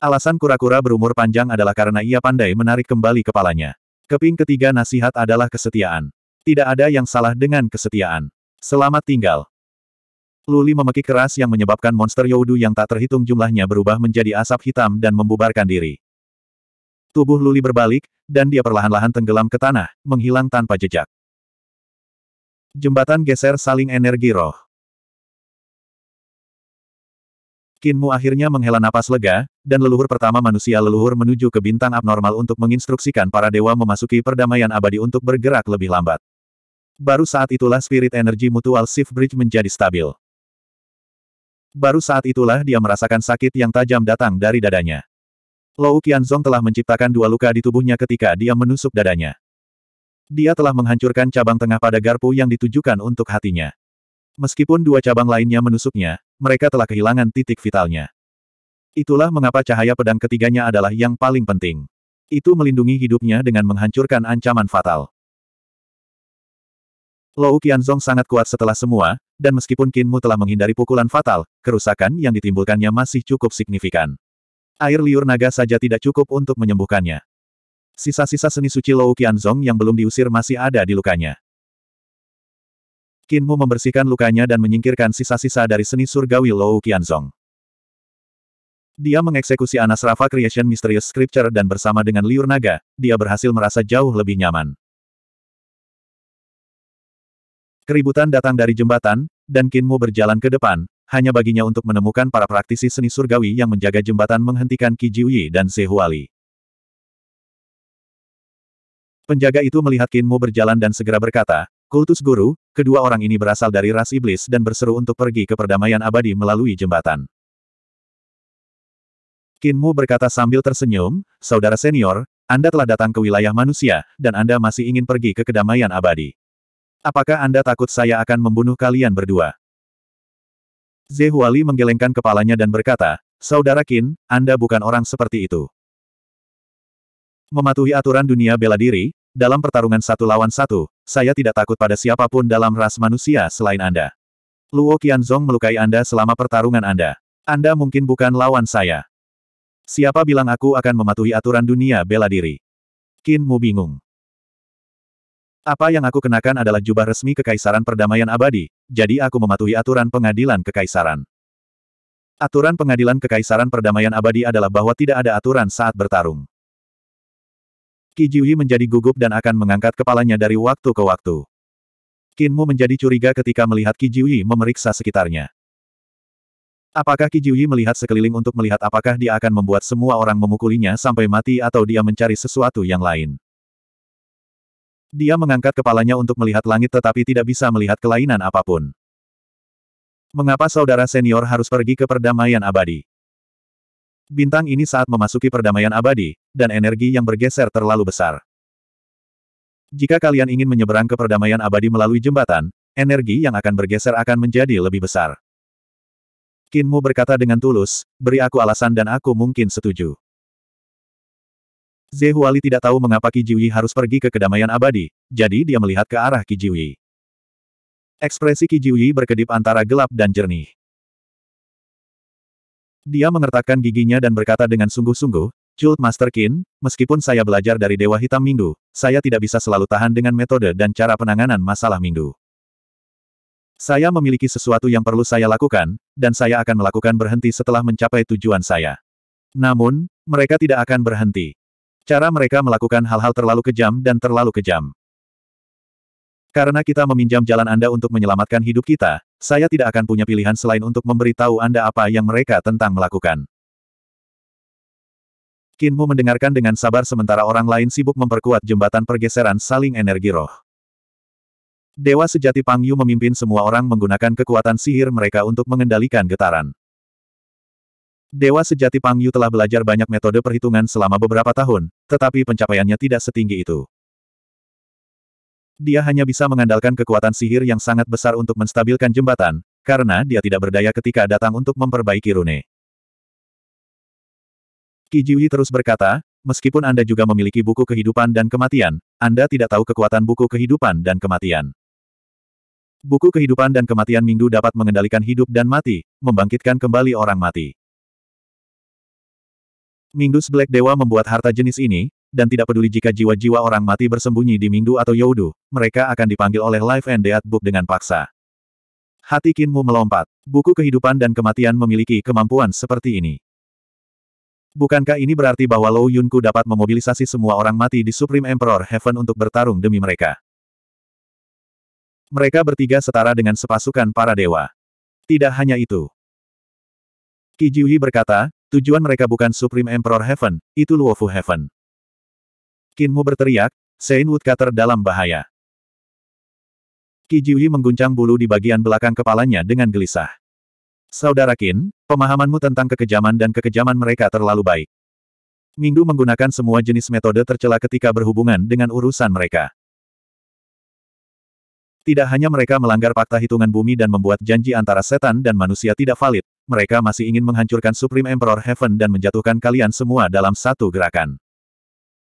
Alasan kura-kura berumur panjang adalah karena ia pandai menarik kembali kepalanya. Keping ketiga nasihat adalah kesetiaan. Tidak ada yang salah dengan kesetiaan. Selamat tinggal. Luli memekik keras yang menyebabkan monster Youdu yang tak terhitung jumlahnya berubah menjadi asap hitam dan membubarkan diri. Tubuh Luli berbalik, dan dia perlahan-lahan tenggelam ke tanah, menghilang tanpa jejak. Jembatan geser saling energi roh. Kinmu akhirnya menghela napas lega, dan leluhur pertama manusia leluhur menuju ke bintang abnormal untuk menginstruksikan para dewa memasuki perdamaian abadi untuk bergerak lebih lambat. Baru saat itulah spirit energi mutual shift bridge menjadi stabil. Baru saat itulah dia merasakan sakit yang tajam datang dari dadanya. Lou Qianzong telah menciptakan dua luka di tubuhnya ketika dia menusuk dadanya. Dia telah menghancurkan cabang tengah pada garpu yang ditujukan untuk hatinya. Meskipun dua cabang lainnya menusuknya, mereka telah kehilangan titik vitalnya. Itulah mengapa cahaya pedang ketiganya adalah yang paling penting. Itu melindungi hidupnya dengan menghancurkan ancaman fatal. Lou Qianzong sangat kuat setelah semua, dan meskipun Qin Mu telah menghindari pukulan fatal, kerusakan yang ditimbulkannya masih cukup signifikan. Air liur naga saja tidak cukup untuk menyembuhkannya. Sisa-sisa seni suci Lou Qianzong yang belum diusir masih ada di lukanya. Qin Mu membersihkan lukanya dan menyingkirkan sisa-sisa dari seni surgawi Lou Qianzong. Dia mengeksekusi Anas Rafa Creation Mysterious Scripture dan bersama dengan liur naga, dia berhasil merasa jauh lebih nyaman. Keributan datang dari jembatan, dan Kinmu berjalan ke depan, hanya baginya untuk menemukan para praktisi seni surgawi yang menjaga jembatan menghentikan Qi Jiuyi dan Huali. Penjaga itu melihat Kinmu berjalan dan segera berkata, Kultus Guru, kedua orang ini berasal dari ras iblis dan berseru untuk pergi ke perdamaian abadi melalui jembatan. Kinmu berkata sambil tersenyum, Saudara senior, Anda telah datang ke wilayah manusia, dan Anda masih ingin pergi ke kedamaian abadi. Apakah Anda takut saya akan membunuh kalian berdua? Zehuali menggelengkan kepalanya dan berkata, Saudara Qin, Anda bukan orang seperti itu. Mematuhi aturan dunia bela diri, dalam pertarungan satu lawan satu, saya tidak takut pada siapa pun dalam ras manusia selain Anda. Luo Qianzong melukai Anda selama pertarungan Anda. Anda mungkin bukan lawan saya. Siapa bilang aku akan mematuhi aturan dunia bela diri? Qin Mu bingung. Apa yang aku kenakan adalah jubah resmi Kekaisaran Perdamaian Abadi, jadi aku mematuhi aturan pengadilan Kekaisaran. Aturan pengadilan Kekaisaran Perdamaian Abadi adalah bahwa tidak ada aturan saat bertarung. Qi Jiuyi menjadi gugup dan akan mengangkat kepalanya dari waktu ke waktu. Qin Mu menjadi curiga ketika melihat Qi Jiuyi memeriksa sekitarnya. Apakah Qi Jiuyi melihat sekeliling untuk melihat apakah dia akan membuat semua orang memukulinya sampai mati atau dia mencari sesuatu yang lain? Dia mengangkat kepalanya untuk melihat langit tetapi tidak bisa melihat kelainan apa pun. Mengapa saudara senior harus pergi ke perdamaian abadi? Bintang ini saat memasuki perdamaian abadi, dan energi yang bergeser terlalu besar. Jika kalian ingin menyeberang ke perdamaian abadi melalui jembatan, energi yang akan bergeser akan menjadi lebih besar. Kinmu berkata dengan tulus, beri aku alasan dan aku mungkin setuju. Zehuali tidak tahu mengapa Qi Jiuyi harus pergi ke kedamaian abadi, jadi dia melihat ke arah Qi Jiuyi. Ekspresi Qi Jiuyi berkedip antara gelap dan jernih. Dia mengertakkan giginya dan berkata dengan sungguh-sungguh, Cult Master Qin, meskipun saya belajar dari Dewa Hitam Minggu, saya tidak bisa selalu tahan dengan metode dan cara penanganan masalah Minggu. Saya memiliki sesuatu yang perlu saya lakukan, dan saya akan melakukan berhenti setelah mencapai tujuan saya. Namun, mereka tidak akan berhenti. Cara mereka melakukan hal-hal terlalu kejam dan terlalu kejam. Karena kita meminjam jalan Anda untuk menyelamatkan hidup kita, saya tidak akan punya pilihan selain untuk memberitahu Anda apa yang mereka tentang melakukan. Kinmu mendengarkan dengan sabar sementara orang lain sibuk memperkuat jembatan pergeseran saling energi roh. Dewa sejati Pang Yu memimpin semua orang menggunakan kekuatan sihir mereka untuk mengendalikan getaran. Dewa sejati Pang Yu telah belajar banyak metode perhitungan selama beberapa tahun, tetapi pencapaiannya tidak setinggi itu. Dia hanya bisa mengandalkan kekuatan sihir yang sangat besar untuk menstabilkan jembatan, karena dia tidak berdaya ketika datang untuk memperbaiki rune. Qi Jiuyi terus berkata, meskipun Anda juga memiliki buku kehidupan dan kematian, Anda tidak tahu kekuatan buku kehidupan dan kematian. Buku kehidupan dan kematian Minggu dapat mengendalikan hidup dan mati, membangkitkan kembali orang mati. Mingdus Black Dewa membuat harta jenis ini, dan tidak peduli jika jiwa-jiwa orang mati bersembunyi di Mingdu atau Youdu, mereka akan dipanggil oleh Life and Death Book dengan paksa. Hati Kinmu melompat. Buku kehidupan dan kematian memiliki kemampuan seperti ini. Bukankah ini berarti bahwa Lou Yunku dapat memobilisasi semua orang mati di Supreme Emperor Heaven untuk bertarung demi mereka? Mereka bertiga setara dengan sepasukan para dewa. Tidak hanya itu. Qi Jiuyi berkata, Tujuan mereka bukan Supreme Emperor Heaven, itu Luofu Heaven. Kinmu berteriak, Sein Woodcutter dalam bahaya. Qi mengguncang bulu di bagian belakang kepalanya dengan gelisah. Saudara Qin, pemahamanmu tentang kekejaman dan kekejaman mereka terlalu baik. Minggu menggunakan semua jenis metode tercela ketika berhubungan dengan urusan mereka. Tidak hanya mereka melanggar fakta hitungan bumi dan membuat janji antara setan dan manusia tidak valid, mereka masih ingin menghancurkan Supreme Emperor Heaven dan menjatuhkan kalian semua dalam satu gerakan.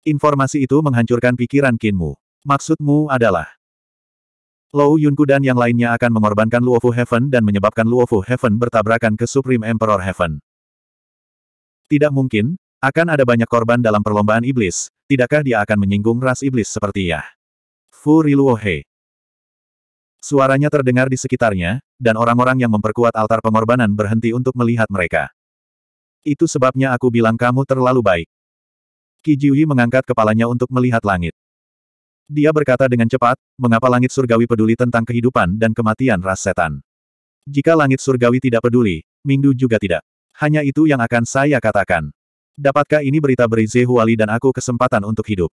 Informasi itu menghancurkan pikiran Kinmu. Maksudmu adalah Lou Yunku dan yang lainnya akan mengorbankan Luofu Heaven dan menyebabkan Luofu Heaven bertabrakan ke Supreme Emperor Heaven. Tidak mungkin, akan ada banyak korban dalam perlombaan iblis, tidakkah dia akan menyinggung ras iblis seperti ya? Fu Riluohe. Suaranya terdengar di sekitarnya, dan orang-orang yang memperkuat altar pengorbanan berhenti untuk melihat mereka. Itu sebabnya aku bilang kamu terlalu baik. Qi Jiuyi mengangkat kepalanya untuk melihat langit. Dia berkata dengan cepat, mengapa langit surgawi peduli tentang kehidupan dan kematian ras setan? Jika langit surgawi tidak peduli, Mingdu juga tidak. Hanya itu yang akan saya katakan. Dapatkah ini berita beri Zehuali dan aku kesempatan untuk hidup?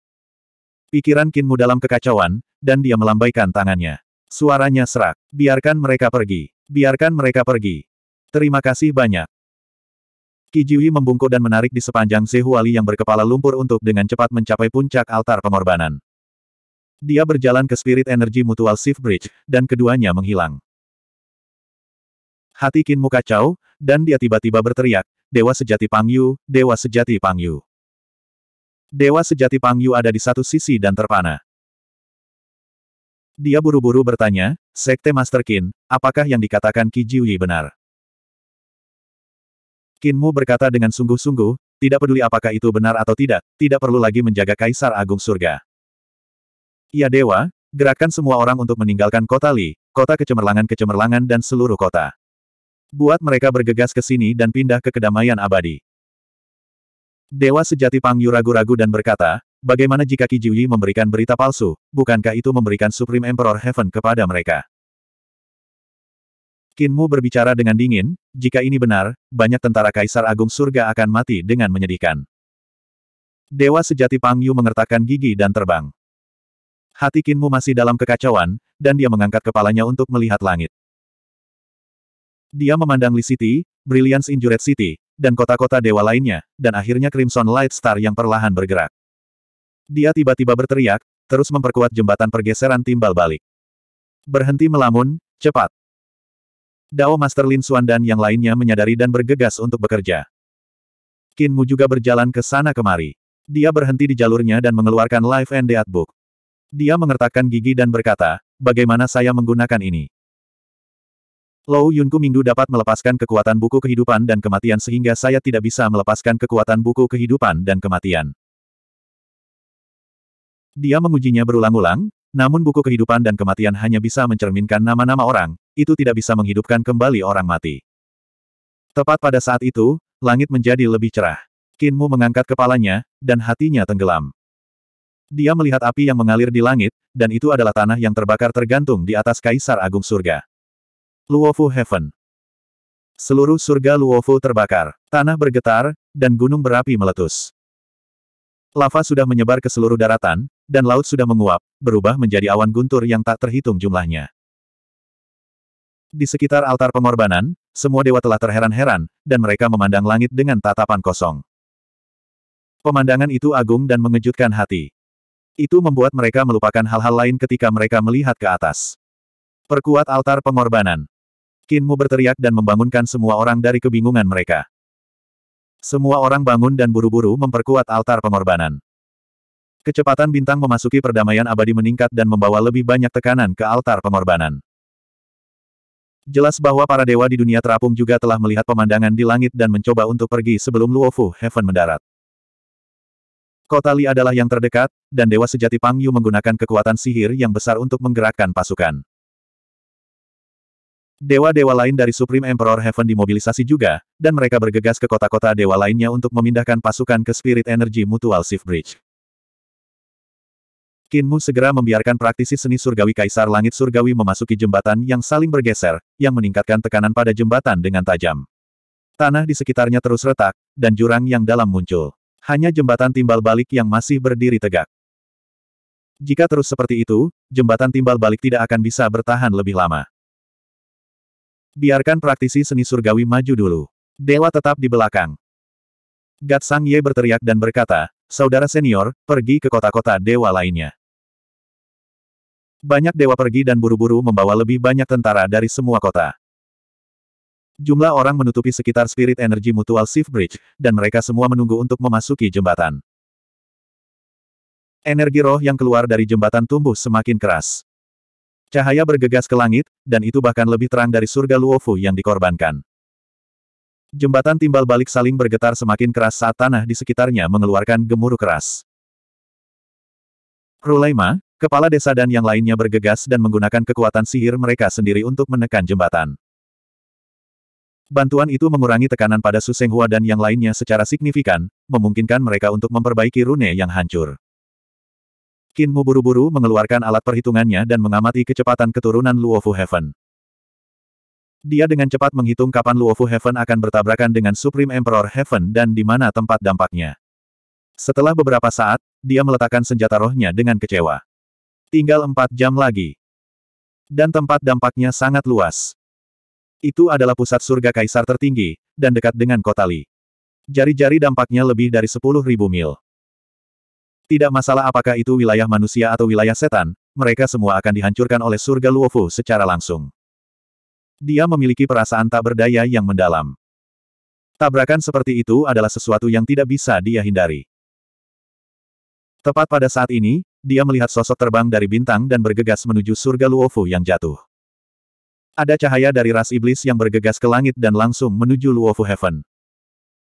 Pikiran Kinmu dalam kekacauan, dan dia melambaikan tangannya. Suaranya serak. Biarkan mereka pergi. Biarkan mereka pergi. Terima kasih banyak. Qi Jiuyi membungkuk dan menarik di sepanjang Zehuali yang berkepala lumpur untuk dengan cepat mencapai puncak altar pengorbanan. Dia berjalan ke Spirit Energy Mutual Shift Bridge, dan keduanya menghilang. Hati Kinmu kacau, dan dia tiba-tiba berteriak, Dewa Sejati Pangyu, Dewa Sejati Pangyu. Dewa Sejati Pangyu ada di satu sisi dan terpana. Dia buru-buru bertanya, Sekte Master Qin, apakah yang dikatakan Qi Jiuyi benar? Kinmu berkata dengan sungguh-sungguh, tidak peduli apakah itu benar atau tidak, tidak perlu lagi menjaga Kaisar Agung Surga. Ya Dewa, gerakkan semua orang untuk meninggalkan kota Li, kota kecemerlangan-kecemerlangan dan seluruh kota. Buat mereka bergegas ke sini dan pindah ke kedamaian abadi. Dewa sejati Pangyu ragu-ragu dan berkata, bagaimana jika Qi Jiuyi memberikan berita palsu, bukankah itu memberikan Supreme Emperor Heaven kepada mereka? Kinmu berbicara dengan dingin, jika ini benar, banyak tentara Kaisar Agung Surga akan mati dengan menyedihkan. Dewa sejati Pangyu mengertakkan gigi dan terbang. Hati Kinmu masih dalam kekacauan, dan dia mengangkat kepalanya untuk melihat langit. Dia memandang Lee City, Brilliance Injured City, dan kota-kota dewa lainnya, dan akhirnya Crimson Light Star yang perlahan bergerak. Dia tiba-tiba berteriak, terus memperkuat jembatan pergeseran timbal balik. Berhenti melamun, cepat. Dao Master Lin Xuan dan yang lainnya menyadari dan bergegas untuk bekerja. Kinmu juga berjalan ke sana kemari. Dia berhenti di jalurnya dan mengeluarkan Life and Death Book. Dia mengertakkan gigi dan berkata, bagaimana saya menggunakan ini? Lou Yunku Minggu dapat melepaskan kekuatan buku kehidupan dan kematian sehingga saya tidak bisa melepaskan kekuatan buku kehidupan dan kematian. Dia mengujinya berulang-ulang, namun buku kehidupan dan kematian hanya bisa mencerminkan nama-nama orang, itu tidak bisa menghidupkan kembali orang mati. Tepat pada saat itu, langit menjadi lebih cerah. Kinmu mengangkat kepalanya, dan hatinya tenggelam. Dia melihat api yang mengalir di langit, dan itu adalah tanah yang terbakar tergantung di atas Kaisar Agung Surga. Luofu Heaven Seluruh surga Luofu terbakar, tanah bergetar, dan gunung berapi meletus. Lava sudah menyebar ke seluruh daratan, dan laut sudah menguap, berubah menjadi awan guntur yang tak terhitung jumlahnya. Di sekitar altar pengorbanan, semua dewa telah terheran-heran, dan mereka memandang langit dengan tatapan kosong. Pemandangan itu agung dan mengejutkan hati. Itu membuat mereka melupakan hal-hal lain ketika mereka melihat ke atas. Perkuat altar pengorbanan. Kinmu berteriak dan membangunkan semua orang dari kebingungan mereka. Semua orang bangun dan buru-buru memperkuat altar pengorbanan. Kecepatan bintang memasuki perdamaian abadi meningkat dan membawa lebih banyak tekanan ke altar pengorbanan. Jelas bahwa para dewa di dunia terapung juga telah melihat pemandangan di langit dan mencoba untuk pergi sebelum Luofu Heaven mendarat. Kota Li adalah yang terdekat, dan Dewa Sejati Pang Yu menggunakan kekuatan sihir yang besar untuk menggerakkan pasukan. Dewa-dewa lain dari Supreme Emperor Heaven dimobilisasi juga, dan mereka bergegas ke kota-kota dewa lainnya untuk memindahkan pasukan ke Spirit Energy Mutual Shift Bridge. Kinmu segera membiarkan praktisi seni surgawi Kaisar Langit Surgawi memasuki jembatan yang saling bergeser, yang meningkatkan tekanan pada jembatan dengan tajam. Tanah di sekitarnya terus retak, dan jurang yang dalam muncul. Hanya jembatan timbal balik yang masih berdiri tegak. Jika terus seperti itu, jembatan timbal balik tidak akan bisa bertahan lebih lama. Biarkan praktisi seni surgawi maju dulu. Dewa tetap di belakang. Gat Sang Ye berteriak dan berkata, Saudara senior, pergi ke kota-kota dewa lainnya. Banyak dewa pergi dan buru-buru membawa lebih banyak tentara dari semua kota. Jumlah orang menutupi sekitar Spirit Energy Mutual Shift Bridge, dan mereka semua menunggu untuk memasuki jembatan. Energi roh yang keluar dari jembatan tumbuh semakin keras. Cahaya bergegas ke langit, dan itu bahkan lebih terang dari surga Luofu yang dikorbankan. Jembatan timbal balik saling bergetar semakin keras saat tanah di sekitarnya mengeluarkan gemuruh keras. Rulaima, kepala desa dan yang lainnya bergegas dan menggunakan kekuatan sihir mereka sendiri untuk menekan jembatan. Bantuan itu mengurangi tekanan pada Su Hua dan yang lainnya secara signifikan, memungkinkan mereka untuk memperbaiki rune yang hancur. Qin Mu buru-buru mengeluarkan alat perhitungannya dan mengamati kecepatan keturunan Luofu Heaven. Dia dengan cepat menghitung kapan Luofu Heaven akan bertabrakan dengan Supreme Emperor Heaven dan di mana tempat dampaknya. Setelah beberapa saat, dia meletakkan senjata rohnya dengan kecewa. Tinggal empat jam lagi. Dan tempat dampaknya sangat luas. Itu adalah pusat surga kaisar tertinggi, dan dekat dengan kota Li. Jari-jari dampaknya lebih dari 10.000 mil. Tidak masalah apakah itu wilayah manusia atau wilayah setan, mereka semua akan dihancurkan oleh surga Luofu secara langsung. Dia memiliki perasaan tak berdaya yang mendalam. Tabrakan seperti itu adalah sesuatu yang tidak bisa dia hindari. Tepat pada saat ini, dia melihat sosok terbang dari bintang dan bergegas menuju surga Luofu yang jatuh. Ada cahaya dari ras iblis yang bergegas ke langit dan langsung menuju Luofu Heaven.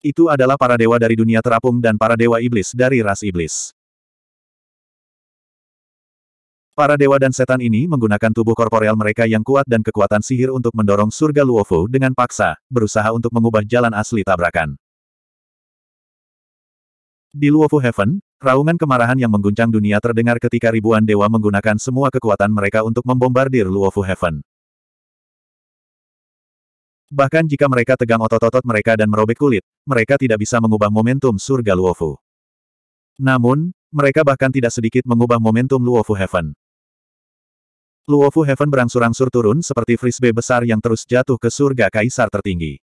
Itu adalah para dewa dari dunia terapung dan para dewa iblis dari ras iblis. Para dewa dan setan ini menggunakan tubuh korporeal mereka yang kuat dan kekuatan sihir untuk mendorong surga Luofu dengan paksa, berusaha untuk mengubah jalan asli tabrakan. Di Luofu Heaven, raungan kemarahan yang mengguncang dunia terdengar ketika ribuan dewa menggunakan semua kekuatan mereka untuk membombardir Luofu Heaven. Bahkan jika mereka tegang otot-otot mereka dan merobek kulit, mereka tidak bisa mengubah momentum surga Luofu. Namun, mereka bahkan tidak sedikit mengubah momentum Luofu Heaven. Luofu Heaven berangsur-angsur turun seperti frisbee besar yang terus jatuh ke surga kaisar tertinggi.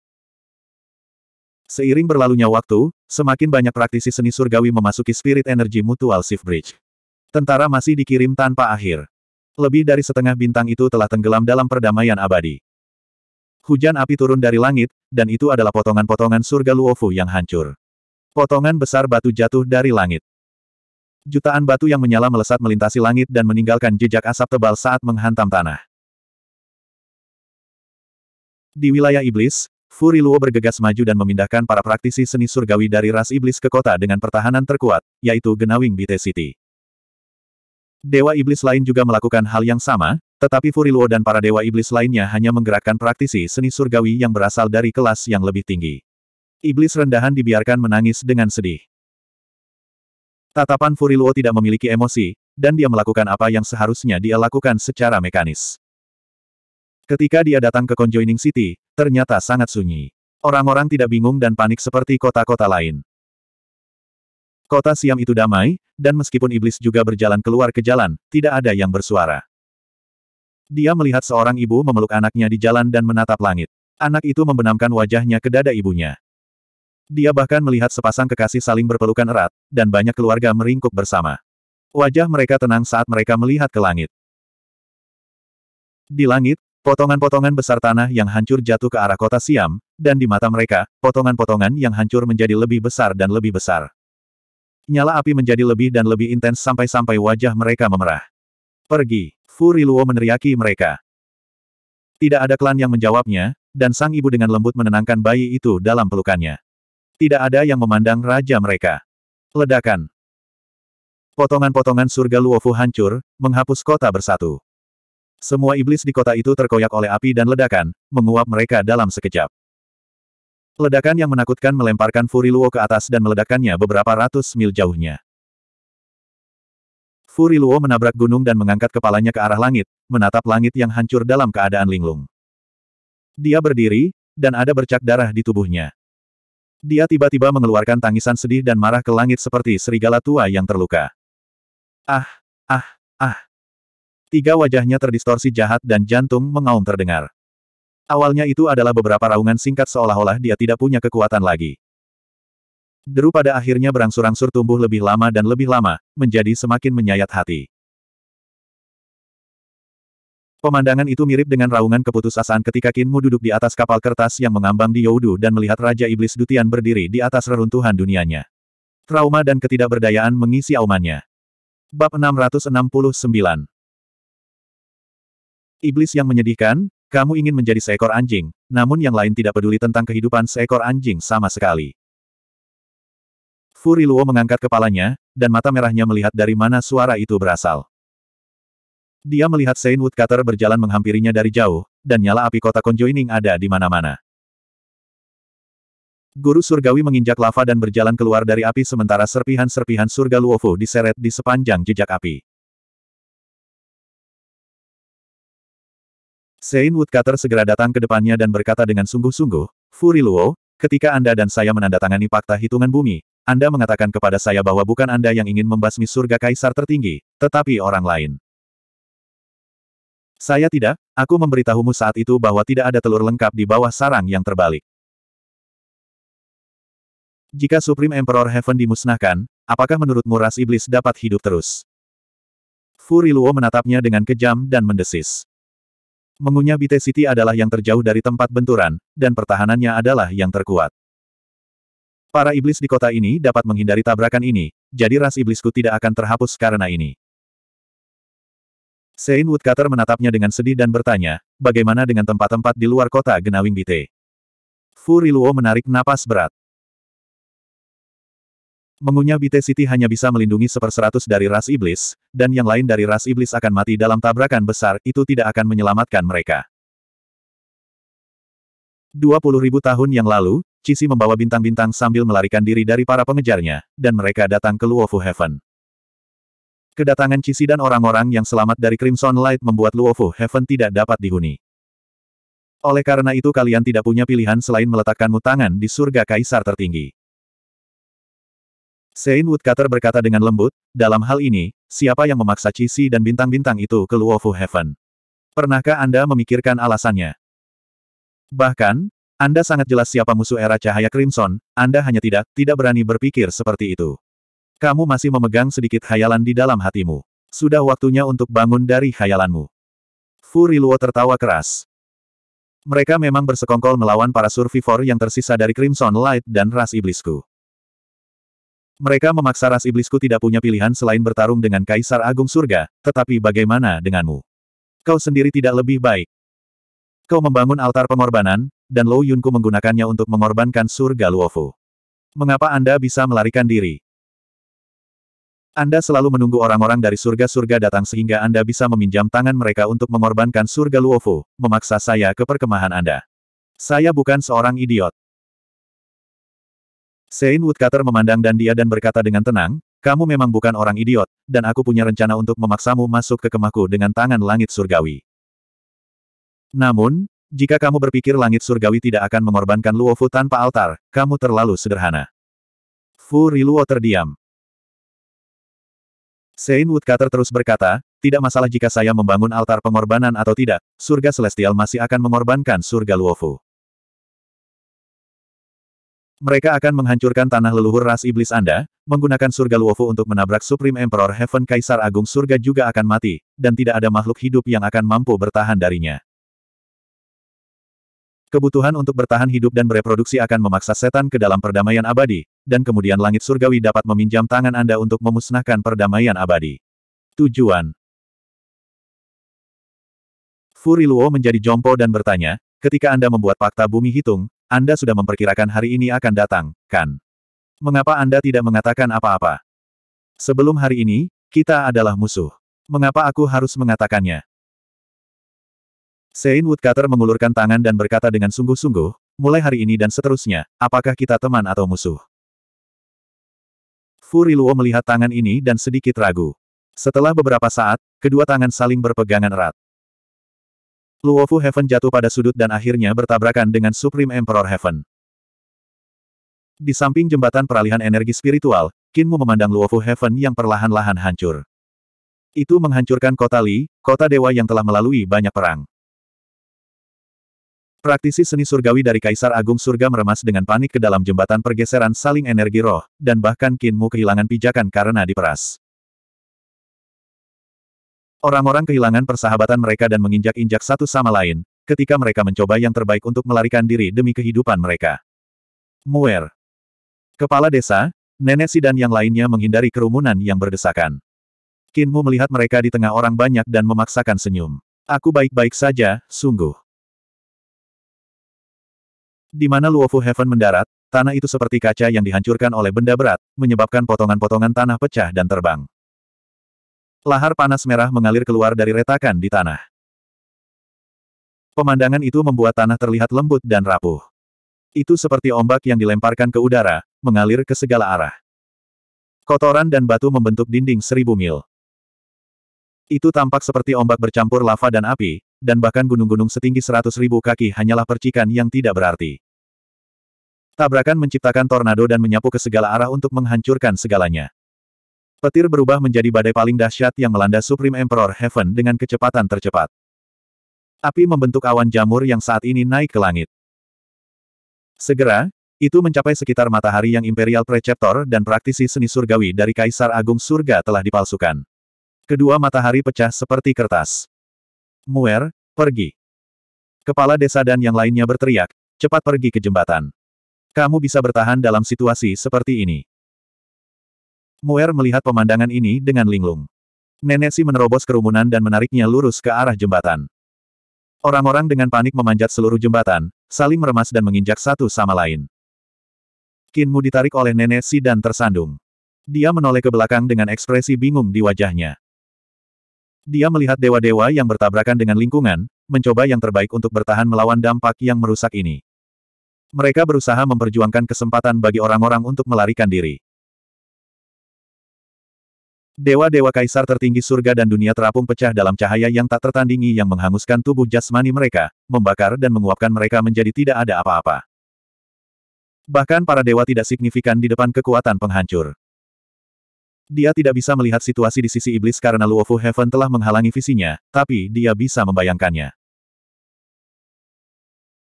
Seiring berlalunya waktu, semakin banyak praktisi seni surgawi memasuki Spirit Energy Mutual Shift Bridge. Tentara masih dikirim tanpa akhir. Lebih dari setengah bintang itu telah tenggelam dalam perdamaian abadi. Hujan api turun dari langit, dan itu adalah potongan-potongan surga Luofu yang hancur. Potongan besar batu jatuh dari langit. Jutaan batu yang menyala melesat melintasi langit dan meninggalkan jejak asap tebal saat menghantam tanah. Di wilayah iblis, Furi Luo bergegas maju dan memindahkan para praktisi seni surgawi dari ras iblis ke kota dengan pertahanan terkuat, yaitu Genawing Bite City. Dewa iblis lain juga melakukan hal yang sama, tetapi Furi Luo dan para dewa iblis lainnya hanya menggerakkan praktisi seni surgawi yang berasal dari kelas yang lebih tinggi. Iblis rendahan dibiarkan menangis dengan sedih. Tatapan Furiluo tidak memiliki emosi, dan dia melakukan apa yang seharusnya dia lakukan secara mekanis. Ketika dia datang ke Conjoining City, ternyata sangat sunyi. Orang-orang tidak bingung dan panik seperti kota-kota lain. Kota Siam itu damai, dan meskipun iblis juga berjalan keluar ke jalan, tidak ada yang bersuara. Dia melihat seorang ibu memeluk anaknya di jalan dan menatap langit. Anak itu membenamkan wajahnya ke dada ibunya. Dia bahkan melihat sepasang kekasih saling berpelukan erat, dan banyak keluarga meringkuk bersama. Wajah mereka tenang saat mereka melihat ke langit. Di langit, potongan-potongan besar tanah yang hancur jatuh ke arah kota Siam, dan di mata mereka, potongan-potongan yang hancur menjadi lebih besar dan lebih besar. Nyala api menjadi lebih dan lebih intens sampai-sampai wajah mereka memerah. Pergi, Fu Riluo meneriaki mereka. Tidak ada klan yang menjawabnya, dan sang ibu dengan lembut menenangkan bayi itu dalam pelukannya. Tidak ada yang memandang raja mereka. Ledakan. Potongan-potongan surga Luofu hancur, menghapus kota bersatu. Semua iblis di kota itu terkoyak oleh api dan ledakan, menguap mereka dalam sekejap. Ledakan yang menakutkan melemparkan Furi Luo ke atas dan meledakkannya beberapa ratus mil jauhnya. Furi Luo menabrak gunung dan mengangkat kepalanya ke arah langit, menatap langit yang hancur dalam keadaan linglung. Dia berdiri, dan ada bercak darah di tubuhnya. Dia tiba-tiba mengeluarkan tangisan sedih dan marah ke langit seperti serigala tua yang terluka. Ah, Ah, ah. Tiga wajahnya terdistorsi jahat dan jantung mengaum terdengar. Awalnya itu adalah beberapa raungan singkat seolah-olah dia tidak punya kekuatan lagi. Deru pada akhirnya berangsur-angsur tumbuh lebih lama dan lebih lama, menjadi semakin menyayat hati. Pemandangan itu mirip dengan raungan keputusasaan ketika Kinmu duduk di atas kapal kertas yang mengambang di Youdu dan melihat Raja Iblis Dutian berdiri di atas reruntuhan dunianya. Trauma dan ketidakberdayaan mengisi aumannya. Bab 669 Iblis yang menyedihkan, kamu ingin menjadi seekor anjing, namun yang lain tidak peduli tentang kehidupan seekor anjing sama sekali. Furi Luo mengangkat kepalanya, dan mata merahnya melihat dari mana suara itu berasal. Dia melihat Saint Woodcutter berjalan menghampirinya dari jauh, dan nyala api kota Conjoining ada di mana-mana. Guru surgawi menginjak lava dan berjalan keluar dari api sementara serpihan-serpihan surga Luofu diseret di sepanjang jejak api. Saint Woodcutter segera datang ke depannya dan berkata dengan sungguh-sungguh, Furi Luo, ketika Anda dan saya menandatangani fakta hitungan bumi, Anda mengatakan kepada saya bahwa bukan Anda yang ingin membasmi surga kaisar tertinggi, tetapi orang lain. Saya tidak, aku memberitahumu saat itu bahwa tidak ada telur lengkap di bawah sarang yang terbalik. Jika Supreme Emperor Heaven dimusnahkan, apakah menurutmu ras iblis dapat hidup terus? Fu Riluo menatapnya dengan kejam dan mendesis. Mengunyah Bite City adalah yang terjauh dari tempat benturan, dan pertahanannya adalah yang terkuat. Para iblis di kota ini dapat menghindari tabrakan ini, jadi ras iblisku tidak akan terhapus karena ini. Sein Woodcutter menatapnya dengan sedih dan bertanya, bagaimana dengan tempat-tempat di luar kota Genawing Bite? Fu Riluo menarik napas berat. Mengunyah Bite City hanya bisa melindungi seperseratus dari ras iblis, dan yang lain dari ras iblis akan mati dalam tabrakan besar, itu tidak akan menyelamatkan mereka. Dua puluh ribu tahun yang lalu, Cisi membawa bintang-bintang sambil melarikan diri dari para pengejarnya, dan mereka datang ke Luofu Heaven. Kedatangan Cisi dan orang-orang yang selamat dari Crimson Light membuat Luofu Heaven tidak dapat dihuni. Oleh karena itu kalian tidak punya pilihan selain meletakkanmu tangan di surga kaisar tertinggi. Saint Woodcutter berkata dengan lembut, dalam hal ini, siapa yang memaksa Cisi dan bintang-bintang itu ke Luofu Heaven? Pernahkah Anda memikirkan alasannya? Bahkan, Anda sangat jelas siapa musuh era cahaya Crimson, Anda hanya tidak, tidak berani berpikir seperti itu. Kamu masih memegang sedikit khayalan di dalam hatimu. Sudah waktunya untuk bangun dari khayalanmu. Fu Riluo tertawa keras. Mereka memang bersekongkol melawan para survivor yang tersisa dari Crimson Light dan ras iblisku. Mereka memaksa ras iblisku tidak punya pilihan selain bertarung dengan Kaisar Agung Surga, tetapi bagaimana denganmu? Kau sendiri tidak lebih baik. Kau membangun altar pengorbanan, dan Lou Yunku menggunakannya untuk mengorbankan surga Luofu. Mengapa Anda bisa melarikan diri? Anda selalu menunggu orang-orang dari surga-surga datang sehingga Anda bisa meminjam tangan mereka untuk mengorbankan surga Luofu, memaksa saya ke perkemahan Anda. Saya bukan seorang idiot. Saint Woodcutter memandang dan dia dan berkata dengan tenang, kamu memang bukan orang idiot, dan aku punya rencana untuk memaksamu masuk ke kemahku dengan tangan langit surgawi. Namun, jika kamu berpikir langit surgawi tidak akan mengorbankan Luofu tanpa altar, kamu terlalu sederhana. Fu Riluo terdiam. Saint Woodcutter terus berkata, tidak masalah jika saya membangun altar pengorbanan atau tidak, surga celestial masih akan mengorbankan surga Luofu. Mereka akan menghancurkan tanah leluhur ras iblis Anda, menggunakan surga Luofu untuk menabrak Supreme Emperor Heaven Kaisar Agung surga juga akan mati, dan tidak ada makhluk hidup yang akan mampu bertahan darinya. Kebutuhan untuk bertahan hidup dan bereproduksi akan memaksa setan ke dalam perdamaian abadi, dan kemudian langit surgawi dapat meminjam tangan Anda untuk memusnahkan perdamaian abadi. Tujuan Furi Luo menjadi jompo dan bertanya, ketika Anda membuat fakta bumi hitung, Anda sudah memperkirakan hari ini akan datang, kan? Mengapa Anda tidak mengatakan apa-apa? Sebelum hari ini, kita adalah musuh. Mengapa aku harus mengatakannya? Sein Woodcutter mengulurkan tangan dan berkata dengan sungguh-sungguh, mulai hari ini dan seterusnya, apakah kita teman atau musuh? Fu Riluo melihat tangan ini dan sedikit ragu. Setelah beberapa saat, kedua tangan saling berpegangan erat. Luo Fu Heaven jatuh pada sudut dan akhirnya bertabrakan dengan Supreme Emperor Heaven. Di samping jembatan peralihan energi spiritual, Kinmu memandang Luo Fu Heaven yang perlahan-lahan hancur. Itu menghancurkan kota Li, kota dewa yang telah melalui banyak perang. Praktisi seni surgawi dari Kaisar Agung Surga meremas dengan panik ke dalam jembatan pergeseran saling energi roh, dan bahkan Qin Mu kehilangan pijakan karena diperas. Orang-orang kehilangan persahabatan mereka dan menginjak-injak satu sama lain, ketika mereka mencoba yang terbaik untuk melarikan diri demi kehidupan mereka. Muer. Kepala desa, Nenek Si dan yang lainnya menghindari kerumunan yang berdesakan. Qin Mu melihat mereka di tengah orang banyak dan memaksakan senyum. Aku baik-baik saja, sungguh. Di mana Luofu Heaven mendarat, tanah itu seperti kaca yang dihancurkan oleh benda berat, menyebabkan potongan-potongan tanah pecah dan terbang. Lahar panas merah mengalir keluar dari retakan di tanah. Pemandangan itu membuat tanah terlihat lembut dan rapuh. Itu seperti ombak yang dilemparkan ke udara, mengalir ke segala arah. Kotoran dan batu membentuk dinding seribu mil. Itu tampak seperti ombak bercampur lava dan api, dan bahkan gunung-gunung setinggi seratus ribu kaki hanyalah percikan yang tidak berarti. Tabrakan menciptakan tornado dan menyapu ke segala arah untuk menghancurkan segalanya. Petir berubah menjadi badai paling dahsyat yang melanda Supreme Emperor Heaven dengan kecepatan tercepat. Api membentuk awan jamur yang saat ini naik ke langit. Segera, itu mencapai sekitar matahari yang Imperial Preceptor dan praktisi seni surgawi dari Kaisar Agung Surga telah dipalsukan. Kedua matahari pecah seperti kertas. Muer, pergi. Kepala desa dan yang lainnya berteriak, cepat pergi ke jembatan. Kamu bisa bertahan dalam situasi seperti ini. Muer melihat pemandangan ini dengan linglung. Nenek Si menerobos kerumunan dan menariknya lurus ke arah jembatan. Orang-orang dengan panik memanjat seluruh jembatan, saling meremas dan menginjak satu sama lain. Kinmu ditarik oleh Nenek Si dan tersandung. Dia menoleh ke belakang dengan ekspresi bingung di wajahnya. Dia melihat dewa-dewa yang bertabrakan dengan lingkungan, mencoba yang terbaik untuk bertahan melawan dampak yang merusak ini. Mereka berusaha memperjuangkan kesempatan bagi orang-orang untuk melarikan diri. Dewa-dewa kaisar tertinggi surga dan dunia terapung pecah dalam cahaya yang tak tertandingi yang menghanguskan tubuh jasmani mereka, membakar dan menguapkan mereka menjadi tidak ada apa-apa. Bahkan para dewa tidak signifikan di depan kekuatan penghancur. Dia tidak bisa melihat situasi di sisi iblis karena Luofu Heaven telah menghalangi visinya, tapi dia bisa membayangkannya.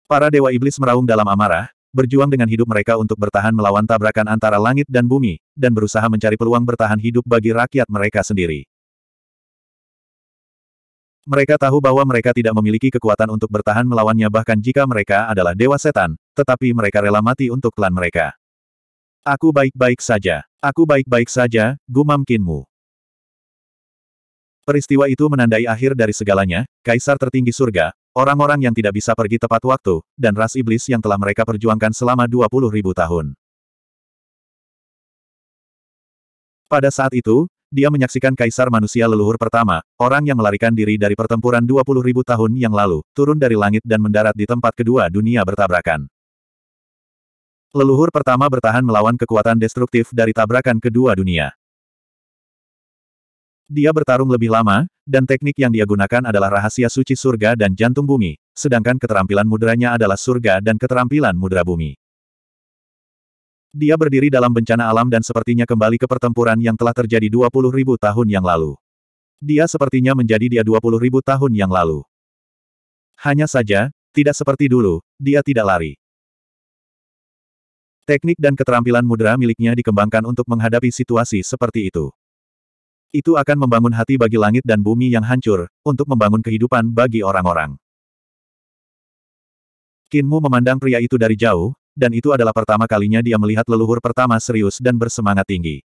Para dewa iblis meraung dalam amarah, berjuang dengan hidup mereka untuk bertahan melawan tabrakan antara langit dan bumi, dan berusaha mencari peluang bertahan hidup bagi rakyat mereka sendiri. Mereka tahu bahwa mereka tidak memiliki kekuatan untuk bertahan melawannya bahkan jika mereka adalah dewa setan, tetapi mereka rela mati untuk klan mereka. Aku baik-baik saja. Aku baik-baik saja, gumam Kinmu. Peristiwa itu menandai akhir dari segalanya, Kaisar tertinggi surga, Orang-orang yang tidak bisa pergi tepat waktu, dan ras iblis yang telah mereka perjuangkan selama 20 ribu tahun. Pada saat itu, dia menyaksikan kaisar manusia leluhur pertama, orang yang melarikan diri dari pertempuran 20 ribu tahun yang lalu, turun dari langit dan mendarat di tempat kedua dunia bertabrakan. Leluhur pertama bertahan melawan kekuatan destruktif dari tabrakan kedua dunia. Dia bertarung lebih lama, dan teknik yang dia gunakan adalah rahasia suci surga dan jantung bumi, sedangkan keterampilan mudranya adalah surga dan keterampilan mudra bumi. Dia berdiri dalam bencana alam dan sepertinya kembali ke pertempuran yang telah terjadi 20 ribu tahun yang lalu. Dia sepertinya menjadi dia 20 ribu tahun yang lalu. Hanya saja, tidak seperti dulu, dia tidak lari. Teknik dan keterampilan mudra miliknya dikembangkan untuk menghadapi situasi seperti itu. Itu akan membangun hati bagi langit dan bumi yang hancur, untuk membangun kehidupan bagi orang-orang. Kinmu memandang pria itu dari jauh, dan itu adalah pertama kalinya dia melihat leluhur pertama serius dan bersemangat tinggi.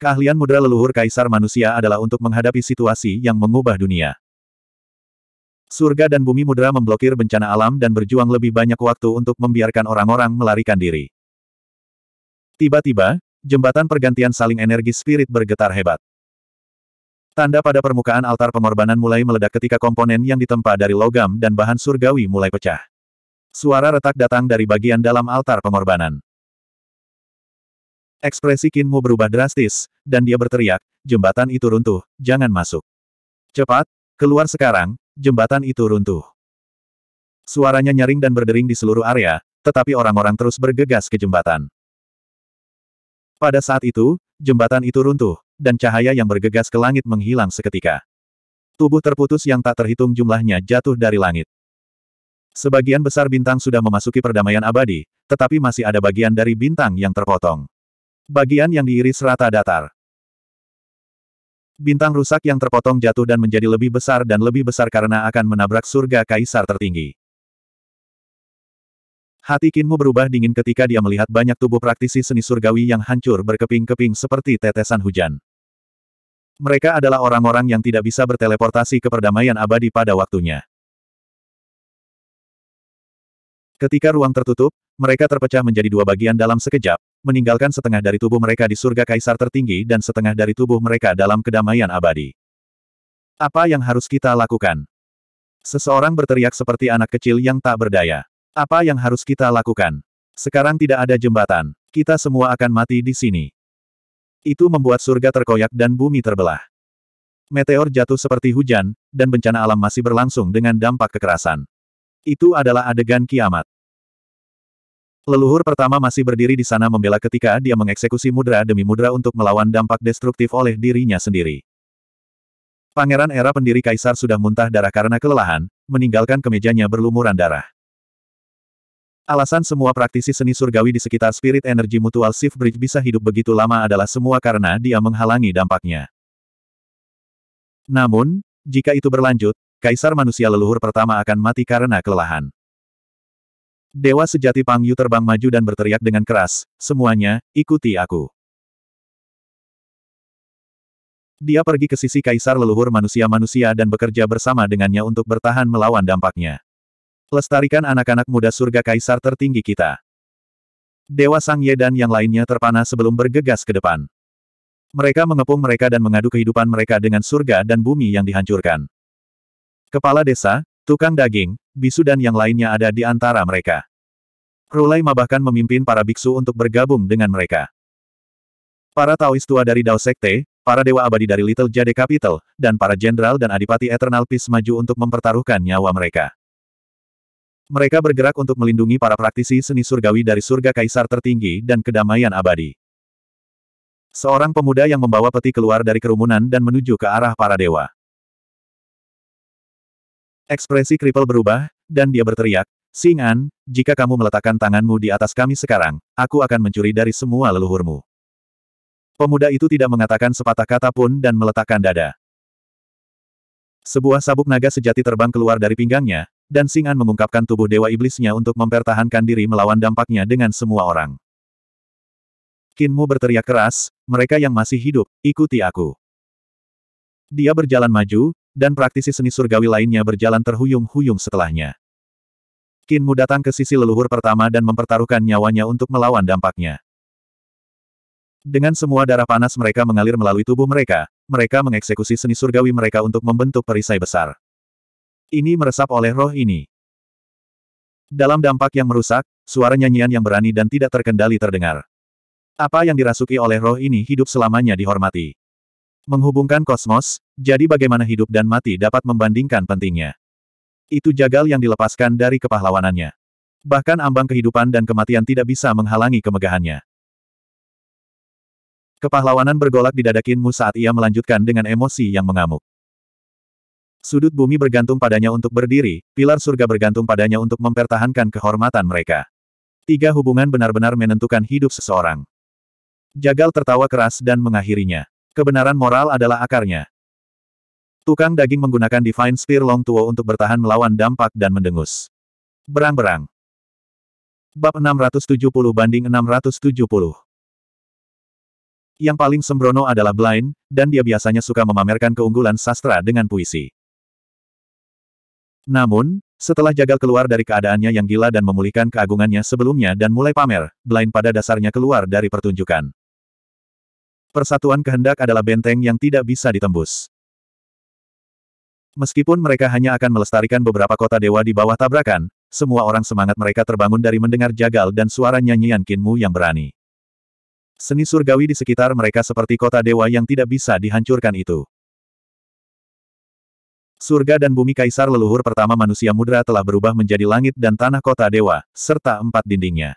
Keahlian mudra leluhur kaisar manusia adalah untuk menghadapi situasi yang mengubah dunia. Surga dan bumi mudra memblokir bencana alam dan berjuang lebih banyak waktu untuk membiarkan orang-orang melarikan diri. Tiba-tiba, jembatan pergantian saling energi spirit bergetar hebat. Tanda pada permukaan altar pengorbanan mulai meledak ketika komponen yang ditempa dari logam dan bahan surgawi mulai pecah. Suara retak datang dari bagian dalam altar pengorbanan. Ekspresi Kinmu berubah drastis, dan dia berteriak, jembatan itu runtuh, jangan masuk. Cepat, keluar sekarang, jembatan itu runtuh. Suaranya nyaring dan berdering di seluruh area, tetapi orang-orang terus bergegas ke jembatan. Pada saat itu, jembatan itu runtuh, dan cahaya yang bergegas ke langit menghilang seketika. Tubuh terputus yang tak terhitung jumlahnya jatuh dari langit. Sebagian besar bintang sudah memasuki perdamaian abadi, tetapi masih ada bagian dari bintang yang terpotong. Bagian yang diiris rata datar. Bintang rusak yang terpotong jatuh dan menjadi lebih besar dan lebih besar karena akan menabrak surga kaisar tertinggi. Hati Kinmu berubah dingin ketika dia melihat banyak tubuh praktisi seni surgawi yang hancur berkeping-keping seperti tetesan hujan. Mereka adalah orang-orang yang tidak bisa berteleportasi ke perdamaian abadi pada waktunya. Ketika ruang tertutup, mereka terpecah menjadi dua bagian dalam sekejap, meninggalkan setengah dari tubuh mereka di surga kaisar tertinggi dan setengah dari tubuh mereka dalam kedamaian abadi. Apa yang harus kita lakukan? Seseorang berteriak seperti anak kecil yang tak berdaya. Apa yang harus kita lakukan? Sekarang tidak ada jembatan. Kita semua akan mati di sini. Itu membuat surga terkoyak dan bumi terbelah. Meteor jatuh seperti hujan, dan bencana alam masih berlangsung dengan dampak kekerasan. Itu adalah adegan kiamat. Leluhur pertama masih berdiri di sana membela ketika dia mengeksekusi mudra demi mudra untuk melawan dampak destruktif oleh dirinya sendiri. Pangeran era pendiri kaisar sudah muntah darah karena kelelahan, meninggalkan kemejanya berlumuran darah. Alasan semua praktisi seni surgawi di sekitar Spirit Energy Mutual Shift Bridge bisa hidup begitu lama adalah semua karena dia menghalangi dampaknya. Namun, jika itu berlanjut, kaisar manusia leluhur pertama akan mati karena kelelahan. Dewa sejati Pang Yu terbang maju dan berteriak dengan keras, semuanya, ikuti aku. Dia pergi ke sisi kaisar leluhur manusia-manusia dan bekerja bersama dengannya untuk bertahan melawan dampaknya. Lestarikan anak-anak muda surga kaisar tertinggi kita. Dewa Sang Ye dan yang lainnya terpana sebelum bergegas ke depan. Mereka mengepung mereka dan mengadu kehidupan mereka dengan surga dan bumi yang dihancurkan. Kepala desa, tukang daging, bisu dan yang lainnya ada di antara mereka. Rulai bahkan memimpin para biksu untuk bergabung dengan mereka. Para Taois tua dari Dao Sekte, para dewa abadi dari Little Jade Capital, dan para jenderal dan adipati Eternal Peace maju untuk mempertaruhkan nyawa mereka. Mereka bergerak untuk melindungi para praktisi seni surgawi dari surga kaisar tertinggi dan kedamaian abadi. Seorang pemuda yang membawa peti keluar dari kerumunan dan menuju ke arah para dewa. Ekspresi Kripel berubah, dan dia berteriak, Sing An, jika kamu meletakkan tanganmu di atas kami sekarang, aku akan mencuri dari semua leluhurmu. Pemuda itu tidak mengatakan sepatah kata pun dan meletakkan dada. Sebuah sabuk naga sejati terbang keluar dari pinggangnya, dan Sing An mengungkapkan tubuh dewa iblisnya untuk mempertahankan diri melawan dampaknya dengan semua orang. Kinmu berteriak keras, mereka yang masih hidup, ikuti aku. Dia berjalan maju, dan praktisi seni surgawi lainnya berjalan terhuyung-huyung setelahnya. Kinmu datang ke sisi leluhur pertama dan mempertaruhkan nyawanya untuk melawan dampaknya. Dengan semua darah panas mereka mengalir melalui tubuh mereka, mereka mengeksekusi seni surgawi mereka untuk membentuk perisai besar. Ini meresap oleh roh ini. Dalam dampak yang merusak, suara nyanyian yang berani dan tidak terkendali terdengar. Apa yang dirasuki oleh roh ini hidup selamanya dihormati. Menghubungkan kosmos, jadi bagaimana hidup dan mati dapat membandingkan pentingnya. Itu jagal yang dilepaskan dari kepahlawanannya. Bahkan ambang kehidupan dan kematian tidak bisa menghalangi kemegahannya. Kepahlawanan bergolak di dadakinmu saat ia melanjutkan dengan emosi yang mengamuk. Sudut bumi bergantung padanya untuk berdiri, pilar surga bergantung padanya untuk mempertahankan kehormatan mereka. Tiga hubungan benar-benar menentukan hidup seseorang. Jagal tertawa keras dan mengakhirinya. Kebenaran moral adalah akarnya. Tukang daging menggunakan Divine Spear Long Tuo untuk bertahan melawan dampak dan mendengus. Berang-berang. Bab 670 banding 670. Yang paling sembrono adalah Blind, dan dia biasanya suka memamerkan keunggulan sastra dengan puisi. Namun, setelah Jagal keluar dari keadaannya yang gila dan memulihkan keagungannya sebelumnya dan mulai pamer, Blind pada dasarnya keluar dari pertunjukan. Persatuan kehendak adalah benteng yang tidak bisa ditembus. Meskipun mereka hanya akan melestarikan beberapa kota dewa di bawah tabrakan, semua orang semangat mereka terbangun dari mendengar jagal dan suara nyanyian Kinmu yang berani. Seni surgawi di sekitar mereka seperti kota dewa yang tidak bisa dihancurkan itu. Surga dan bumi kaisar leluhur pertama manusia mudra telah berubah menjadi langit dan tanah kota dewa, serta empat dindingnya.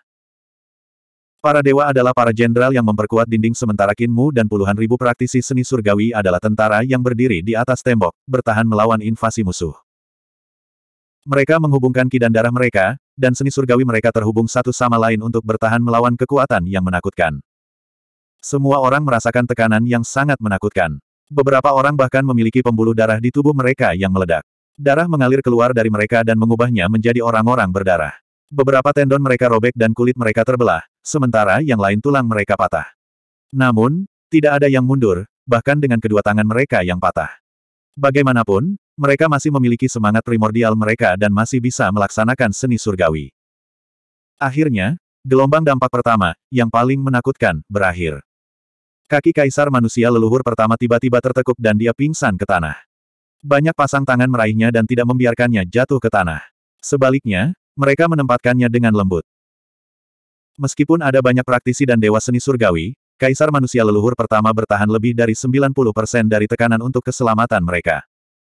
Para dewa adalah para jenderal yang memperkuat dinding sementara Kinmu dan puluhan ribu praktisi seni surgawi adalah tentara yang berdiri di atas tembok, bertahan melawan invasi musuh. Mereka menghubungkan ki dan darah mereka, dan seni surgawi mereka terhubung satu sama lain untuk bertahan melawan kekuatan yang menakutkan. Semua orang merasakan tekanan yang sangat menakutkan. Beberapa orang bahkan memiliki pembuluh darah di tubuh mereka yang meledak. Darah mengalir keluar dari mereka dan mengubahnya menjadi orang-orang berdarah. Beberapa tendon mereka robek dan kulit mereka terbelah, sementara yang lain tulang mereka patah. Namun, tidak ada yang mundur, bahkan dengan kedua tangan mereka yang patah. Bagaimanapun, mereka masih memiliki semangat primordial mereka dan masih bisa melaksanakan seni surgawi. Akhirnya, gelombang dampak pertama, yang paling menakutkan, berakhir. Kaki kaisar manusia leluhur pertama tiba-tiba tertekuk dan dia pingsan ke tanah. Banyak pasang tangan meraihnya dan tidak membiarkannya jatuh ke tanah. Sebaliknya, mereka menempatkannya dengan lembut. Meskipun ada banyak praktisi dan dewa seni surgawi, kaisar manusia leluhur pertama bertahan lebih dari 90% dari tekanan untuk keselamatan mereka.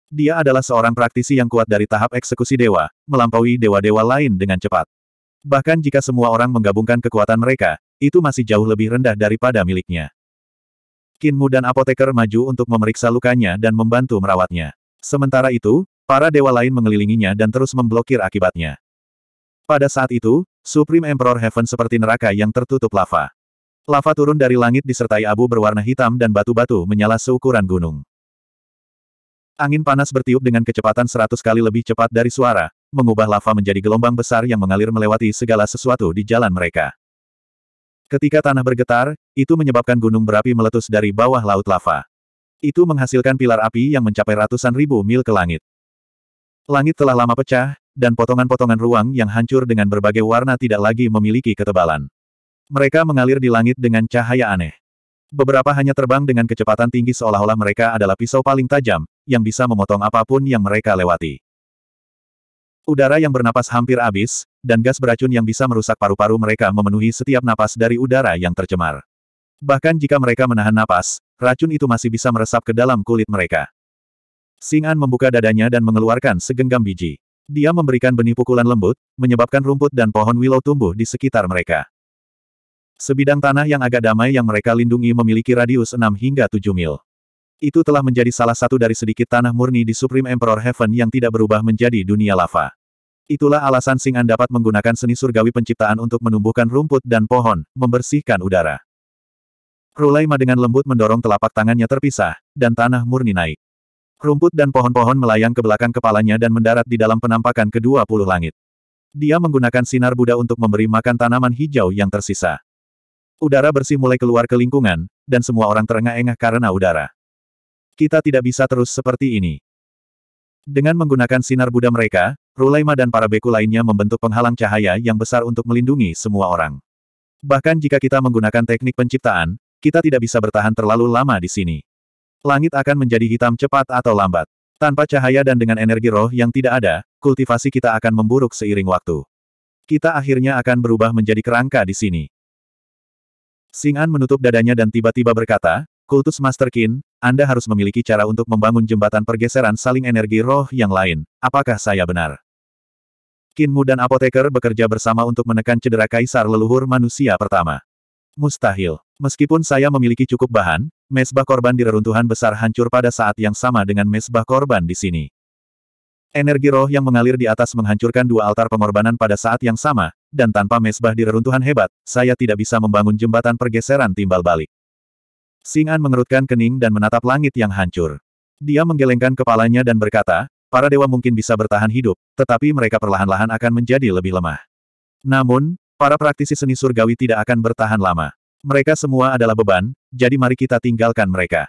Dia adalah seorang praktisi yang kuat dari tahap eksekusi dewa, melampaui dewa-dewa lain dengan cepat. Bahkan jika semua orang menggabungkan kekuatan mereka, itu masih jauh lebih rendah daripada miliknya. Kinmu dan apoteker maju untuk memeriksa lukanya dan membantu merawatnya. Sementara itu, para dewa lain mengelilinginya dan terus memblokir akibatnya. Pada saat itu, Supreme Emperor Heaven seperti neraka yang tertutup lava. Lava turun dari langit disertai abu berwarna hitam dan batu-batu menyala seukuran gunung. Angin panas bertiup dengan kecepatan seratus kali lebih cepat dari suara, mengubah lava menjadi gelombang besar yang mengalir melewati segala sesuatu di jalan mereka. Ketika tanah bergetar, itu menyebabkan gunung berapi meletus dari bawah laut lava. Itu menghasilkan pilar api yang mencapai ratusan ribu mil ke langit. Langit telah lama pecah, dan potongan-potongan ruang yang hancur dengan berbagai warna tidak lagi memiliki ketebalan. Mereka mengalir di langit dengan cahaya aneh. Beberapa hanya terbang dengan kecepatan tinggi seolah-olah mereka adalah pisau paling tajam, yang bisa memotong apa pun yang mereka lewati. Udara yang bernapas hampir habis, dan gas beracun yang bisa merusak paru-paru mereka memenuhi setiap napas dari udara yang tercemar. Bahkan jika mereka menahan napas, racun itu masih bisa meresap ke dalam kulit mereka. Sing An membuka dadanya dan mengeluarkan segenggam biji. Dia memberikan benih pukulan lembut, menyebabkan rumput dan pohon willow tumbuh di sekitar mereka. Sebidang tanah yang agak damai yang mereka lindungi memiliki radius 6 hingga 7 mil. Itu telah menjadi salah satu dari sedikit tanah murni di Supreme Emperor Heaven yang tidak berubah menjadi dunia lava. Itulah alasan Sing An dapat menggunakan seni surgawi penciptaan untuk menumbuhkan rumput dan pohon, membersihkan udara. Rulaima dengan lembut mendorong telapak tangannya terpisah, dan tanah murni naik. Rumput dan pohon-pohon melayang ke belakang kepalanya dan mendarat di dalam penampakan kedua puluh langit. Dia menggunakan sinar Buddha untuk memberi makan tanaman hijau yang tersisa. Udara bersih mulai keluar ke lingkungan, dan semua orang terengah-engah karena udara. Kita tidak bisa terus seperti ini. Dengan menggunakan sinar Buddha mereka, Rulaima dan para beku lainnya membentuk penghalang cahaya yang besar untuk melindungi semua orang. Bahkan jika kita menggunakan teknik penciptaan, kita tidak bisa bertahan terlalu lama di sini. Langit akan menjadi hitam cepat atau lambat. Tanpa cahaya dan dengan energi roh yang tidak ada, kultivasi kita akan memburuk seiring waktu. Kita akhirnya akan berubah menjadi kerangka di sini. Sing-an menutup dadanya dan tiba-tiba berkata, Kultus Master Qin, Anda harus memiliki cara untuk membangun jembatan pergeseran saling energi roh yang lain. Apakah saya benar? Qinmu dan apoteker bekerja bersama untuk menekan cedera kaisar leluhur manusia pertama. Mustahil. Meskipun saya memiliki cukup bahan, mesbah korban di reruntuhan besar hancur pada saat yang sama dengan mesbah korban di sini. Energi roh yang mengalir di atas menghancurkan dua altar pengorbanan pada saat yang sama, dan tanpa mesbah di reruntuhan hebat, saya tidak bisa membangun jembatan pergeseran timbal balik. Sing An mengerutkan kening dan menatap langit yang hancur. Dia menggelengkan kepalanya dan berkata, para dewa mungkin bisa bertahan hidup, tetapi mereka perlahan-lahan akan menjadi lebih lemah. Namun, para praktisi seni surgawi tidak akan bertahan lama. Mereka semua adalah beban, jadi mari kita tinggalkan mereka.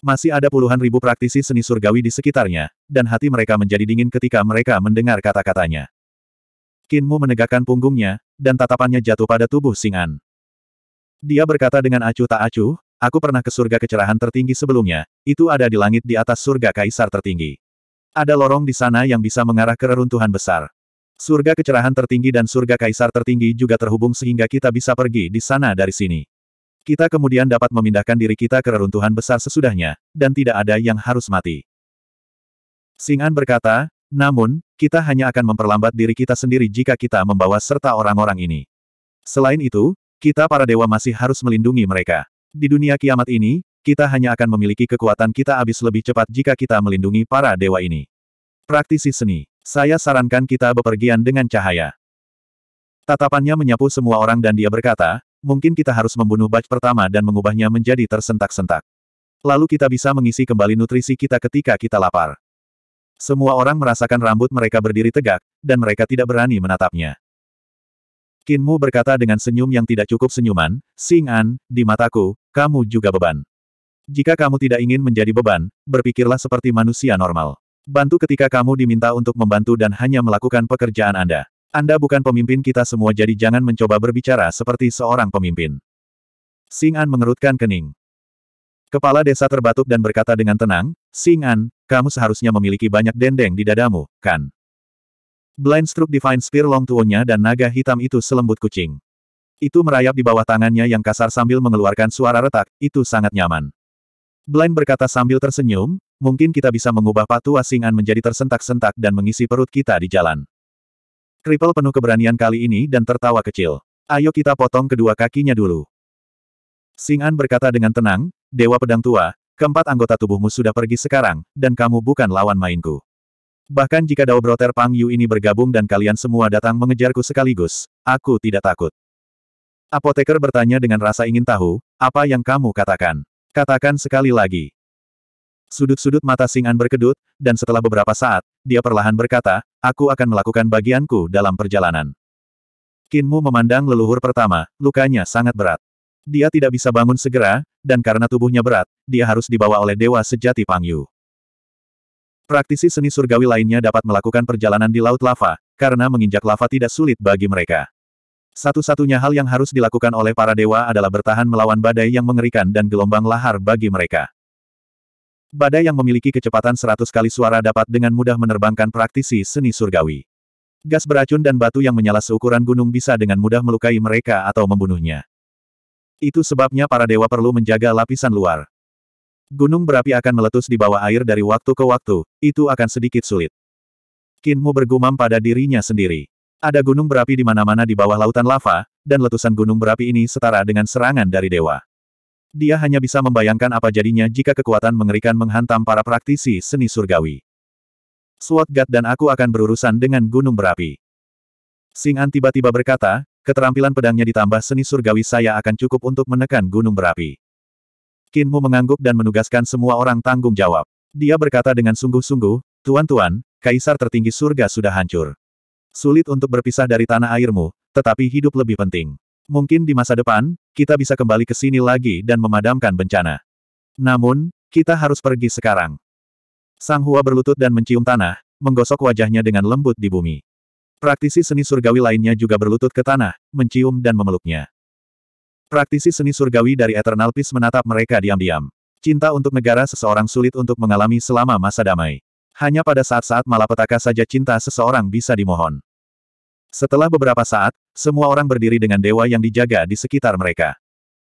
Masih ada puluhan ribu praktisi seni surgawi di sekitarnya, dan hati mereka menjadi dingin ketika mereka mendengar kata-katanya. Kinmu menegakkan punggungnya, dan tatapannya jatuh pada tubuh Sing An. Dia berkata dengan acuh tak acuh, aku pernah ke surga kecerahan tertinggi sebelumnya, itu ada di langit di atas surga kaisar tertinggi. Ada lorong di sana yang bisa mengarah ke reruntuhan besar. Surga kecerahan tertinggi dan surga kaisar tertinggi juga terhubung sehingga kita bisa pergi di sana dari sini. Kita kemudian dapat memindahkan diri kita ke reruntuhan besar sesudahnya, dan tidak ada yang harus mati. Singan berkata, namun, kita hanya akan memperlambat diri kita sendiri jika kita membawa serta orang-orang ini. Selain itu, kita para dewa masih harus melindungi mereka. Di dunia kiamat ini, kita hanya akan memiliki kekuatan kita habis lebih cepat jika kita melindungi para dewa ini. Praktisi seni. Saya sarankan kita bepergian dengan cahaya. Tatapannya menyapu semua orang dan dia berkata, mungkin kita harus membunuh batch pertama dan mengubahnya menjadi tersentak-sentak. Lalu kita bisa mengisi kembali nutrisi kita ketika kita lapar. Semua orang merasakan rambut mereka berdiri tegak, dan mereka tidak berani menatapnya. Kinmu berkata dengan senyum yang tidak cukup senyuman, Sing An, di mataku, kamu juga beban. Jika kamu tidak ingin menjadi beban, berpikirlah seperti manusia normal. Bantu ketika kamu diminta untuk membantu dan hanya melakukan pekerjaan Anda. Anda bukan pemimpin kita semua jadi jangan mencoba berbicara seperti seorang pemimpin. Sing An mengerutkan kening. Kepala desa terbatuk dan berkata dengan tenang, Sing An, kamu seharusnya memiliki banyak dendeng di dadamu, kan? Blind Stroke Divine Spear Long Tuonya dan naga hitam itu selembut kucing. Itu merayap di bawah tangannya yang kasar sambil mengeluarkan suara retak, itu sangat nyaman. Blind berkata sambil tersenyum, mungkin kita bisa mengubah patua Sing An menjadi tersentak-sentak dan mengisi perut kita di jalan. Kripel penuh keberanian kali ini dan tertawa kecil. Ayo kita potong kedua kakinya dulu. Sing An berkata dengan tenang, Dewa Pedang Tua, keempat anggota tubuhmu sudah pergi sekarang, dan kamu bukan lawan mainku. Bahkan jika Dao Broter Pang Yu ini bergabung dan kalian semua datang mengejarku sekaligus, aku tidak takut. Apoteker bertanya dengan rasa ingin tahu, apa yang kamu katakan? Katakan sekali lagi. Sudut-sudut mata Sing An berkedut, dan setelah beberapa saat, dia perlahan berkata, aku akan melakukan bagianku dalam perjalanan. Kinmu memandang leluhur pertama, lukanya sangat berat. Dia tidak bisa bangun segera, dan karena tubuhnya berat, dia harus dibawa oleh dewa sejati Pangyu. Praktisi seni surgawi lainnya dapat melakukan perjalanan di Laut Lava, karena menginjak lava tidak sulit bagi mereka. Satu-satunya hal yang harus dilakukan oleh para dewa adalah bertahan melawan badai yang mengerikan dan gelombang lahar bagi mereka. Badai yang memiliki kecepatan 100 kali suara dapat dengan mudah menerbangkan praktisi seni surgawi. Gas beracun dan batu yang menyala seukuran gunung bisa dengan mudah melukai mereka atau membunuhnya. Itu sebabnya para dewa perlu menjaga lapisan luar. Gunung berapi akan meletus di bawah air dari waktu ke waktu, itu akan sedikit sulit. Kinmu bergumam pada dirinya sendiri. Ada gunung berapi di mana-mana di bawah lautan lava, dan letusan gunung berapi ini setara dengan serangan dari dewa. Dia hanya bisa membayangkan apa jadinya jika kekuatan mengerikan menghantam para praktisi seni surgawi. Sword God dan aku akan berurusan dengan gunung berapi. Sing An tiba-tiba berkata, keterampilan pedangnya ditambah seni surgawi saya akan cukup untuk menekan gunung berapi. Kinmu mengangguk dan menugaskan semua orang tanggung jawab. Dia berkata dengan sungguh-sungguh, Tuan-tuan, Kaisar tertinggi surga sudah hancur. Sulit untuk berpisah dari tanah airmu, tetapi hidup lebih penting. Mungkin di masa depan, kita bisa kembali ke sini lagi dan memadamkan bencana. Namun, kita harus pergi sekarang. Sang Hua berlutut dan mencium tanah, menggosok wajahnya dengan lembut di bumi. Praktisi seni surgawi lainnya juga berlutut ke tanah, mencium dan memeluknya. Praktisi seni surgawi dari Eternal Peace menatap mereka diam-diam. Cinta untuk negara seseorang sulit untuk mengalami selama masa damai. Hanya pada saat-saat malapetaka saja cinta seseorang bisa dimohon. Setelah beberapa saat, semua orang berdiri dengan dewa yang dijaga di sekitar mereka.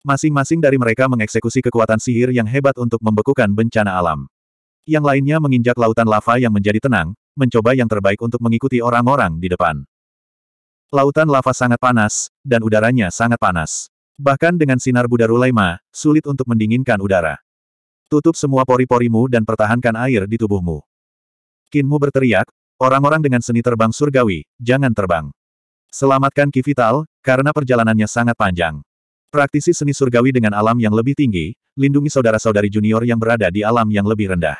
Masing-masing dari mereka mengeksekusi kekuatan sihir yang hebat untuk membekukan bencana alam. Yang lainnya menginjak lautan lava yang menjadi tenang, mencoba yang terbaik untuk mengikuti orang-orang di depan. Lautan lava sangat panas, dan udaranya sangat panas. Bahkan dengan sinar Budarulaima, sulit untuk mendinginkan udara. Tutup semua pori-porimu dan pertahankan air di tubuhmu. Kinmu berteriak, orang-orang dengan seni terbang surgawi, jangan terbang. Selamatkan Ki Vital, karena perjalanannya sangat panjang. Praktisi seni surgawi dengan alam yang lebih tinggi, lindungi saudara-saudari junior yang berada di alam yang lebih rendah.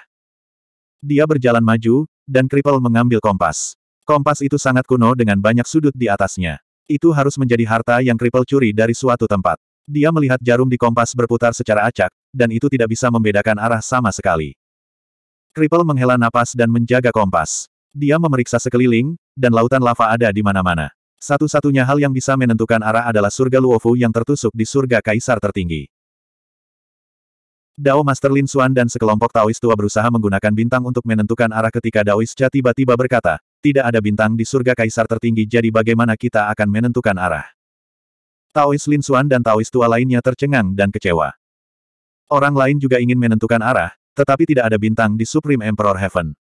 Dia berjalan maju, dan Kripel mengambil kompas. Kompas itu sangat kuno dengan banyak sudut di atasnya. Itu harus menjadi harta yang Kripel curi dari suatu tempat. Dia melihat jarum di kompas berputar secara acak, dan itu tidak bisa membedakan arah sama sekali. Kripel menghela napas dan menjaga kompas. Dia memeriksa sekeliling, dan lautan lava ada di mana-mana. Satu-satunya hal yang bisa menentukan arah adalah surga Luofu yang tertusuk di surga kaisar tertinggi. Dao Master Lin Xuan dan sekelompok Taois tua berusaha menggunakan bintang untuk menentukan arah ketika Daois Cha tiba-tiba berkata, tidak ada bintang di surga kaisar tertinggi jadi bagaimana kita akan menentukan arah. Taois Lin Xuan dan Taois tua lainnya tercengang dan kecewa. Orang lain juga ingin menentukan arah, tetapi tidak ada bintang di Supreme Emperor Heaven.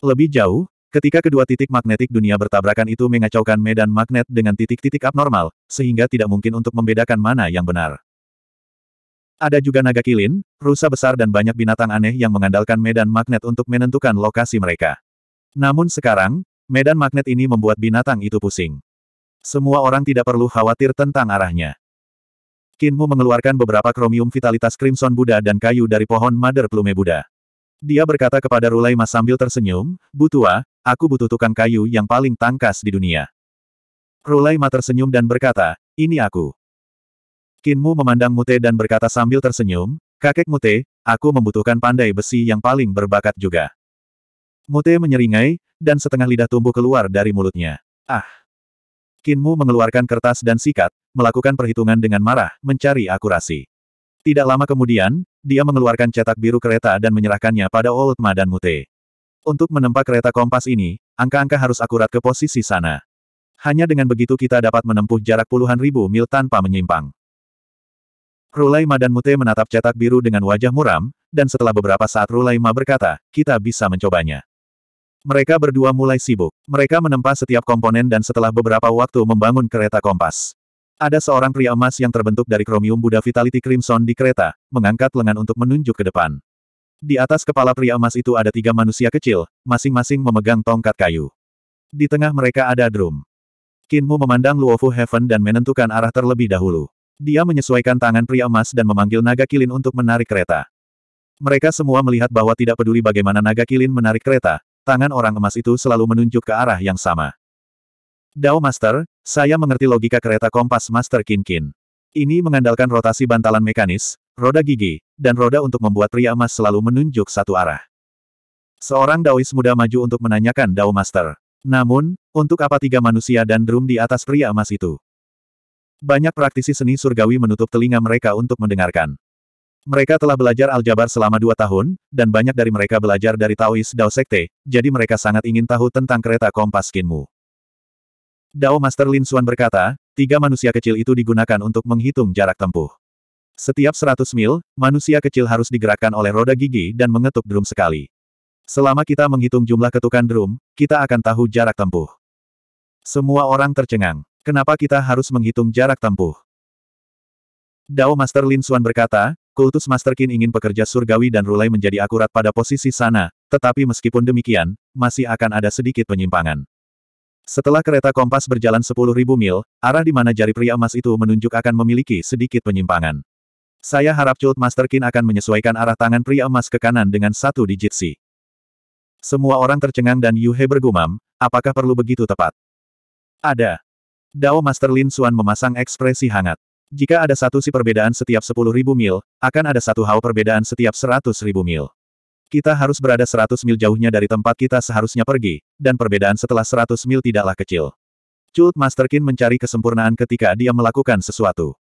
Lebih jauh, Ketika kedua titik magnetik dunia bertabrakan itu mengacaukan medan magnet dengan titik-titik abnormal, sehingga tidak mungkin untuk membedakan mana yang benar. Ada juga naga kilin, rusa besar dan banyak binatang aneh yang mengandalkan medan magnet untuk menentukan lokasi mereka. Namun sekarang, medan magnet ini membuat binatang itu pusing. Semua orang tidak perlu khawatir tentang arahnya. Kinmu mengeluarkan beberapa kromium vitalitas Crimson Buddha dan kayu dari pohon Mother Plume Buddha. Dia berkata kepada Rulaima sambil tersenyum, Butua, aku butuh tukang kayu yang paling tangkas di dunia. Rulaima tersenyum dan berkata, ini aku. Kinmu memandang Mute dan berkata sambil tersenyum, kakek Mute, aku membutuhkan pandai besi yang paling berbakat juga. Mute menyeringai, dan setengah lidah tumbuh keluar dari mulutnya. Ah! Kinmu mengeluarkan kertas dan sikat, melakukan perhitungan dengan marah, mencari akurasi. Tidak lama kemudian, dia mengeluarkan cetak biru kereta dan menyerahkannya pada Old Ma dan Mute. Untuk menempa kereta kompas ini, angka-angka harus akurat ke posisi sana. Hanya dengan begitu kita dapat menempuh jarak puluhan ribu mil tanpa menyimpang. Rulaima dan Mute menatap cetak biru dengan wajah muram, dan setelah beberapa saat Rulaima berkata, kita bisa mencobanya. Mereka berdua mulai sibuk. Mereka menempa setiap komponen dan setelah beberapa waktu membangun kereta kompas. Ada seorang pria emas yang terbentuk dari kromium Buddha Vitality Crimson di kereta, mengangkat lengan untuk menunjuk ke depan. Di atas kepala pria emas itu ada tiga manusia kecil, masing-masing memegang tongkat kayu. Di tengah mereka ada drum. Kinmu memandang Luofu Heaven dan menentukan arah terlebih dahulu. Dia menyesuaikan tangan pria emas dan memanggil naga kilin untuk menarik kereta. Mereka semua melihat bahwa tidak peduli bagaimana naga kilin menarik kereta, tangan orang emas itu selalu menunjuk ke arah yang sama. Dao Master, saya mengerti logika kereta kompas Master Kin Kin. Ini mengandalkan rotasi bantalan mekanis, roda gigi, dan roda untuk membuat pria emas selalu menunjuk satu arah. Seorang Daois muda maju untuk menanyakan Dao Master. Namun, untuk apa tiga manusia dan drum di atas pria emas itu? Banyak praktisi seni surgawi menutup telinga mereka untuk mendengarkan. Mereka telah belajar aljabar selama dua tahun, dan banyak dari mereka belajar dari Taois Dao Sekte, jadi mereka sangat ingin tahu tentang kereta kompas Kinmu. Dao Master Lin Xuan berkata, tiga manusia kecil itu digunakan untuk menghitung jarak tempuh. Setiap seratus mil, manusia kecil harus digerakkan oleh roda gigi dan mengetuk drum sekali. Selama kita menghitung jumlah ketukan drum, kita akan tahu jarak tempuh. Semua orang tercengang. Kenapa kita harus menghitung jarak tempuh? Dao Master Lin Xuan berkata, kultus Master Qin ingin pekerja surgawi dan rulai menjadi akurat pada posisi sana, tetapi meskipun demikian, masih akan ada sedikit penyimpangan. Setelah kereta kompas berjalan 10.000 mil, arah di mana jari pria emas itu menunjuk akan memiliki sedikit penyimpangan. Saya harap Cult Master Qin akan menyesuaikan arah tangan pria emas ke kanan dengan satu digit si. Semua orang tercengang dan Yu He bergumam, apakah perlu begitu tepat? Ada. Dao Master Lin Xuan memasang ekspresi hangat. Jika ada satu si perbedaan setiap 10.000 mil, akan ada satu hao perbedaan setiap 100.000 mil. Kita harus berada 100 mil jauhnya dari tempat kita seharusnya pergi, dan perbedaan setelah 100 mil tidaklah kecil. Cult Masterkin mencari kesempurnaan ketika dia melakukan sesuatu.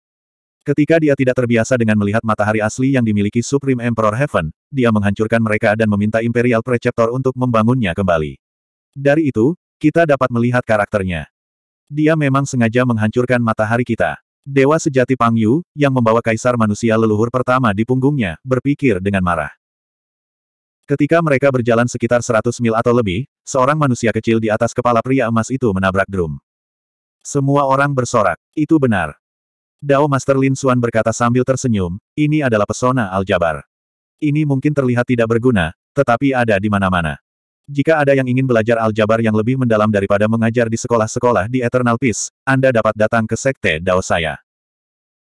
Ketika dia tidak terbiasa dengan melihat matahari asli yang dimiliki Supreme Emperor Heaven, dia menghancurkan mereka dan meminta Imperial Preceptor untuk membangunnya kembali. Dari itu, kita dapat melihat karakternya. Dia memang sengaja menghancurkan matahari kita. Dewa sejati Pang Yu, yang membawa kaisar manusia leluhur pertama di punggungnya, berpikir dengan marah. Ketika mereka berjalan sekitar 100 mil atau lebih, seorang manusia kecil di atas kepala pria emas itu menabrak drum. Semua orang bersorak. Itu benar. Dao Master Lin Xuan berkata sambil tersenyum, ini adalah pesona aljabar. Ini mungkin terlihat tidak berguna, tetapi ada di mana-mana. Jika ada yang ingin belajar aljabar yang lebih mendalam daripada mengajar di sekolah-sekolah di Eternal Peace, Anda dapat datang ke sekte Dao saya.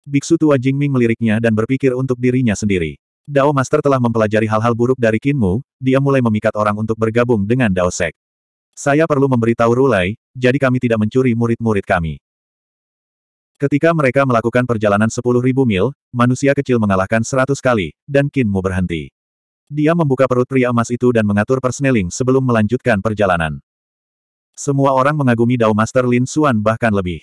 Biksu tua Jingming meliriknya dan berpikir untuk dirinya sendiri. Dao Master telah mempelajari hal-hal buruk dari Kinmu, dia mulai memikat orang untuk bergabung dengan Dao Sek. Saya perlu memberitahu Rulai, jadi kami tidak mencuri murid-murid kami. Ketika mereka melakukan perjalanan 10.000 mil, manusia kecil mengalahkan 100 kali, dan Kinmu berhenti. Dia membuka perut pria emas itu dan mengatur persneling sebelum melanjutkan perjalanan. Semua orang mengagumi Dao Master Lin Xuan bahkan lebih.